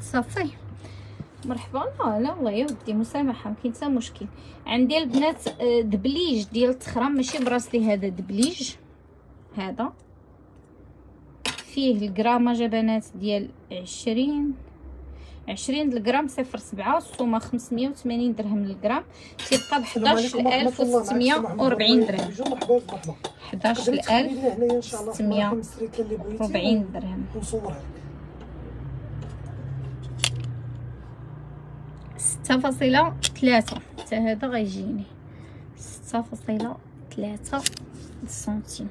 صافي. مرحبا. لا لا والله يا ودي مسامحة ما كاين حتى مشكل. عندي البنات آه، دبليج ديال التخرام ماشي bracelet هذا دبليج. هذا. فيه ال grammage بنات ديال عشرين. عشرين الجرام صفر سبعة السومة خمسمية وثمانين درهم للجرام تيبقى بحداش الألف وستمية وربعين درهم. حداش الألف ستمية وربعين درهم ونصورها لك ستة فاصلة ثلاثة حتى هذا غيجيني. ستة فاصلة ثلاثة سنتيم.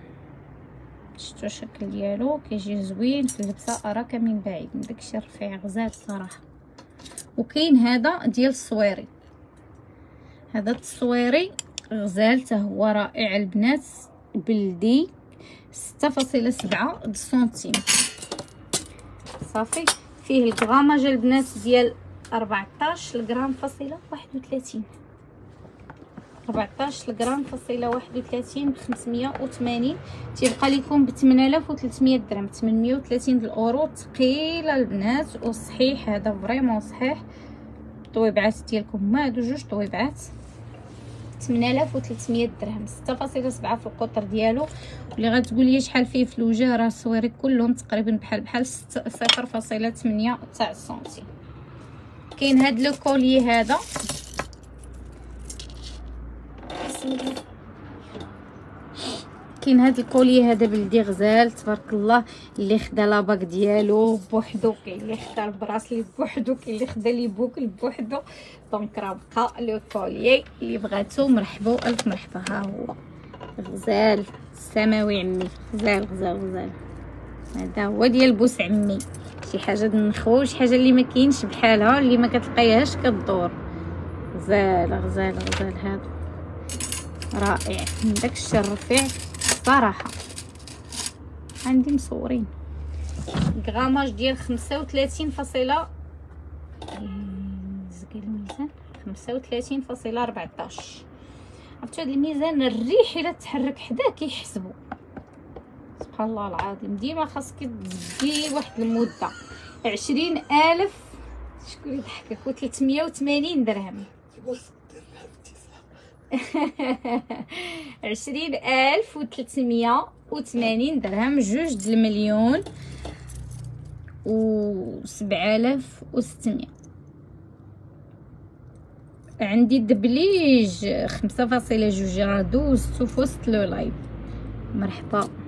شتو الشكل ديالو؟ كيجي زوين في اللبسة أراك من بعيد. من داكشي رفيع غزال الصراحة وكاين هذا ديال الصويري. هذا التصويري غزال حتى هو رائع. البنات بلدي. ستة فاصلة سبعة سنتيم. صافي. فيه الغراماج البنات ديال 14 الغرام فاصلة 31 14 الغرام فاصلة 31 ب 580 تيبقى لكم ب 8300 درهم. 830 الأورو ثقيله البنات وصحيح هذا فريمون صحيح. الطويبعات ديالكم هما هادو جوج طويبعات. 8300 درهم. 6.7 في القطر ديالو. واللي غتقول لي شحال فيه في الوجه راه الصويري كلهم تقريبا بحال بحال 0.8 تاع السنتيم كاين هاد le collier هذا. كاين هاد ال collier هذا بلدي غزال تبارك الله اللي خدا la bague ديالو بوحدو كاين اللي خدا ال bracelet بوحدو كاين اللي خدا les boucles بوحدو. donc راه بقى le collier اللي بغاتو مرحبا ألف مرحبا ها هو. غزال السماوي عمي. غزال غزال غزال. هذا هو ديال بوس عمي. شي حاجة نخو شي حاجة اللي ما كاينش بحالها اللي ما كتلقايهاش كدور. غزال غزال غزال هذا رائع. من داك الشيء الرفيع صراحة. عندي مصورين. grammage ديال خمسة وثلاثين فاصلة زكي الميزان. خمسة وثلاثين فاصلة ربعتاش عرفتو هاد الميزان الريح إلا تحرك حداه كيحسبو. سبحان الله العظيم. ديما خاصك تزدي واحد المدة. عشرين ألف شكون يضحكك و 380 درهم. [laughs] عشرين ألف وثلاثمية وثمانين درهم جوج د المليون و سبعة آلاف وستمية. عندي دبليج خمسة فاصلة جوج راه دوزتو في وسط le live. مرحبا.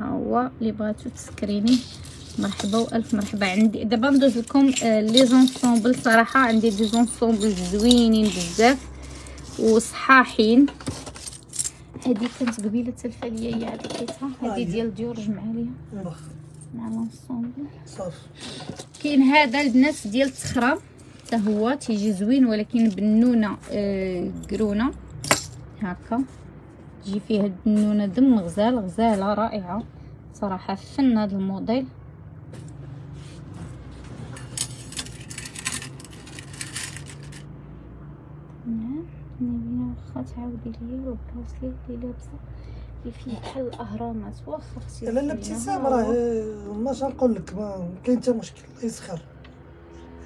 ها هو اللي بغاتو تسكريني. مرحبا وألف مرحبا. عندي دابا ندوز لكم آه، les ensembles. صراحة عندي des ensembles زوينين بزاف وصحاحين. هذه كانت قبيلة تلفة ليا هي هذه كيتها هذه. ديال ديور جمع ليا. مع لونسومبل. صافي. كاين هذا البنات ديال التخرام حتى هو تيجي زوين ولكن بنونة آه قرونة. هكا. تجي فيه هاد البنونه دم غزال غزالة رائعة. صراحة فن هذا الموديل. واخا تعاودي ليا البلاصه اللي لابسة. اللي فيه بحال الأهرامات واخا أختي لا لا ابتسام راه ماش نقول لك ما كاين حتى مشكل الله يسخر.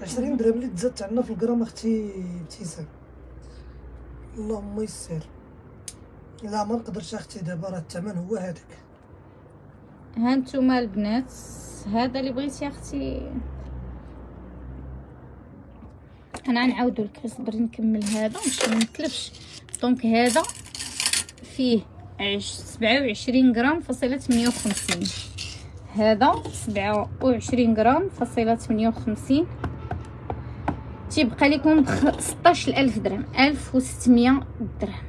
20 درهم اللي تزادت عندنا في الجرام أختي ابتسام. اللهم يسر. لا ما نقدرش أختي دابا راه الثمن هو هذاك. ها نتوما البنات هذا اللي بغيتي أختي؟ أنا نعاودو لك اصبري نكمل هذا باش ما نتلفش. donc هذا فيه سبعة وعشرين غرام فاصلة ثمانية وخمسين. هذا سبعة وعشرين غرام فاصلة ثمانية وخمسين. تيبقى لكم ستاش الف درهم ألف وستمية درهم.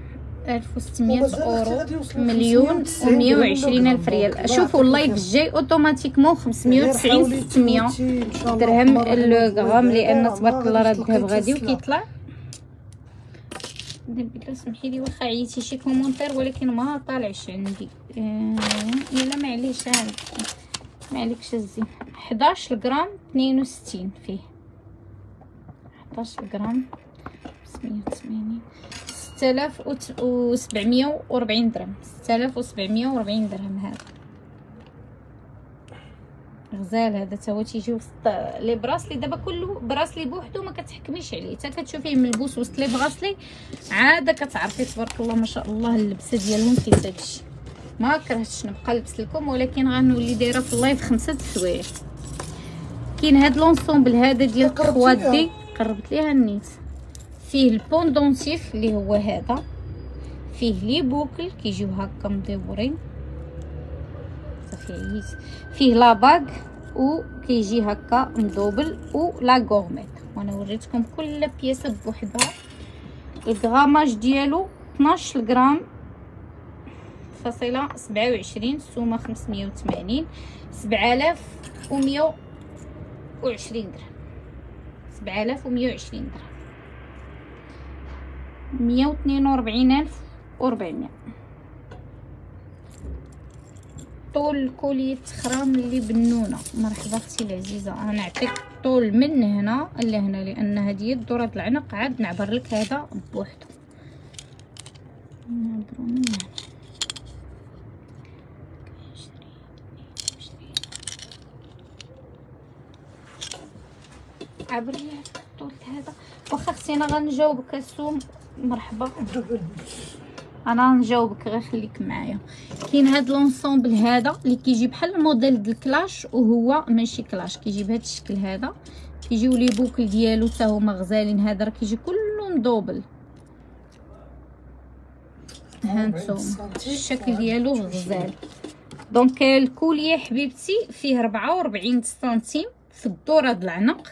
1600 أورو مليون و120 ألف ريال. شوفوا ال live الجاي automatiquement 590 600 درهم le gramme لأن تبارك الله راه الذهب غادي وكيطلع. بالله سمحي لي واخا عييتي شي كومونتير ولكن ما طالعش عندي. آه، الا ما عليش ما الزين. 11 غرام 62 فيه. 11 غرام 580 6740 درهم. 6740 درهم هذا. غزال هذا تا هو تيجي وسط les bracelets. دابا كل bracelet بوحدو ما كتحكميش عليه. حتى كتشوفيه ملبوس وسط les bracelets عاد كتعرفي تبارك الله ما شاء الله اللبسة ديالهم كيتاكش ما كرهتش نبقى نلبس لكم ولكن غنولي دايرة في ال live خمسة د السوايع كاين هاد l'ensemble هذا ديال 3D؟ قربت ليها النيت. فيه ال pendentif اللي هو هذا. فيه les boucles كيجيو هكا مدورين. صافي عييت. فيه لاباغ و كيجي هكا مدوبل و لا غورميت. وأنا وريتكم كل بياسة بوحدها. الغراماج ديالو 12 غرام فاصلة سبعة وعشرين السومه خمسمية وثمانين سبعة آلاف ومية وعشرين درهم سبعة آلاف ومية وعشرين درهم مية واتنين وربعين ألف وربعمية طول الكولية خرام اللي بنونة مرحبا أختي العزيزة. نعطيك طول من هنا لهنا لأن هذه دورة العنق عاد نعبر لك هذا بوحدو. نعبرو من هنا. عبر لي الطول هذا. واخا أختي أنا غنجاوبك السوم. مرحبا. أنا نجاوبك غير خليك معايا. كاين هاد l'ensemble هذا اللي كيجي بحال الموديل ديال كلاش وهو ماشي كلاش كيجي بهذا الشكل هذا. كيجيو les boucles ديالو حتى هما غزالين هذا راه كيجي كله مدوبل هانتوما الشكل ديالو غزال. donc ال collier حبيبتي فيه 44 سنتيم في الدورة د العنق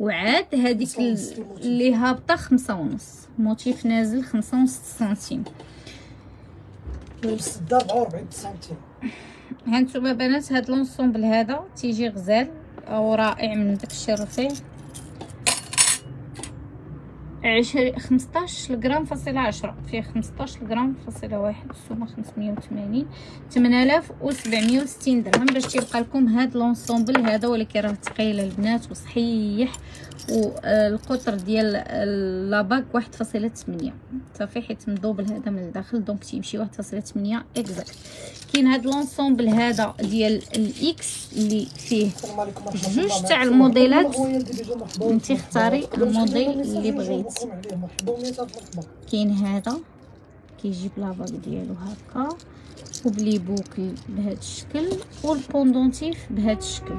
وعاد هذيك اللي هابطة خمسة ونص. motif نازل خمسة ونص سنتيم. والسده 44 سنتيم هانتوما بنات هاد l'ensemble هذا تيجي غزال أو رائع من داكشي الرفيع عشرين خمسطاش غرام فاصلة عشرة. فيه خمسطاش غرام فاصلة واحد السومة خمسمية وثمانين. تمن الاف وسبعمية وستين درهم باش تيبقى لكم هاد l'ensemble هذا ولكن راه ثقيل البنات وصحيح والقطر ديال la bague واحد فاصلة ثمانية. صافي حيت مدوبل هذا من الداخل donc تيمشي واحد فاصلة ثمانية exact كاين هاد l'ensemble هذا ديال ال X اللي فيه جوج تاع الموديلات. انت اختاري الموديل اللي بغيتي. كاين هذا كيجي ب la bague ديالو هكا وب les boucles بهذا الشكل وال pendentif بهذا الشكل.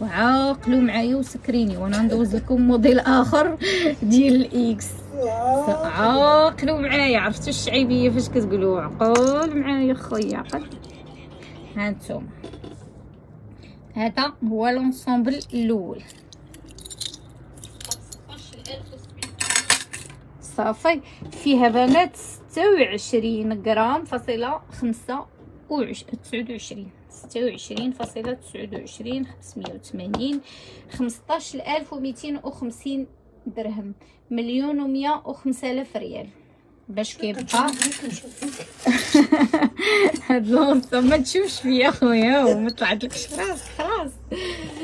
وعاقلوا معايا وسكريني وأنا ندوز لكم موديل آخر ديال ال X. عاقلوا معايا عرفتوا الشعيبيه فاش كتقولوا عقول معايا خويا. عقل هانتوما هذا هو l'ensemble الأول. صافي. فيها بنات ستة وعشرين غرام فاصلة خمسة وتسعود وعشرين. ستة وعشرين فاصلة تسعود وعشرين خمسمية وثمانين خمسطاش ألف وميتين وخمسين درهم مليون ومية وخمسة آلاف ريال. باش كيبقى؟ هاد الوصفة ما تشوفش فيا خويا وما طلعتلكش خلاص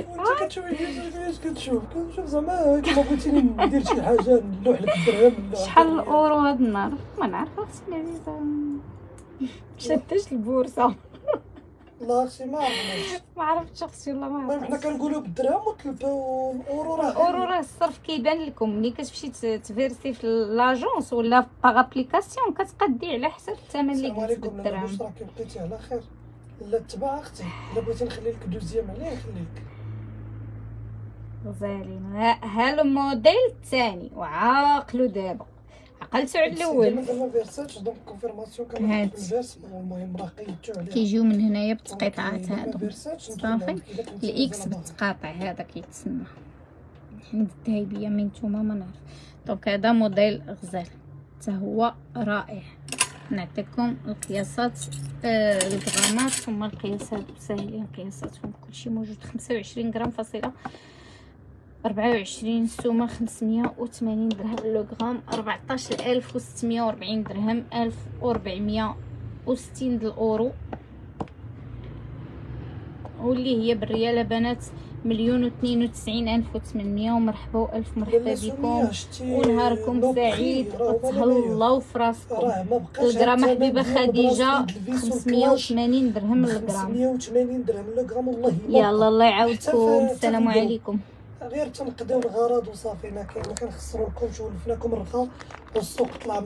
وانت كتشوفي كيفاش كتشوف. كنشوف زعما كما قلتي ندير شي حاجة نلوح لك الدرهم نلوح شحال الأورو هاد النهار؟ ما نعرف أختي العزيزة شداش البورصة. لا أختي ما عرفناش ما عرفتش أختي والله ما المهم حنا عرفتش. كنقولوا بالدرهم والتلفه والاورو راه الاورو راه الصرف كيبان لكم. ملي كتمشي تفيرسي في لاجونس ولا باغ ابليكاسيون كتبقى دي على حسب الثمن اللي لا بالدرهم. باش راكي بقيتي على خير. لا تبع أختي. إلا بغيتي نخلي لك دوزيام عليه نخليك غزالين ها الموديل الثاني وعاقلو دابا. عقلتو على الأول. هاد. كيجيو من هنايا دابا هادو. صافي. ال X. بالتقاطع هذا كيتسمى. عند الذهبيه من نتوما ما نعرف. donc هذا موديل غزال. حتى هو رائع. نعطيكم القياسات آه الغرامات ثم القياسات ساهلين قياساتهم كلشي موجود. 25 غرام فاصلة 24 سومة 580 درهم لو غرام 14640 درهم 1460 ديال الأورو. واللي هي بالريال بنات مليون واثنين وتسعين ألف وثمانمية ومرحبا وألف مرحبا بكم. ونهاركم سعيد. وتهلاو في راسكم خديجة براس الفيس والكلاش 580 درهم الغرام 580 درهم لو غرام والله يلا الله يعاودكم السلام عليكم. غير تنقضيو الغرض وصافي ما كاين ما كنخسروكمش ولفناكم الرخا والسوق طلع